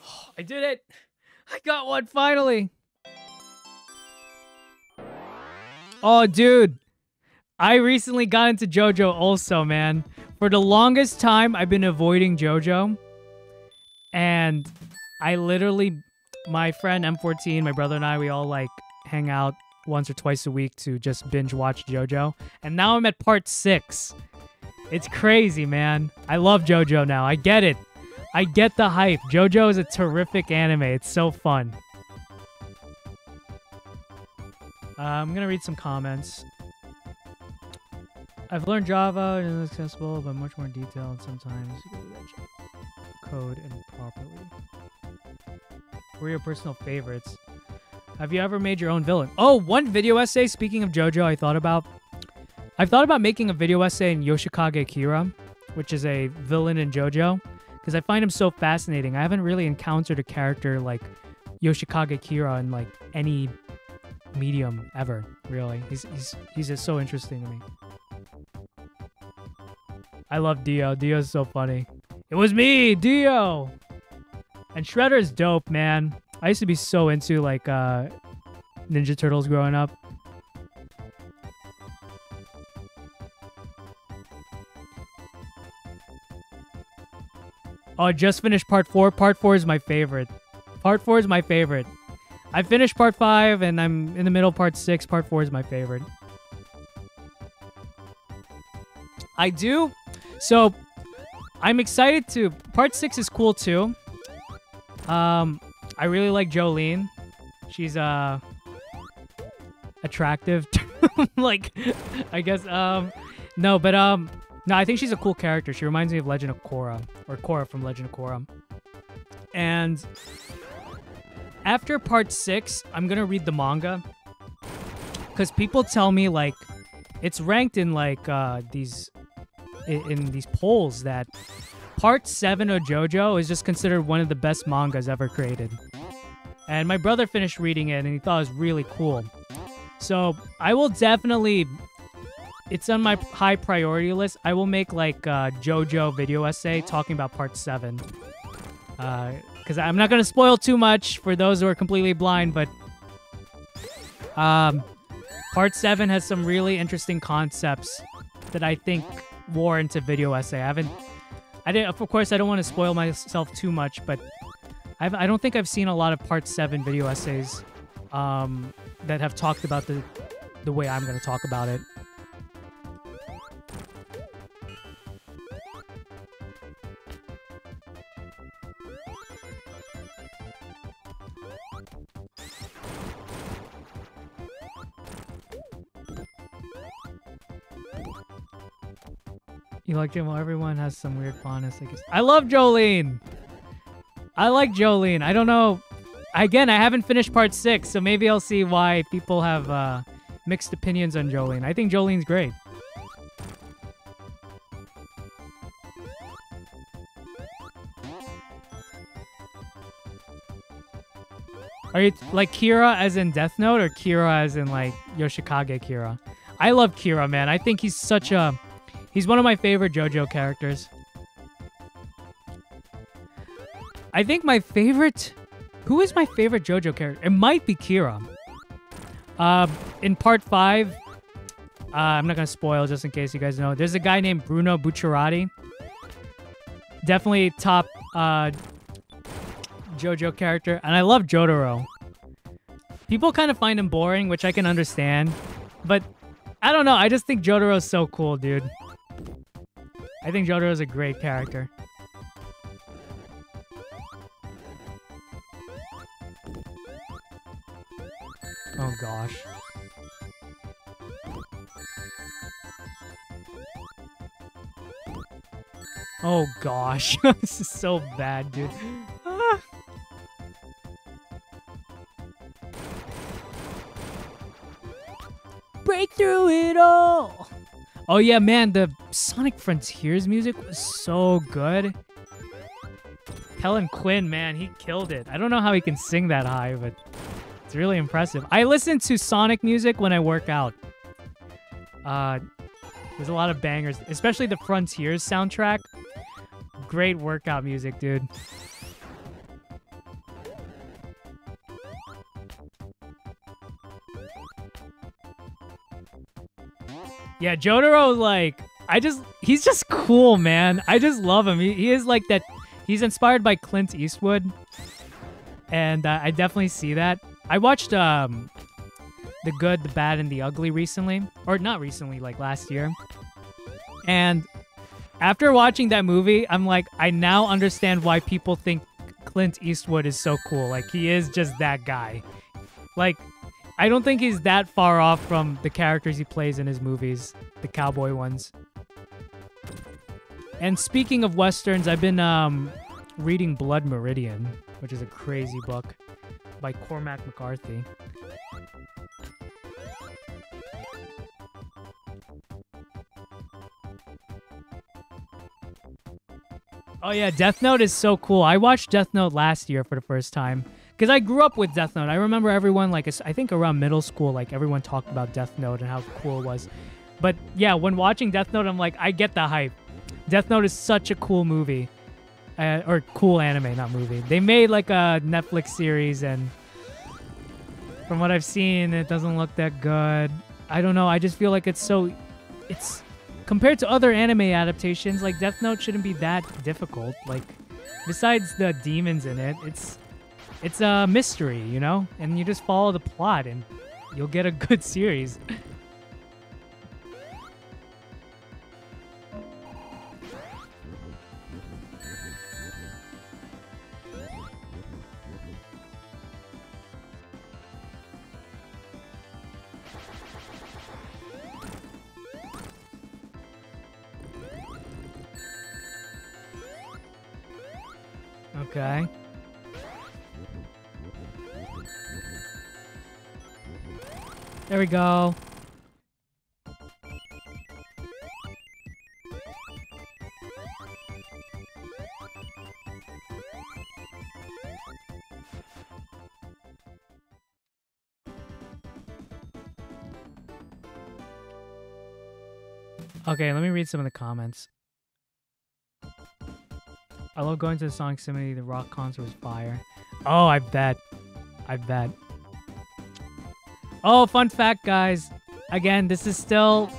I did it! I got one finally! Oh, dude. I recently got into JoJo also, man. For the longest time, I've been avoiding JoJo. And I literally, my friend M14, my brother and I, we all like hang out once or twice a week to just binge watch JoJo. And now I'm at part six. It's crazy, man. I love JoJo now. I get it. I get the hype. JoJo is a terrific anime. It's so fun. Uh, I'm to read some comments. I've learned Java and it's accessible, but much more detailed sometimes. Code improperly. What are your personal favorites? Have you ever made your own villain? Oh, one video essay, speaking of JoJo, I thought about. I've thought about making a video essay in Yoshikage Kira, which is a villain in JoJo, because I find him so fascinating. I haven't really encountered a character like Yoshikage Kira in like any medium ever, really. He's he's he's just so interesting to me. I love Dio. Dio's so funny. It was me, Dio. And Shredder's dope, man. I used to be so into like uh Ninja Turtles growing up. Oh, I just finished part four. Part four is my favorite. Part four is my favorite. I finished part five and I'm in the middle part six. Part four is my favorite. I do. So I'm excited to. Part six is cool too. Um, I really like Jolyne. She's uh attractive. like, I guess. Um, no, but um, no, I think she's a cool character. She reminds me of Legend of Korra or Korra from Legend of Korra. And after part six, I'm gonna read the manga because people tell me like it's ranked in like uh, these in, these polls that part seven of JoJo is just considered one of the best mangas ever created. And my brother finished reading it and he thought it was really cool. So I will definitely. It's on my high priority list. I will make like a JoJo video essay talking about part seven. Because I'm not gonna spoil too much for those who are completely blind, but um, part seven has some really interesting concepts that I think warrant a video essay. I haven't. I didn't. Of course, I don't want to spoil myself too much, but I've, I don't think I've seen a lot of part seven video essays. Um, that have talked about the the way I'm going to talk about it. You like Jim? Well, everyone has some weird fondness. I guess. I love Jolyne. I like Jolyne. I don't know again, I haven't finished part six, so maybe I'll see why people have uh, mixed opinions on Jolyne. I think Jolyne's great. Are you like Kira as in Death Note or Kira as in like Yoshikage Kira? I love Kira, man. I think he's such a he's one of my favorite JoJo characters. I think my favorite who is my favorite JoJo character? It might be Kira. Uh, in part five, uh, I'm not gonna spoil just in case you guys know. There's a guy named Bruno Bucciarati. Definitely top uh, JoJo character, and I love Jotaro. People kind of find him boring, which I can understand, but I don't know. I just think Jotaro's so cool, dude. I think Jotaro's a great character. Oh gosh. Oh gosh. this is so bad, dude. Ah. Break through it all! Oh yeah, man, the Sonic Frontiers music was so good. Kellin Quinn, man, he killed it. I don't know how he can sing that high, but it's really impressive. I listen to Sonic music when I work out. Uh, there's a lot of bangers, especially the Frontiers soundtrack. Great workout music, dude. Yeah, Jotaro, like, I just, he's just cool, man. I just love him. He, he is like that, he's inspired by Clint Eastwood. And uh, I definitely see that. I watched um, The Good, the Bad, and the Ugly recently. Or not recently, like last year. And after watching that movie, I'm like, I now understand why people think Clint Eastwood is so cool. Like, he is just that guy. Like, I don't think he's that far off from the characters he plays in his movies, the cowboy ones. And speaking of westerns, I've been um, reading Blood Meridian, which is a crazy book by Cormac McCarthy. Oh yeah, Death Note is so cool. I watched Death Note last year for the first time because I grew up with Death Note. I remember everyone like I think around middle school, like everyone talked about Death Note and how cool it was. But yeah, when watching Death Note, I'm like, I get the hype. Death Note is such a cool movie. Uh, or cool anime, not movie. They made like a Netflix series, and from what I've seen, it doesn't look that good. I don't know. I just feel like it's so. It's compared to other anime adaptations, like Death Note shouldn't be that difficult. Like, besides the demons in it, it's it's a mystery, you know, and you just follow the plot, and you'll get a good series. We go. Okay, let me read some of the comments. I love going to the Sonic Symphony. The rock concert was fire. Oh, I bet. I bet. Oh, fun fact, guys. Again, this is still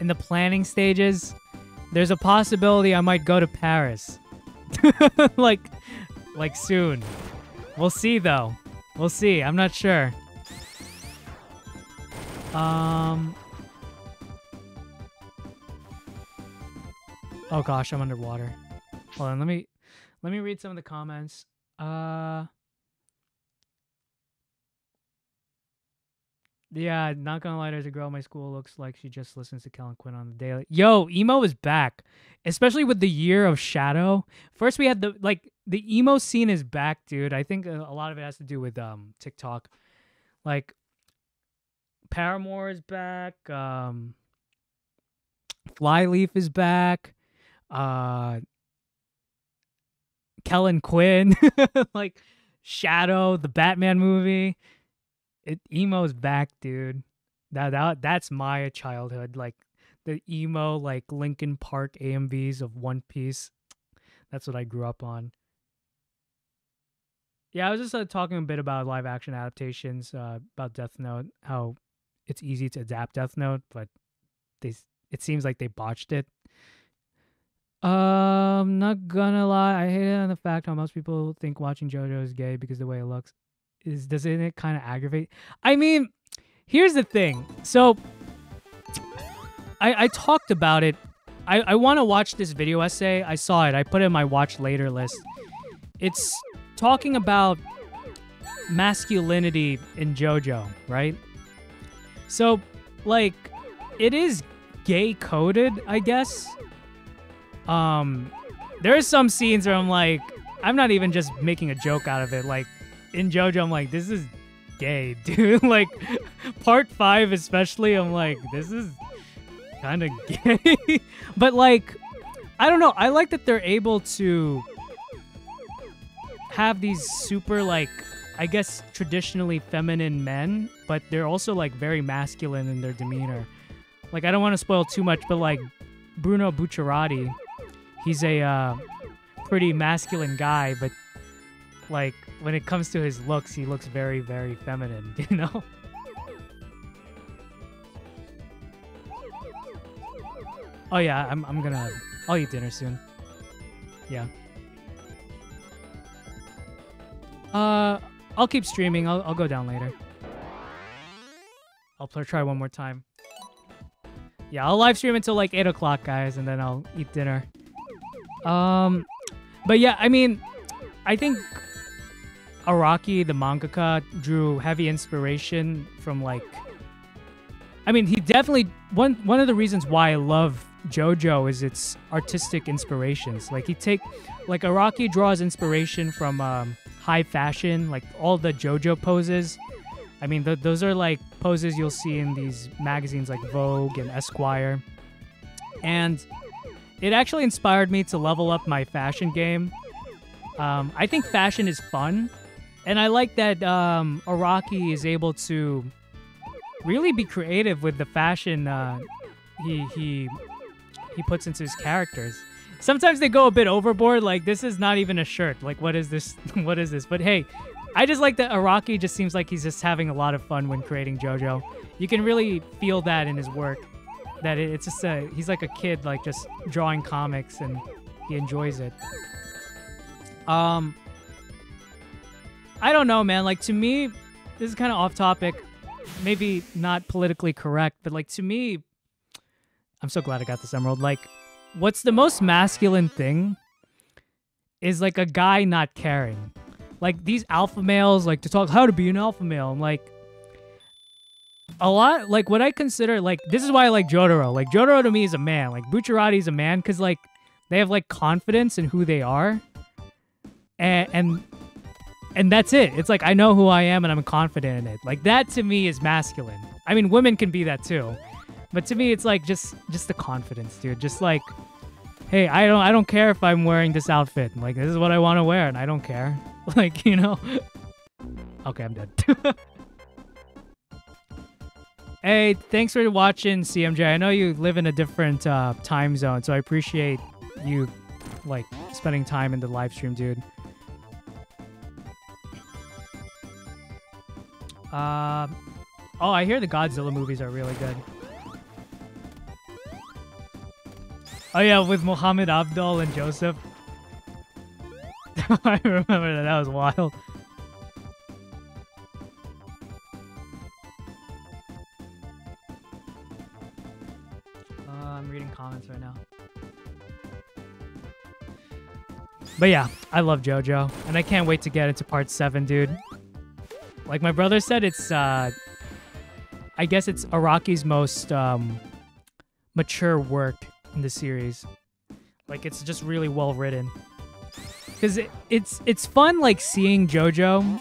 in the planning stages. There's a possibility I might go to Paris. like, like soon. We'll see, though. We'll see. I'm not sure. Um, Oh gosh, I'm underwater. Hold on, let me let me read some of the comments. Uh Yeah, not gonna lie, there's a girl in my school looks like she just listens to Kellin Quinn on the daily. Yo, emo is back, especially with the year of Shadow. First, we had the like the emo scene is back, dude. I think a lot of it has to do with um TikTok. Like Paramore is back. Um, Flyleaf is back uh Kellin Quinn, like Shadow, the Batman movie. It emo's back, dude. That that that's my childhood. Like the emo, like Linkin Park AMVs of One Piece. That's what I grew up on. Yeah, I was just uh, talking a bit about live action adaptations, uh, about Death Note, how it's easy to adapt Death Note, but they it seems like they botched it. Um, not gonna lie, I hate it on the fact how most people think watching JoJo is gay because the way it looks is doesn't it kind of aggravate? I mean, here's the thing. So, I I talked about it. I I want to watch this video essay. I saw it. I put it in my watch later list. It's talking about masculinity in JoJo, right? So, like, it is gay coded, I guess um, there are some scenes where I'm like, I'm not even just making a joke out of it. Like in JoJo, I'm like, this is gay, dude. like part five, especially, I'm like, this is kind of gay. but like, I don't know. I like that they're able to have these super like I guess traditionally feminine men, but they're also like very masculine in their demeanor. Like I don't want to spoil too much, but like Bruno Bucciarati, he's a uh, pretty masculine guy, but like when it comes to his looks, he looks very, very feminine, you know? Oh yeah, I'm I'm gonna I'll eat dinner soon. Yeah. Uh I'll keep streaming. I'll I'll go down later. I'll try one more time. Yeah, I'll live stream until like 8 o'clock, guys, and then I'll eat dinner. Um, but yeah, I mean, I think Araki, the mangaka, drew heavy inspiration from like. I mean, he definitely one one of the reasons why I love JoJo is its artistic inspirations. Like he take, like Araki draws inspiration from um, high fashion, like all the JoJo poses. I mean, th- those are like poses you'll see in these magazines like Vogue and Esquire, and it actually inspired me to level up my fashion game. Um, I think fashion is fun, and I like that um, Araki is able to really be creative with the fashion uh, he he he puts into his characters. Sometimes they go a bit overboard. Like this is not even a shirt. Like what is this? what is this? But hey, I just like that Araki just seems like he's just having a lot of fun when creating JoJo. You can really feel that in his work. That it, it's just a he's like a kid, like just drawing comics and he enjoys it. Um, I don't know, man. Like to me, this is kind of off topic, maybe not politically correct, but like to me, I'm so glad I got this emerald. Like, what's the most masculine thing is like a guy not caring. Like these alpha males like to talk how to be an alpha male. I'm like a lot like what I consider like this is why I like Jotaro. Like Jotaro to me is a man. Like Bucciarati is a man because like they have like confidence in who they are. And and and that's it. It's like I know who I am and I'm confident in it. Like that to me is masculine. I mean women can be that too. But to me it's like just just the confidence, dude. Just like hey, I don't I don't care if I'm wearing this outfit. Like this is what I want to wear and I don't care. Like, you know. Okay, I'm dead. hey, thanks for watching CMJ. I know you live in a different uh, time zone, so I appreciate you like spending time in the live stream, dude. Uh, oh, I hear the Godzilla movies are really good. Oh yeah, with Mohammed Avdol and Joseph. I remember that. That was wild. Uh, I'm reading comments right now. But yeah, I love JoJo, and I can't wait to get into part seven, dude. Like my brother said, it's uh, I guess it's Araki's most um, mature work in the series. Like it's just really well written because it, it's it's fun like seeing JoJo.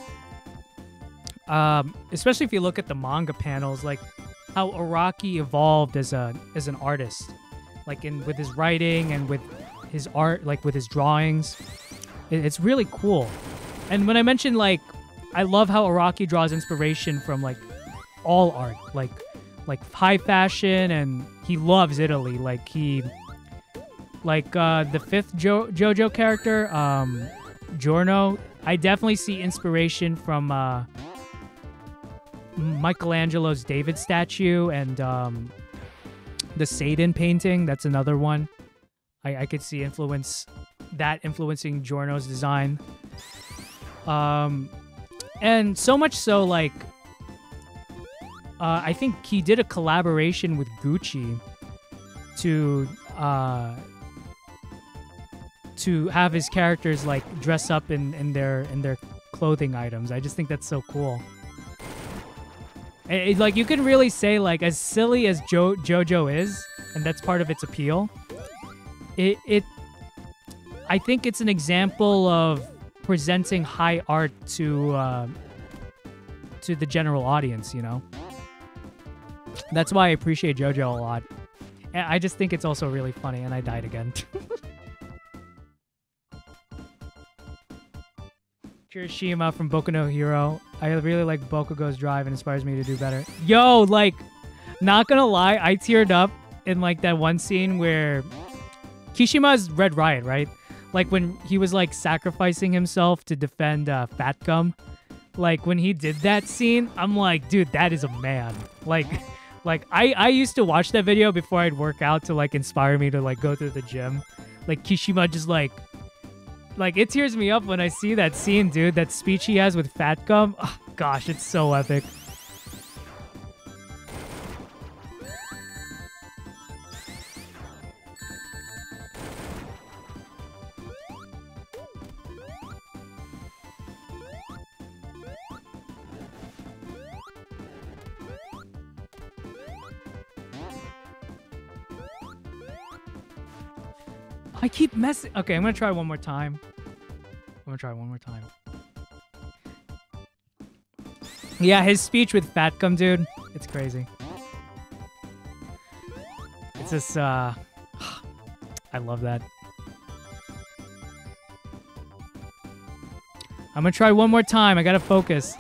Um, especially if you look at the manga panels, like how Araki evolved as a as an artist, like in with his writing and with his art, like with his drawings. It, it's really cool. And when I mentioned like, I love how Araki draws inspiration from like all art, like like high fashion, and he loves Italy. Like he like uh, the fifth jo- JoJo character, um, Giorno, I definitely see inspiration from uh, Michelangelo's David statue and um, the Satan painting. That's another one. I, I could see influence that influencing Giorno's design. Um, and so much so, like, uh, I think he did a collaboration with Gucci to uh, to have his characters like dress up in, in their in their clothing items. I just think that's so cool. It, it, like you can really say like as silly as jo- JoJo is, and that's part of its appeal. It it I think it's an example of presenting high art to uh, to the general audience. You know, that's why I appreciate JoJo a lot. And I just think it's also really funny, and I died again. Kirishima from Boku no Hero. I really like Bakugo's drive and inspires me to do better. Yo, like, not gonna lie, I teared up in like that one scene where Kishima's Red Riot, right? Like when he was like sacrificing himself to defend uh, Fat Gum. Like when he did that scene, I'm like, dude, that is a man. Like, like I I used to watch that video before I'd work out to like inspire me to like go to the gym. Like Kishima just like like, it tears me up when I see that scene, dude. That speech he has with Fat Gum. Oh, gosh, it's so epic. I keep messing. Okay, I'm gonna try one more time. I'm gonna try one more time. Yeah, his speech with Fat Gum, dude. It's crazy. It's just, uh... I love that. I'm gonna try one more time. I gotta focus.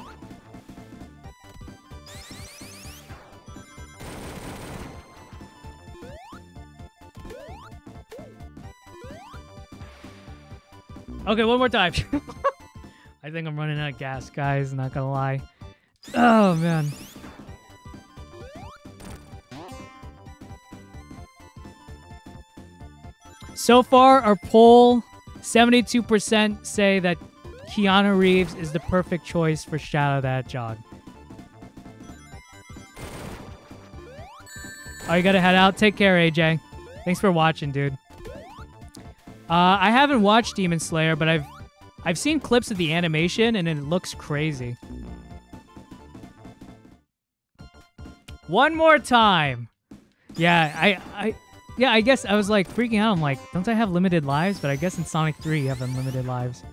Okay, one more time. I think I'm running out of gas, guys. Not gonna lie. Oh, man. So far, our poll 72% say that Keanu Reeves is the perfect choice for Shadow the Hedgehog. Oh, you gotta head out. Take care, AJ. Thanks for watching, dude. Uh, I haven't watched Demon Slayer, but I've I've seen clips of the animation and it looks crazy. One more time. Yeah, I I yeah, I guess I was like freaking out. I'm like, don't I have limited lives? But I guess in Sonic 3 you have unlimited lives.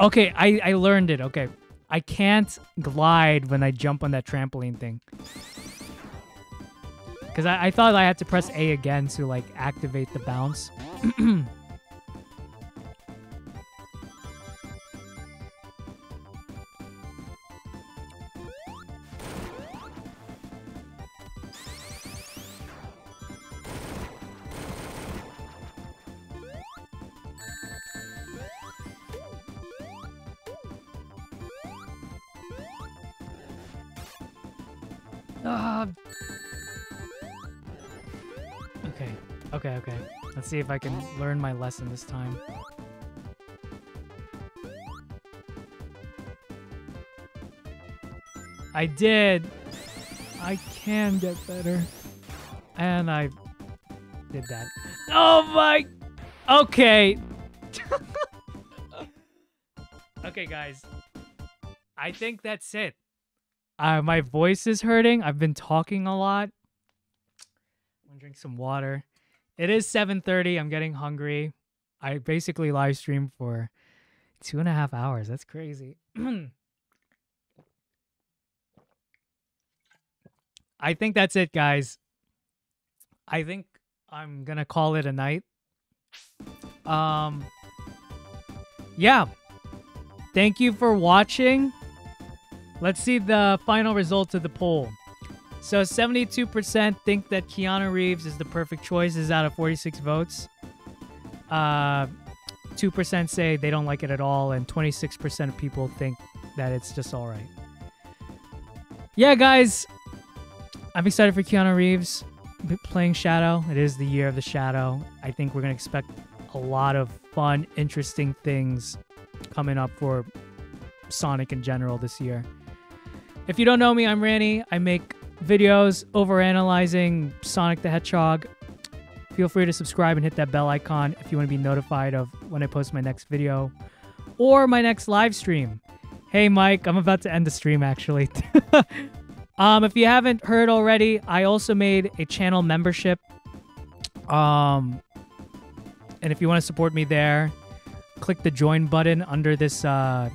Okay, I, I learned it. Okay. I can't glide when I jump on that trampoline thing. Because I, I thought I had to press A again to, like, activate the bounce. see if I can learn my lesson this time. I did. I can get better. And I did that. Oh my... Okay. okay, guys. I think that's it. Uh, my voice is hurting. I've been talking a lot. I'm gonna drink some water. It is 7:30. I'm getting hungry. I basically live streamed for two and a half hours. That's crazy. I think that's it, guys. I think I'm gonna call it a night. Um, yeah. Thank you for watching. Let's see the final results of the poll. So 72% think that Keanu Reeves is the perfect choice is out of 46 votes. Uh, 2% say they don't like it at all, and 26% of people think that it's just all right. Yeah, guys, I'm excited for Keanu Reeves playing Shadow. It is the year of the Shadow. I think we're going to expect a lot of fun, interesting things coming up for Sonic in general this year. If you don't know me, I'm Ranni. I make videos over analyzing Sonic the Hedgehog. Feel free to subscribe and hit that bell icon if you want to be notified of when I post my next video or my next live stream. Hey, Mike, I'm about to end the stream actually. um, if you haven't heard already, I also made a channel membership. Um, and if you want to support me there, click the join button under this uh,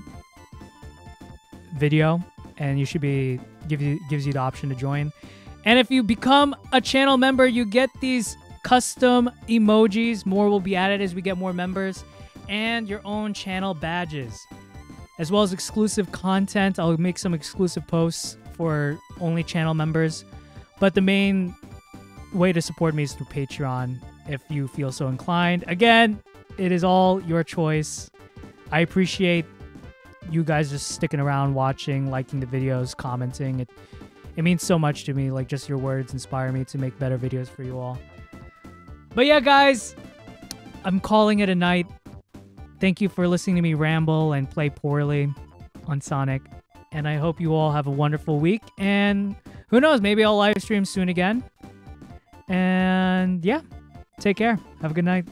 video and you should be give you gives you the option to join. And if you become a channel member, you get these custom emojis. More will be added as we get more members, and your own channel badges, as well as exclusive content. I'll make some exclusive posts for only channel members, but the main way to support me is through Patreon if you feel so inclined. Again, it is all your choice. I appreciate you guys just sticking around, watching, liking the videos, commenting. It it means so much to me. Like just your words inspire me to make better videos for you all. But yeah, guys, I'm calling it a night. Thank you for listening to me ramble and play poorly on Sonic. And I hope you all have a wonderful week. And who knows, maybe I'll live stream soon again. And yeah, take care. Have a good night.